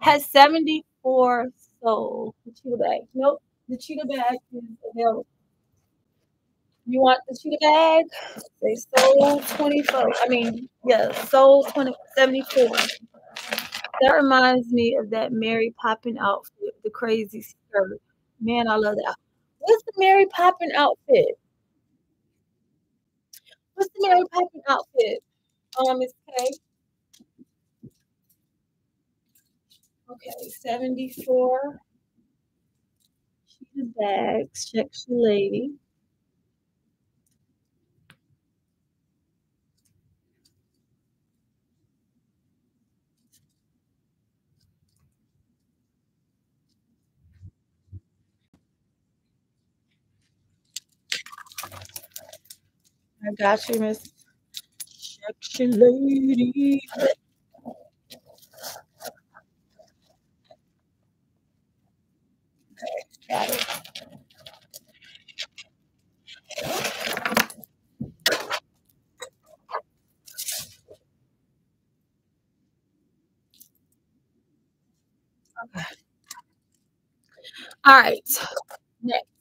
Has 74 sold? The cheetah bag. Nope. The cheetah bag is available. You want the cheetah bag? They sold 24 i mean yeah sold 20 74 that reminds me of that Mary Poppin outfit, the crazy skirt. Man, I love that. What's the Mary Poppin outfit? What's the Mary Poppin outfit? Um, Miss K. Okay, 74. She's bags, check, sexy lady. I got you, Miss Sexy Lady. Got it. All right. Next.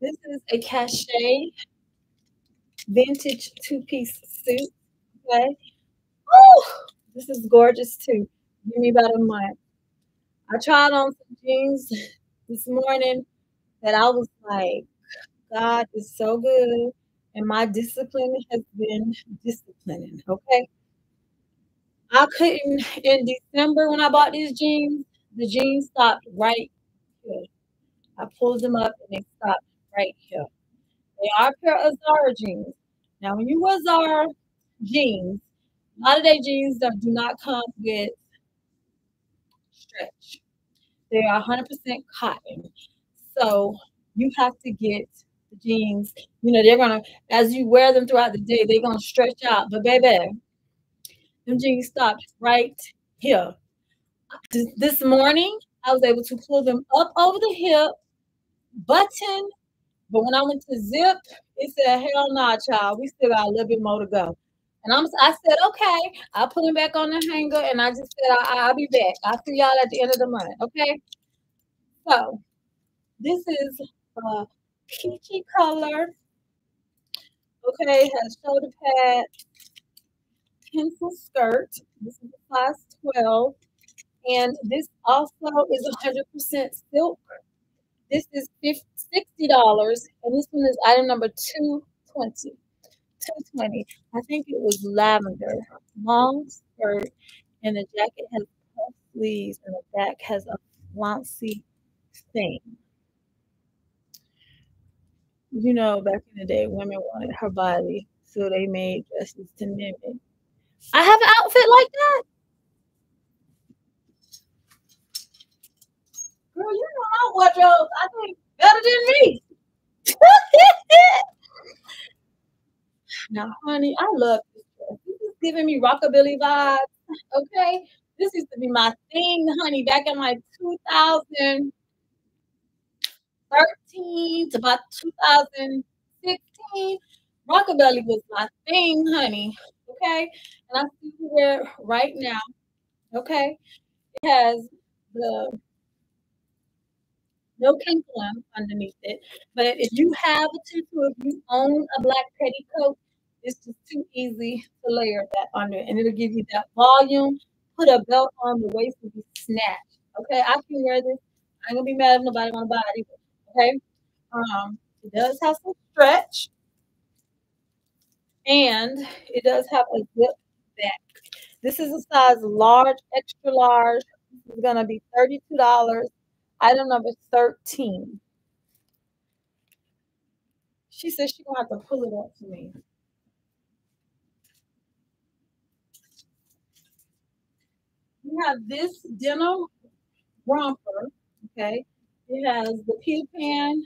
This is a cachet vintage two-piece suit. Okay. Oh, this is gorgeous too. Give me about a month. I tried on some jeans this morning that I was like, God is so good. And my discipline has been disciplining. Okay. I couldn't in December when I bought these jeans, the jeans stopped right here. I pulled them up and they stopped right here. They are a pair of Zara jeans. Now, when you wear Zara jeans, a lot of their jeans that do not come with stretch. They are 100% cotton. So you have to get the jeans. You know, they're gonna as you wear them throughout the day, they're gonna stretch out. But baby, them jeans stopped right here. This morning, I was able to pull them up over the hip, button. But when I went to zip, it said, "Hell nah, child. We still got a little bit more to go." And I'm, I said, "Okay." I put him back on the hanger, and I just said, I, "I'll be back. I'll see y'all at the end of the month." Okay. So this is a peachy color. Okay, it has shoulder pad, pencil skirt. This is a size 12. And this also is 100% silk. This is $60. And this one is item number 220. 220. I think it was lavender. Long skirt. And the jacket has sleeves. And the back has a flouncy thing. You know, back in the day, women wanted her body. So they made dresses to mimic. I have an outfit like that. Girl, you know my wardrobe. I think better than me. now, honey, I love this dress. This is giving me rockabilly vibes. Okay. This used to be my thing, honey, back in like 2013 to about 2016. Rockabilly was my thing, honey. Okay. And I see wear right now. Okay. It has the no kinkling underneath it. But if you have a tutu, if you own a black petticoat, it's just too easy to layer that under, and it'll give you that volume. Put a belt on the waist will be snatched. Okay, I can wear this. I ain't gonna be mad if nobody wanna buy it. Okay, um, it does have some stretch, and it does have a zip back. This is a size large, extra large. It's gonna be thirty-two dollars Item number 13. She says she's gonna have to pull it up for me. We have this denim romper, okay? It has the Peter Pan,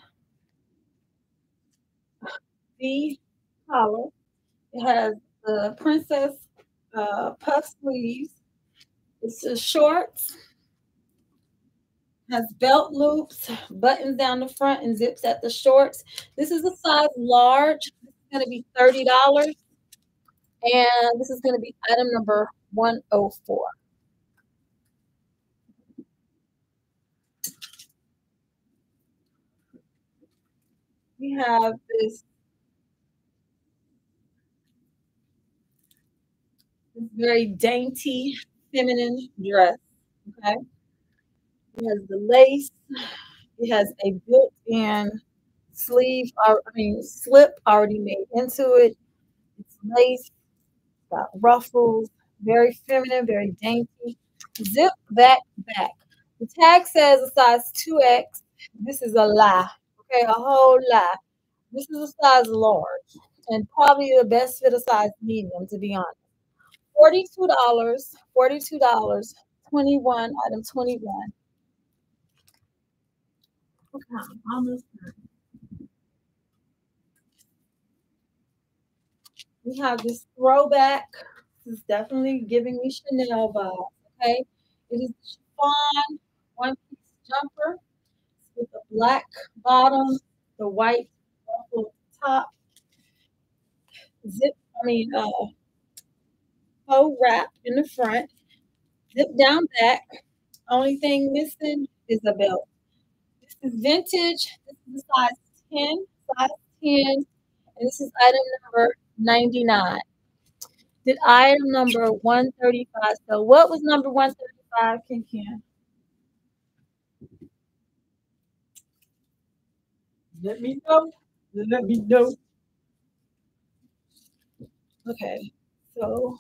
the collar. It has the princess uh, puff sleeves. It's the shorts has belt loops, buttons down the front, and zips at the shorts. This is a size large. It's going to be $30. And this is going to be item number 104. We have this, this very dainty feminine dress. Okay. It has the lace. It has a built-in sleeve, I mean slip already made into it. It's lace, got ruffles, very feminine, very dainty. Zip back back. The tag says a size 2X. This is a lie. Okay, a whole lie. This is a size large and probably the best fit a size medium, to be honest. $42, $42, 21, item 21. Almost done. We have this throwback. This is definitely giving me Chanel vibes. Okay, it is chiffon one piece jumper with the black bottom, the white top, zip. I mean, uh, faux wrap in the front, zip down back. Only thing missing is a belt is vintage. This is size 10, size 10. And this is item number 99. Did item number 135. So what was number 135, Ken Ken? Let me know. Let me know. Okay, so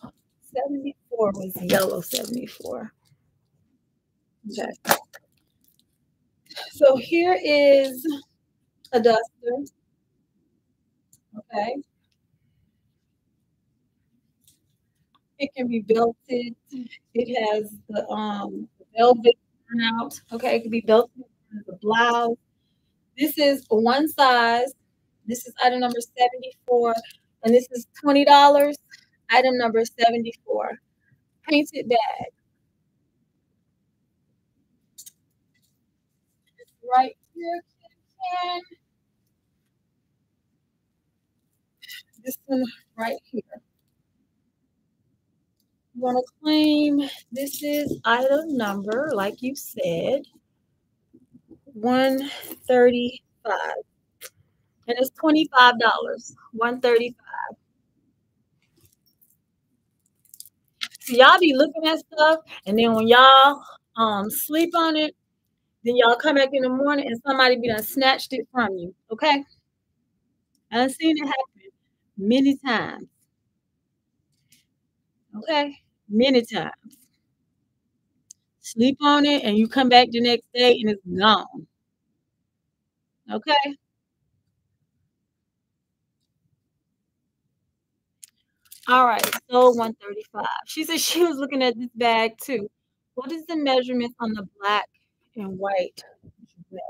74 was yellow 74. Okay. So here is a duster. Okay. It can be belted. It has the um velvet out. Okay, it can be belted with the blouse. This is one size. This is item number 74, and this is $20. Item number 74. Painted bag. Right here, Ken. This one right here. You want to claim this is item number, like you said, 135 and it's $25 135 so y'all be looking at stuff and then when y'all um sleep on it then y'all come back in the morning and somebody be done snatched it from you okay? I've seen it happen many times. Okay? Many times. Sleep on it and you come back the next day and it's gone. Okay? All right, so 135. She said she was looking at this bag too. What is the measurement on the black and white dress?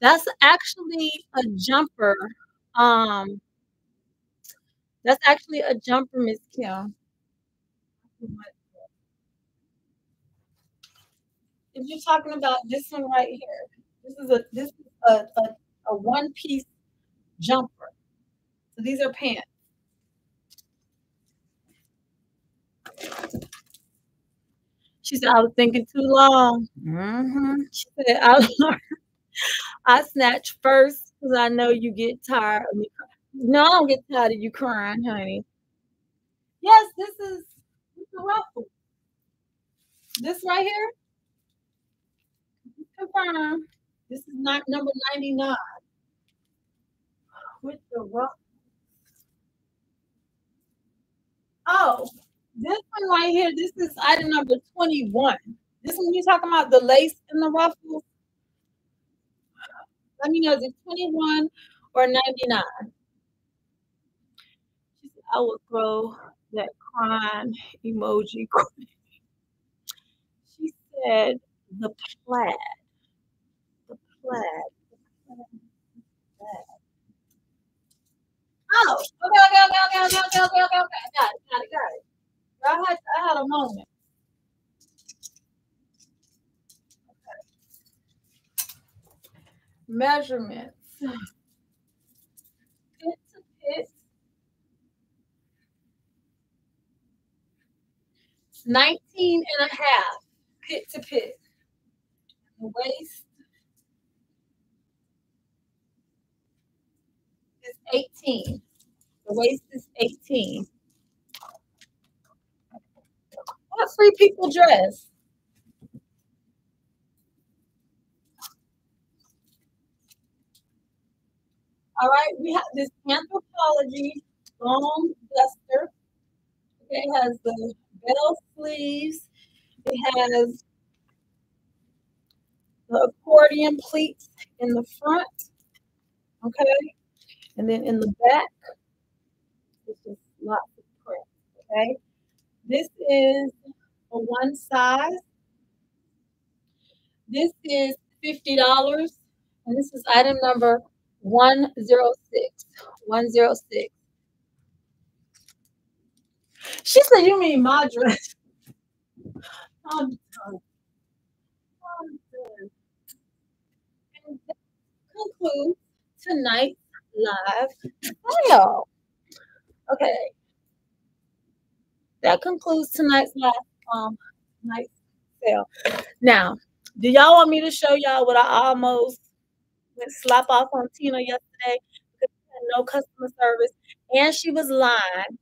That's actually a jumper. Um, that's actually a jumper, Miss Kim. If you're talking about this one right here, this is a this is a, a, a one piece jumper. So these are pants. She said, I was thinking too long. Mm-hmm. She said, I, I snatch first because I know you get tired of me. No, I don't get tired of you crying, honey. Yes, this is, this is ruffle. This right here, confirm. This is not number 99 with the ruffle. Oh, this one right here, this is item number 21. This one you're talking about the lace and the ruffles? Let me know, is it 21 or 99? I would throw that crying emoji. She said the plaid. The plaid. The plaid. Oh, okay, okay, okay, okay, okay, okay, okay, okay. Got it, got it, got it. I had, I had a moment. Okay. Measurements. Pit to pit. 19 and a half pit to pit. The waist is 18. The waist is 18. What free people dress? All right, we have this Anthropologie long duster. It has the bell sleeves. It has the accordion pleats in the front. Okay. And then in the back, it's just lots of print. Okay. This is a one size. This is $50. And this is item number 106. 106. She said, You mean my dress? I'm done. I'm done. And that concludes tonight's live sale. Okay. That concludes tonight's live um night sale. Now, do y'all want me to show y'all what I almost went slap off on Tina yesterday because no customer service and she was lying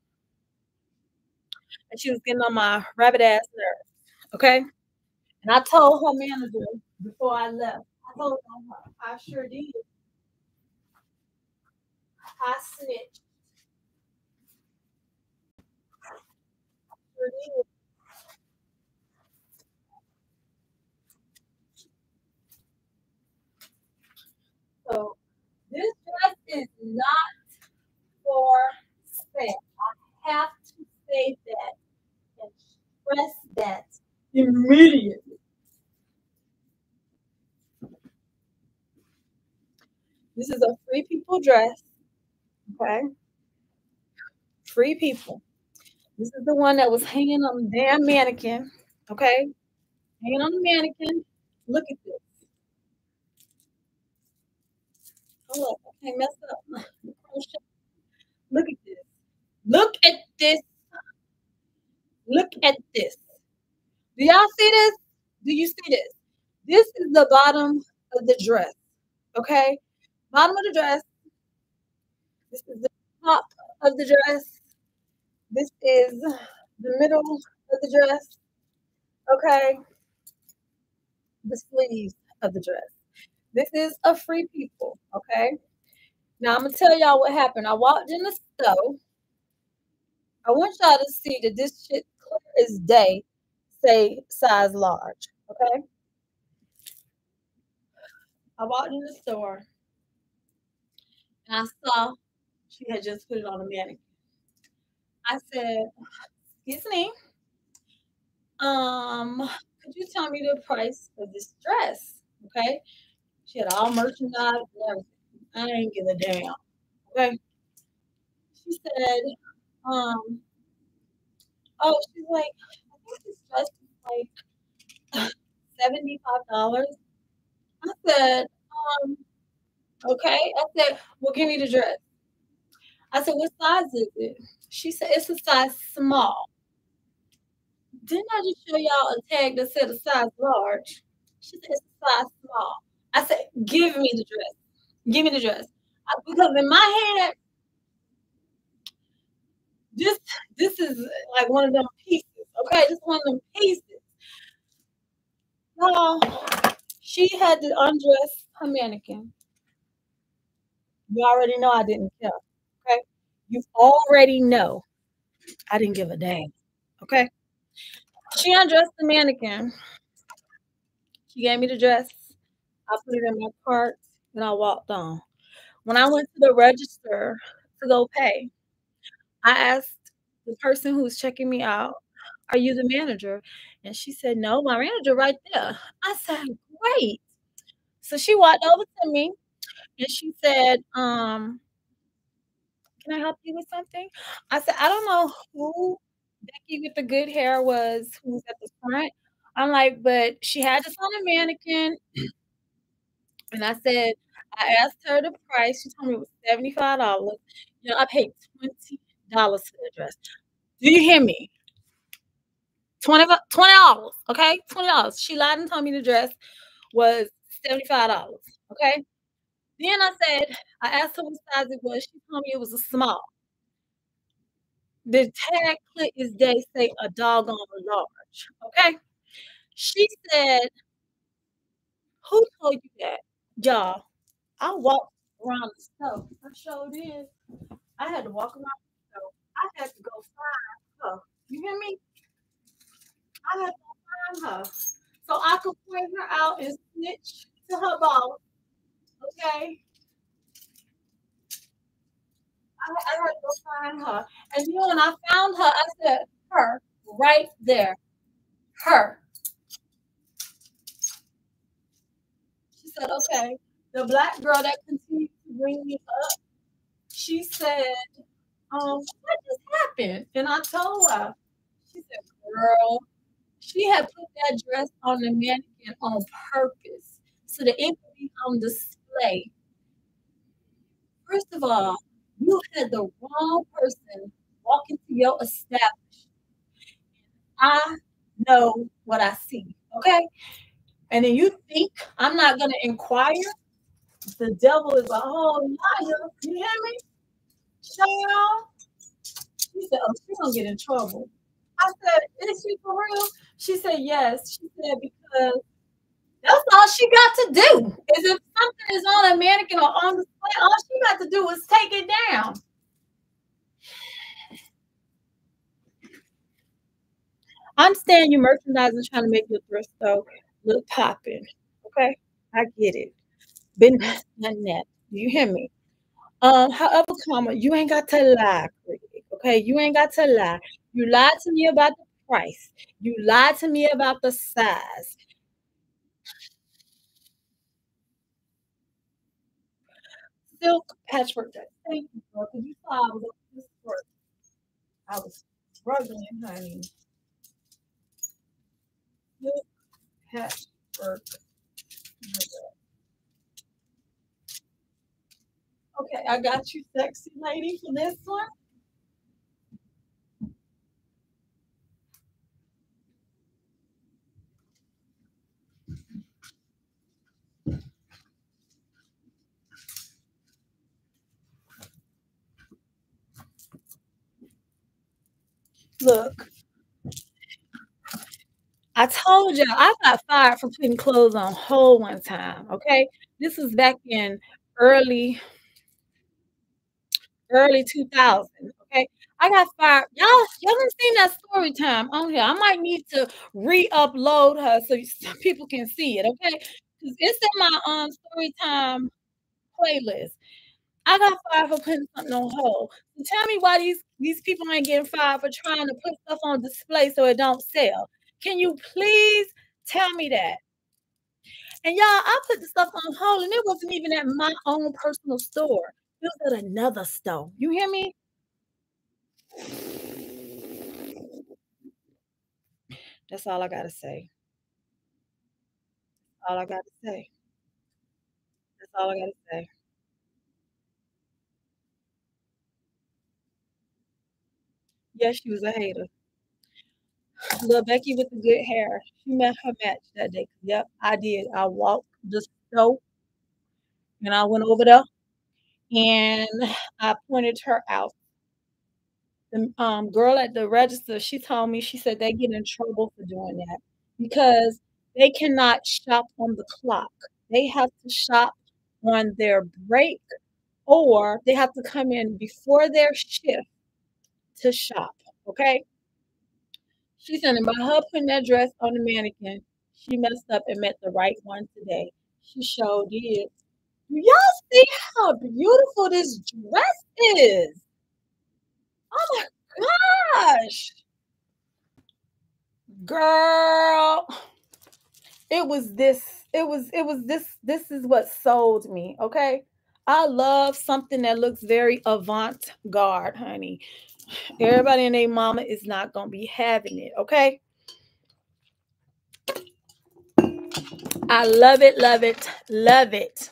and she was getting on my rabbit ass nerves. Okay. And I told her manager before I left, I told her, I sure did. I snitched. Sure did. So this dress is not for sale. I have to say that and stress that immediately. This is a free people dress. Okay. Free people. This is the one that was hanging on the damn mannequin. Okay. Hanging on the mannequin. Look at this. Hold up. I can't mess up. Look at this. Look at this. Look at this. Do y'all see this? Do you see this? This is the bottom of the dress. Okay. Bottom of the dress. This is the top of the dress. This is the middle of the dress. Okay. The sleeves of the dress. This is a free people. Okay. Now I'm gonna tell y'all what happened. I walked in the store. I want y'all to see that this shit clear as day say size large. Okay. I walked in the store and I saw she had just put it on a mannequin. I said, excuse me. Um, could you tell me the price of this dress? Okay. She had all merchandise and everything. I ain't give a damn. Okay. She said, um, oh, she's like, I think this dress is like $75. I said, um, okay. I said, well, give me the dress. I said, what size is it? She said, it's a size small. Didn't I just show y'all a tag that said a size large? She said, it's a size small. I said, give me the dress. Give me the dress. I, because in my head, this this is like one of them pieces. Okay, this one of them pieces. Well, she had to undress her mannequin. You already know I didn't care. You already know I didn't give a damn. Okay. She undressed the mannequin. She gave me the dress. I put it in my cart and I walked on. When I went to the register to go pay, I asked the person who was checking me out, Are you the manager? And she said, No, my manager right there. I said, Great. So she walked over to me and she said, um, Can I help you with something? I said, I don't know who Becky with the good hair was who's at the front. I'm like, but she had this on a mannequin. And I said, I asked her the price. She told me it was $75. You know, I paid $20 for the dress. Do you hear me? 20 $20, okay? $20. She lied and told me the dress was $75. Okay. Then I said, I asked her what size it was. She told me it was a small. The tag click is they say a doggone large. Okay. She said, Who told you that? Y'all, I walked around the store. I showed in. I had to walk around the store. I had to go find her. You hear me? I had to find her. So I could point her out and snitch to her boss. Okay. I, I had to go find her. And you know, when I found her, I said, her right there. Her. She said, okay. The black girl that continued to bring me up, she said, um, what just happened? And I told her, she said, girl, she had put that dress on the mannequin on purpose so that it would be on display. First of all, you had the wrong person walk into your establishment. I know what I see, okay? And then you think I'm not going to inquire? The devil is a whole liar. You hear me? Child. She said, Oh, she's going to get in trouble. I said, Is she for real? She said, Yes. She said, Because that's all she got to do. Is if something is on a mannequin or on the display, all she got to do is take it down. I understand your merchandising trying to make your thrift store look popping. Okay, I get it. Been done that. You hear me? Um, however, comma, you ain't got to lie. Okay, you ain't got to lie. You lied to me about the price. You lied to me about the size. Silk patchwork dress. Thank you, girl. Because you saw I was up this work. I was struggling, honey. Silk patchwork dress. Okay, I got you, sexy lady, for this one. Look, I told y'all I got fired for putting clothes on hold one time. Okay, this was back in early early 2000. Okay, I got fired. Y'all, y'all haven't seen that story time on here. I might need to re-upload her so, people can see it. Okay, it's in my um story time playlist. I got fired for putting something on hold. Tell me why these these people ain't getting fired for trying to put stuff on display so it don't sell. Can you please tell me that? And y'all, I put the stuff on hold, and it wasn't even at my own personal store. It was at another store. You hear me? That's all I gotta say. All I gotta say. That's all I gotta say. Yes, she was a hater. Little Becky with the good hair. She met her match that day. Yep, I did. I walked the store and I went over there and I pointed her out. The um, girl at the register, she told me, she said they get in trouble for doing that because they cannot shop on the clock. They have to shop on their break or they have to come in before their shift to shop. Okay. She said, and by her putting that dress on the mannequin, she messed up and met the right one today. She showed. Do y'all see how beautiful this dress is? Oh my gosh. Girl, it was this, it was, it was this, this is what sold me. Okay. I love something that looks very avant-garde, honey. Everybody and their mama is not gonna be having it, okay? I love it, love it, love it.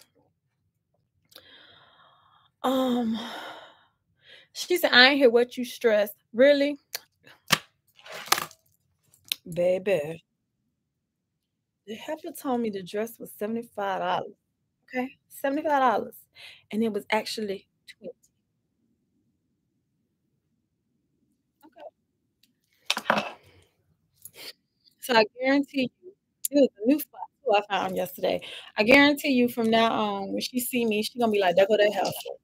Um, she said, I ain't hear what you stress. Really? Baby. The heifer told me the dress was $75. Okay, $75. And it was actually 20 So I guarantee you, it was a new spot too I found yesterday. I guarantee you from now on, when she see me, she gonna be like, there go that heifer.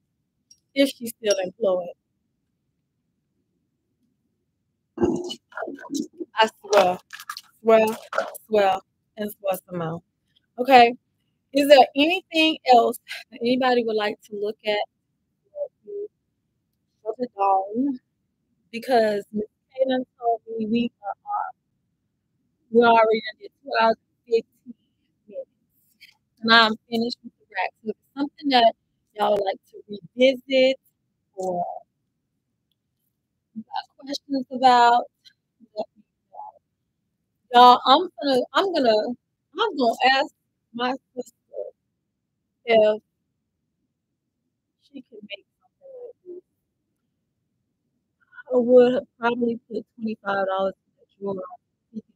If she's still employed. I swear, swear, swear, and swear some more. Okay. Is there anything else that anybody would like to look at? Because Miss Kaden told me we are we already did two hours and 15 minutes. And I'm finished with the rack. So if it's something that y'all like to revisit or got questions about. Y'all, I'm gonna, I'm gonna, I'm gonna ask my sister if she can make something. I would have probably put twenty-five dollars in the drawer,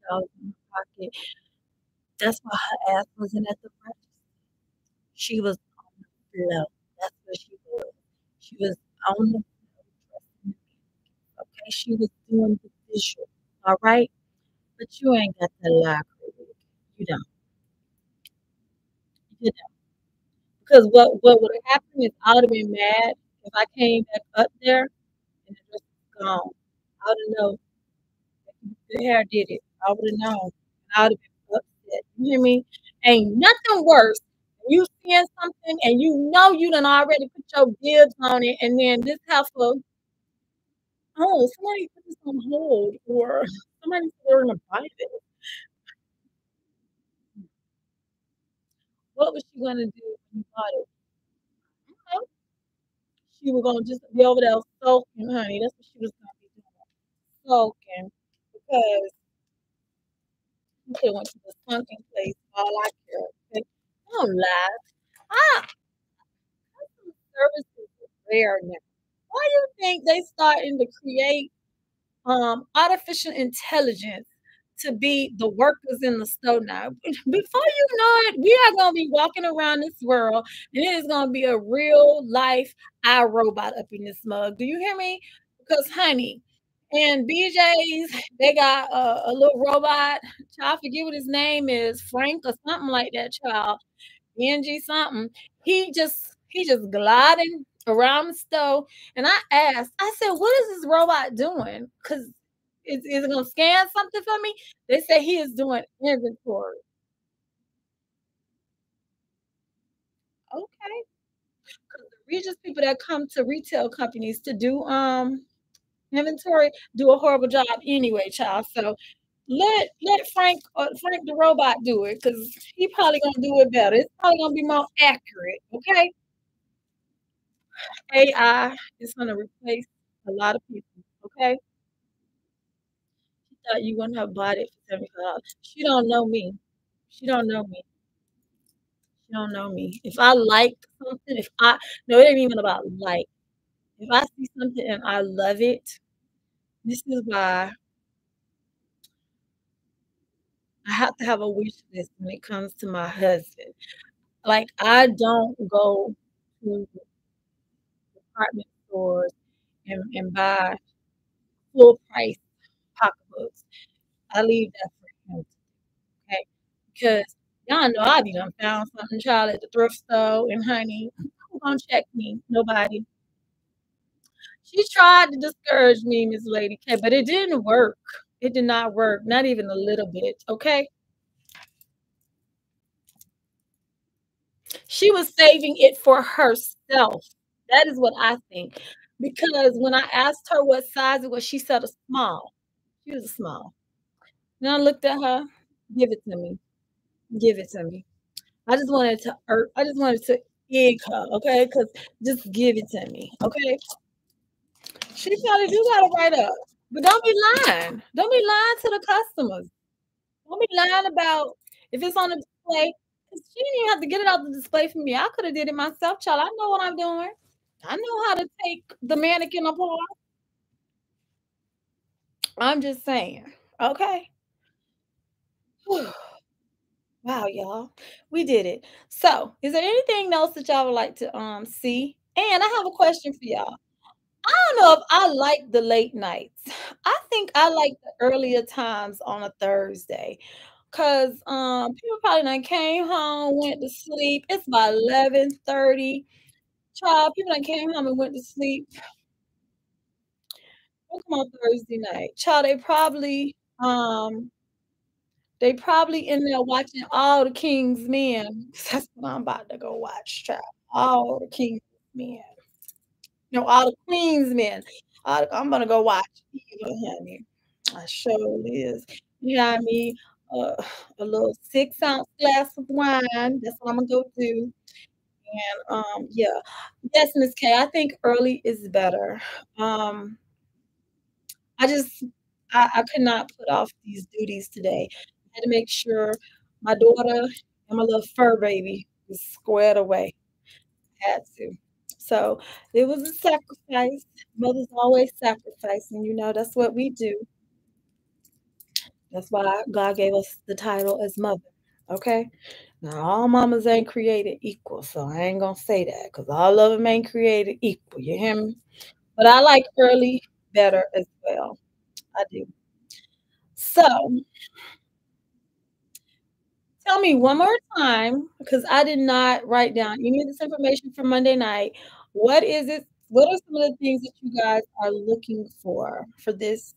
dollars in my pocket. That's why her ass wasn't at the register. She was on the floor. That's where she was. She was on the floor Okay, she was doing the visual. All right, but you ain't got the library. You don't. You don't. Because what what would have happened is I would have been mad if I came back up there and it was gone. I would have known the hair did it. I would have known. I would have been upset. You hear me? Ain't nothing worse. You seeing something and you know you done already put your dibs on it, and then this heifer, oh, somebody put this on hold, or somebody's gonna buy this. What was she gonna do when you bought it? She was gonna just be over there sulking, honey. That's what she was gonna be doing. Because she could went to the sunken place. All I care. Okay? Don't lie. Ah, customer service is rare now. Why do you think they starting to create um artificial intelligence to be the workers in the store now. Before you know it, we are going to be walking around this world and it is going to be a real life iRobot up in this mug. Do you hear me? Because, honey, and BJ's, they got a, a little robot. Child, forget what his name is, Frank or something like that, child. BNG something. He just he just gliding around the stove. And I asked, I said, what is this robot doing? Because is, is it to scan something for me? They say he is doing inventory. Okay. Because the regions people that come to retail companies to do um inventory do a horrible job anyway, child. So let let Frank uh, Frank the robot do it because he probably gonna do it better. It's probably gonna be more accurate. Okay. AI is gonna replace a lot of people. Okay thought you wouldn't have bought it for $75. She don't know me. She don't know me. She don't know me. If I like something, if I no, it ain't even about like. If I see something and I love it, this is why I have to have a wish list when it comes to my husband. Like I don't go to department stores and, and buy full price pocketbooks. I leave that for him. Okay. Because y'all know I be done found something child at the thrift store and honey, who gonna check me? Nobody. She tried to discourage me, Miss Lady K, but it didn't work. It did not work, not even a little bit. Okay. She was saving it for herself. That is what I think. Because when I asked her what size it was, she said a small. She was a small. Then I looked at her, give it to me. Give it to me. I just wanted to I just wanted to egg her, okay? Because just give it to me, okay? She probably do got to write up. But don't be lying. Don't be lying to the customers. Don't be lying about if it's on the display. She didn't even have to get it out the display for me. I could have did it myself, child. I know what I'm doing. I know how to take the mannequin apart. I'm just saying. Okay. wow, y'all. We did it. So, is there anything else that y'all would like to um see? And I have a question for y'all. I don't know if I like the late nights. I think I like the earlier times on a Thursday. Cause um people probably done came home, went to sleep. It's about 11 30. Child, people done came home and went to sleep. Come on Thursday night. Child, they probably um they probably in there watching all the King's Men. That's what I'm about to go watch, child. All the King's Men. No, all the Queen's Men. The, I'm gonna go watch honey. I sure is. You got me uh, a little six ounce glass of wine. That's what I'm gonna go do. And um, yeah, yes, Miss K. I think early is better. Um, I just I, I could not put off these duties today. I had to make sure my daughter and my little fur baby was squared away. Had to. So it was a sacrifice. Mother's always sacrificing, you know, that's what we do. That's why God gave us the title as mother. Okay. Now all mamas ain't created equal, so I ain't gonna say that because all of them ain't created equal. You hear me? But I like early better as well. I do. So, tell me one more time because I did not write down any of this information for Monday night. What is it? What are some of the things that you guys are looking for for this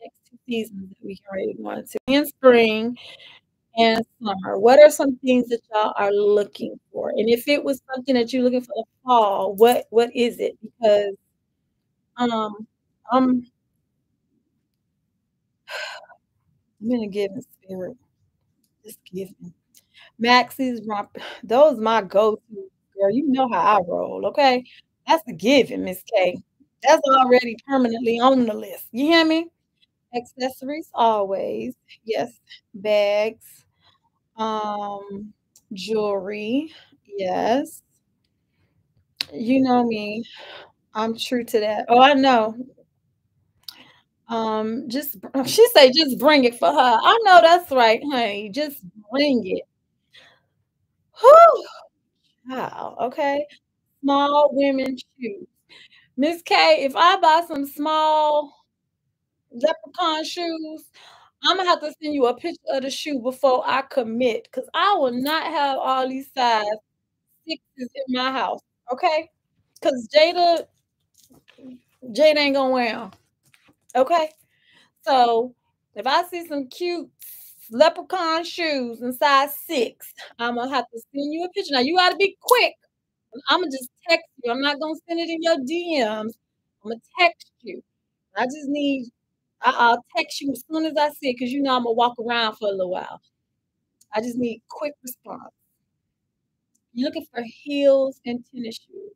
next two seasons that we can ready to in spring and summer? What are some things that y'all are looking for? And if it was something that you're looking for the fall, what what is it? Because um, I'm I'm in a giving spirit. Just giving. Maxie's my those my go-to girl. You know how I roll, okay? That's a given, Miss K. That's already permanently on the list. You hear me? Accessories always. Yes. Bags. Um, jewelry. Yes. You know me. I'm true to that. Oh, I know. Um, just she say just bring it for her. I know that's right, honey. Just bring it. Whew. Wow. Okay. Small women shoes. Miss K, if I buy some small leprechaun shoes, I'm gonna have to send you a picture of the shoe before I commit because I will not have all these size sixes in my house. Okay? Because Jada, Jada ain't gonna wear them. Okay. So if I see some cute leprechaun shoes in size six, I'm gonna have to send you a picture. Now you gotta be quick. I'm gonna just text you. I'm not gonna send it in your DMs. I'm gonna text you. I just need. I, will text you as soon as I see it because you know I'm gonna walk around for a little while. I just need quick response. You're looking for heels and tennis shoes.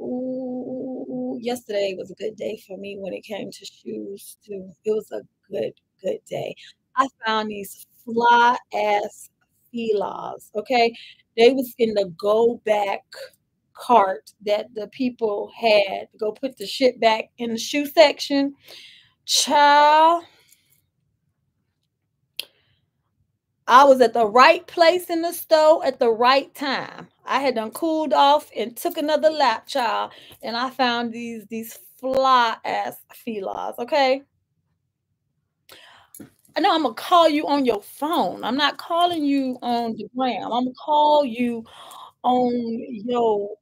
Ooh, yesterday was a good day for me when it came to shoes too. It was a good, good day. I found these fly ass Filas. Okay. They was in the go back cart that the people had to go put the shit back in the shoe section. Child. I was at the right place in the store at the right time. I had done cooled off and took another lap, child, and I found these these fly ass Filas. Okay. I know I'm gonna call you on your phone. I'm not calling you on the gram. I'm gonna call you on your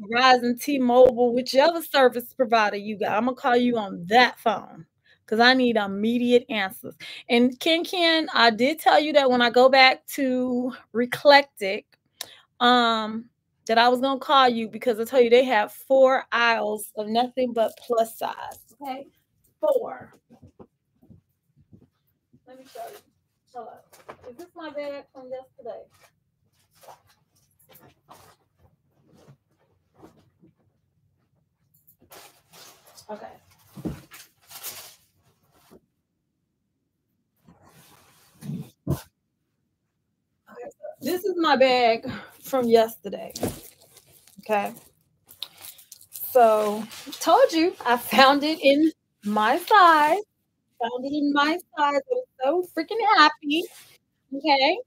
Verizon, T-Mobile, whichever service provider you got. I'm gonna call you on that phone because I need immediate answers. And Ken Ken, I did tell you that when I go back to Reclectic, um, that I was gonna call you because I told you they have four aisles of nothing but plus size. Okay, four. Show you. Hello. Is this my bag from yesterday? Okay. This is my bag from yesterday. Okay. So, told you I found it in my size. Found it in my size. I'm so freaking happy. Okay.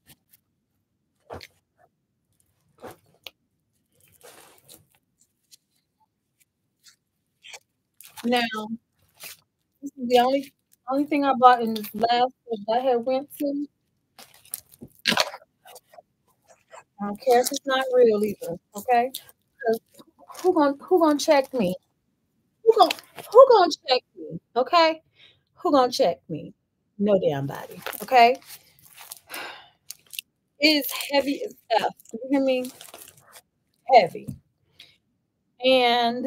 Now, this is the only only thing I bought in this last that I had went to. I don't care if it's not real either. Okay. Who gonna who gonna check me? Who gonna who gonna check me? Okay. Who gonna check me? No damn body. Okay. It is heavy as stuff. You hear me? Heavy. And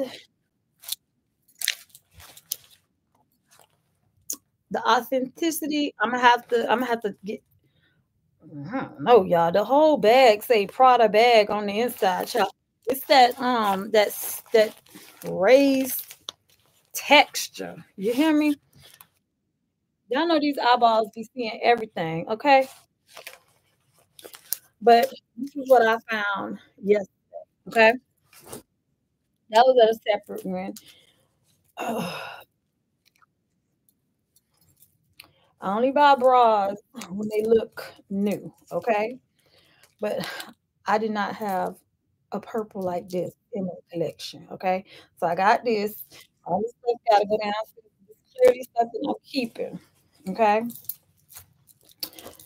the authenticity, I'm gonna have to, I'm gonna have to get know, y'all. The whole bag say Prada bag on the inside, y'all. It's that um that's that raised texture. You hear me? Y'all know these eyeballs be seeing everything, okay? But this is what I found yesterday, okay? That was at a separate one. I only buy bras when they look new, okay? But I did not have a purple like this in my collection, okay? So I got this. All this stuff got to go down to the stuff that I'm keeping, okay?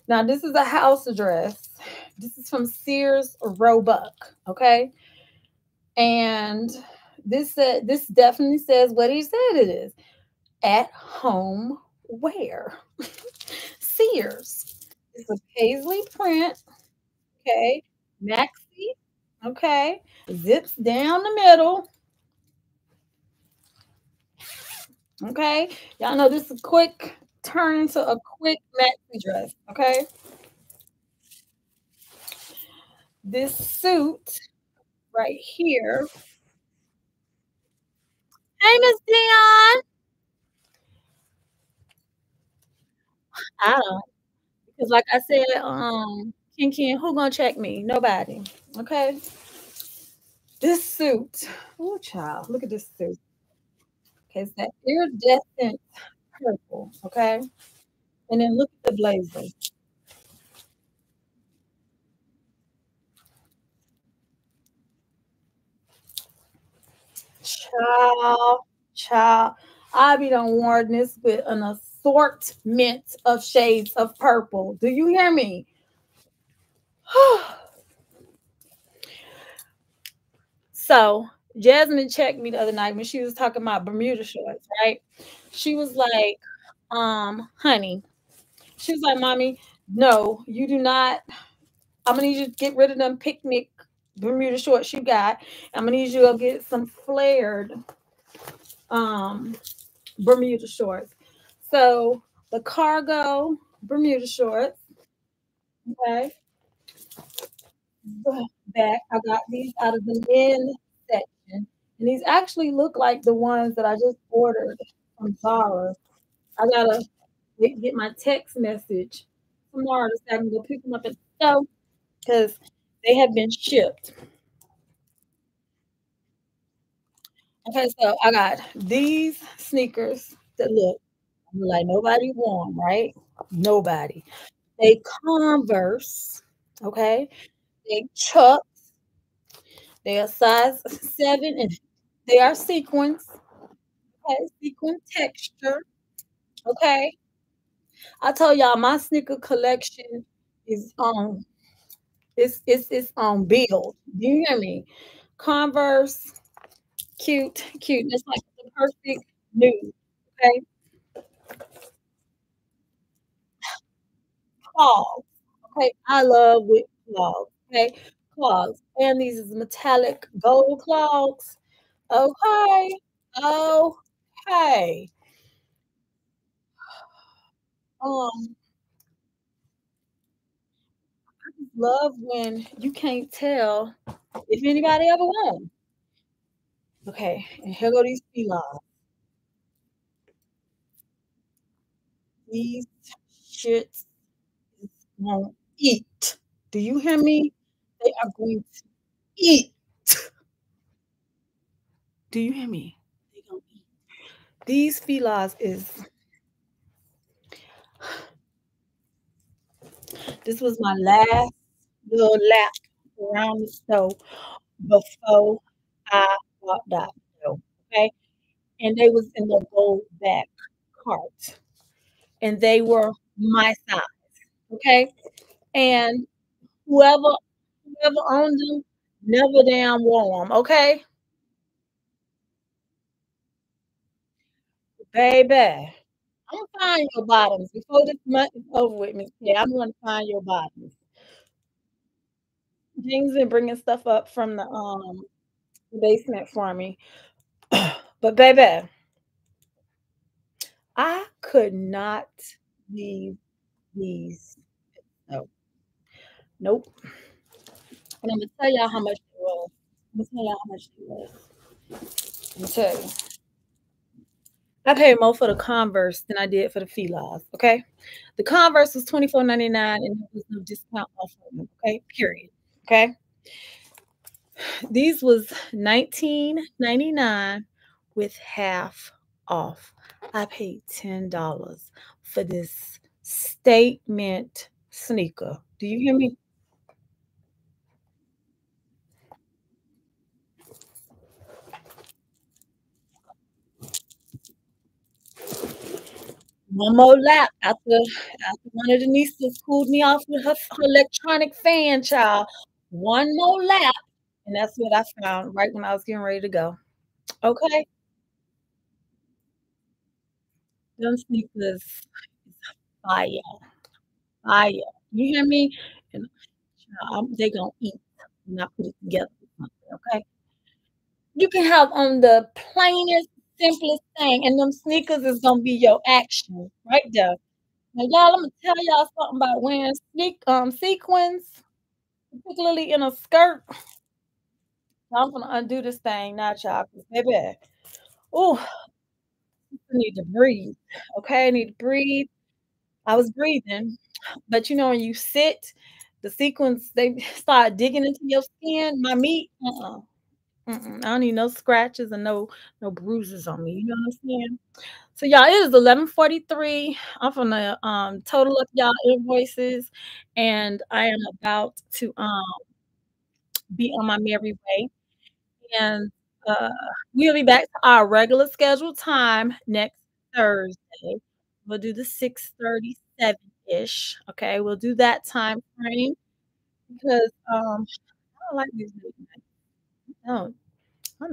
Now, this is a house address. This is from Sears Roebuck, okay? And this said this definitely says what he said it is. At home where? Sears. It's a paisley print. Okay. Maxi. Okay. Zips down the middle. Okay. Y'all know this is quick turn into a quick maxi dress. Okay. This suit right here Hey, Miss Dion. I don't. Because like I said, um, Ken Ken, who gonna check me? Nobody. Okay. This suit. Oh, child. Look at this suit. Okay, it's that iridescent purple. Okay. And then look at the blazer. Child, child. I be done worn this with an assortment of shades of purple. Do you hear me? so Jasmine checked me the other night when she was talking about Bermuda shorts, right? She was like, um, honey, she was like, Mommy, no, you do not. I'm gonna need you to get rid of them picnic Bermuda shorts you got. I'm gonna need you to get some flared um Bermuda shorts. So the cargo Bermuda shorts. Okay. Back, I got these out of the men. And these actually look like the ones that I just ordered from Zara. I gotta get my text message tomorrow to say I'm gonna pick them up at the because they have been shipped. Okay, so I got these sneakers that look like nobody worn, right? Nobody. They Converse, okay? They Chucks. They are size seven and they are sequins. Okay, sequin texture. Okay. I told y'all my sneaker collection is um it's it's it's on build. Do you hear me? Converse, cute, cute. It's like the perfect nude. Okay. Clogs. Okay, I love with clogs. Okay, clogs. And these is metallic gold clogs. Okay. Okay. Um I love when you can't tell if anybody ever won. Okay, and here go these Filas. These shits won't eat. Do you hear me? They are going to eat. Do you hear me? They gonna eat. These Filas is this was my last little lap around the stove before I walked out. Okay. And they was in the gold back cart. And they were my size. Okay. And whoever whoever owned them never damn wore them. Okay. Baby, I'm gonna find your bottoms before this month is over with me. Yeah, I'm gonna find your bottoms. James been bringing stuff up from the um basement for me. but baby, I could not leave these. No. Nope. And I'm gonna tell y'all how much it was. I'm gonna tell y'all how much it was. Gonna tell you. I paid more for the Converse than I did for the Filas. Okay. The Converse was $24.99 and there was no discount off. Okay. Period. Okay. These was $19.99 with half off. I paid $10 for this statement sneaker. Do you hear me? One more lap after after one of the nieces cooled me off with her, her electronic fan, child. One more lap, and that's what I found right when I was getting ready to go. Okay. Them sneakers fire. Fire. You hear me? And they gonna eat when I put it together. Okay. You can have on the plainest, simplest thing, and them sneakers is gonna be your action right there. Now, y'all, I'm gonna tell y'all something about wearing sneak um sequins, particularly in a skirt. I'm gonna undo this thing now, y'all, baby. Oh, I need to breathe. Okay, I need to breathe. I was breathing, but you know, when you sit, the sequins they start digging into your skin. My meat, uh-uh. Mm-mm. I don't need no scratches and no no bruises on me. You know what I'm saying? So y'all, it is 11:43. I'm gonna um total up y'all invoices, and I am about to um be on my merry way. And uh, we'll be back to our regular scheduled time next Thursday. We'll do the 6:37-ish. Okay, we'll do that time frame because um I don't like these late nights. I'm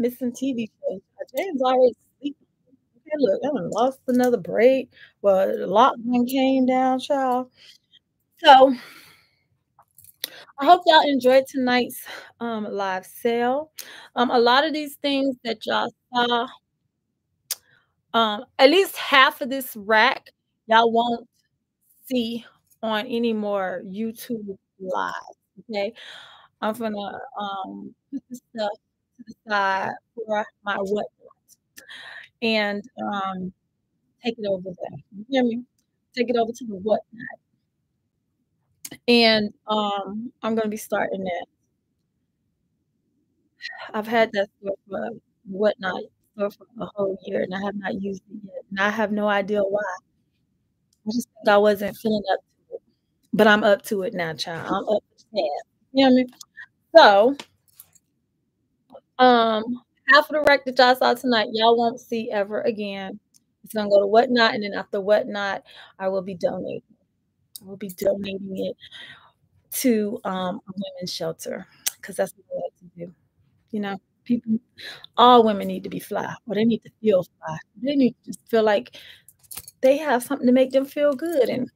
missing TV shows. James already sleeping. Okay, look, I lost another break. Well, the lockdown came down, child. So I hope y'all enjoyed tonight's um, live sale. Um, a lot of these things that y'all saw, um, at least half of this rack, y'all won't see on any more YouTube live. Okay, I'm gonna um, put this stuff to the side for my whatnot and um, take it over there. You hear me? Take it over to the whatnot. And um, I'm gonna be starting that. I've had that store for whatnot store for a whole year and I have not used it yet. And I have no idea why. I just think I wasn't feeling up to it. But I'm up to it now, child. I'm up to that. You know what I mean? So um half of the wreck that y'all saw tonight, y'all won't see ever again. It's gonna go to whatnot, and then after whatnot, I will be donating. I will be donating it to um, a women's shelter because that's what I like to do. You know, people, all women need to be fly, or they need to feel fly. They need to feel like they have something to make them feel good, and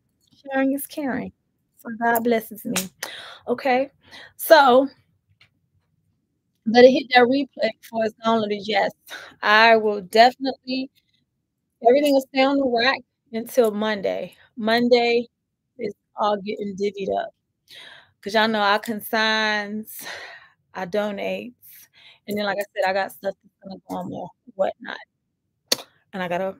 sharing is caring. So God blesses me. Okay, so better hit that replay before it's downloaded. Yes, I will definitely. Everything will stay on the rack until Monday. Monday is all getting divvied up because y'all know I consigns, I donates, and then like I said, I got stuff gonna go on there, whatnot, and I got a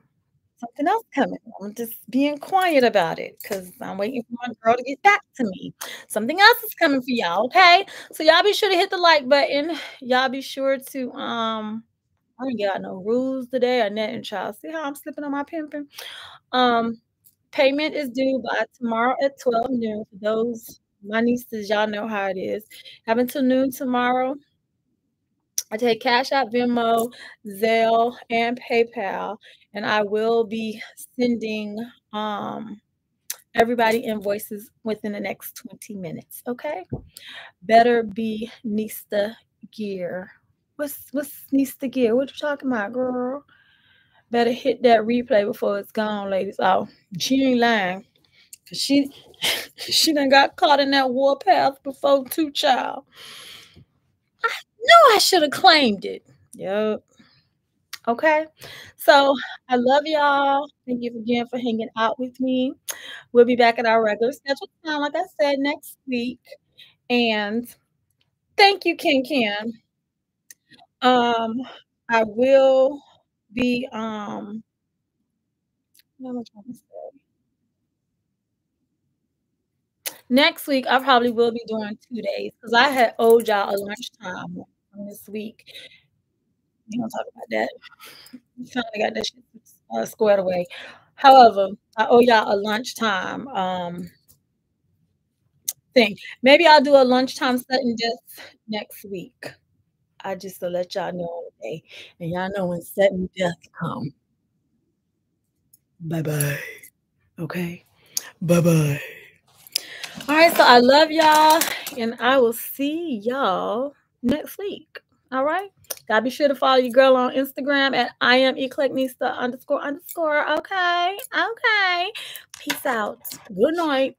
something else coming. I'm just being quiet about it because I'm waiting for my girl to get back to me. Something else is coming for y'all, okay? So y'all be sure to hit the like button. Y'all be sure to um I don't got no rules today or nothing, child. See how I'm slipping on my pimping? Um, payment is due by tomorrow at 12 noon. For those my nieces, y'all know how it is. Have until noon tomorrow. I take Cash App, Venmo, Zelle, and PayPal, and I will be sending um everybody invoices within the next 20 minutes. Okay. Better be Nista Gear. What's what's Nista Gear? What you talking about, girl? Better hit that replay before it's gone, ladies. Oh, she ain't lying. Cause she she done got caught in that warpath before two child. Knew I should have claimed it. Yep. Okay. So I love y'all. Thank you again for hanging out with me. We'll be back at our regular scheduled time, like I said, next week. And thank you, Ken Ken. Um, I will be um what am I trying to say? Next week, I probably will be doing two days because I had owed y'all a lunchtime this week. We don't talk about that. We finally got that shit uh, squared away. However, I owe y'all a lunchtime um thing. Maybe I'll do a lunchtime sudden death next week. I just to let y'all know today, and y'all know when sudden death come. Bye bye. Okay. Bye bye. All right, so I love y'all, and I will see y'all next week. All right. Gotta be sure to follow your girl on Instagram at I am eclecnista underscore underscore. Okay. Okay. Peace out. Good night.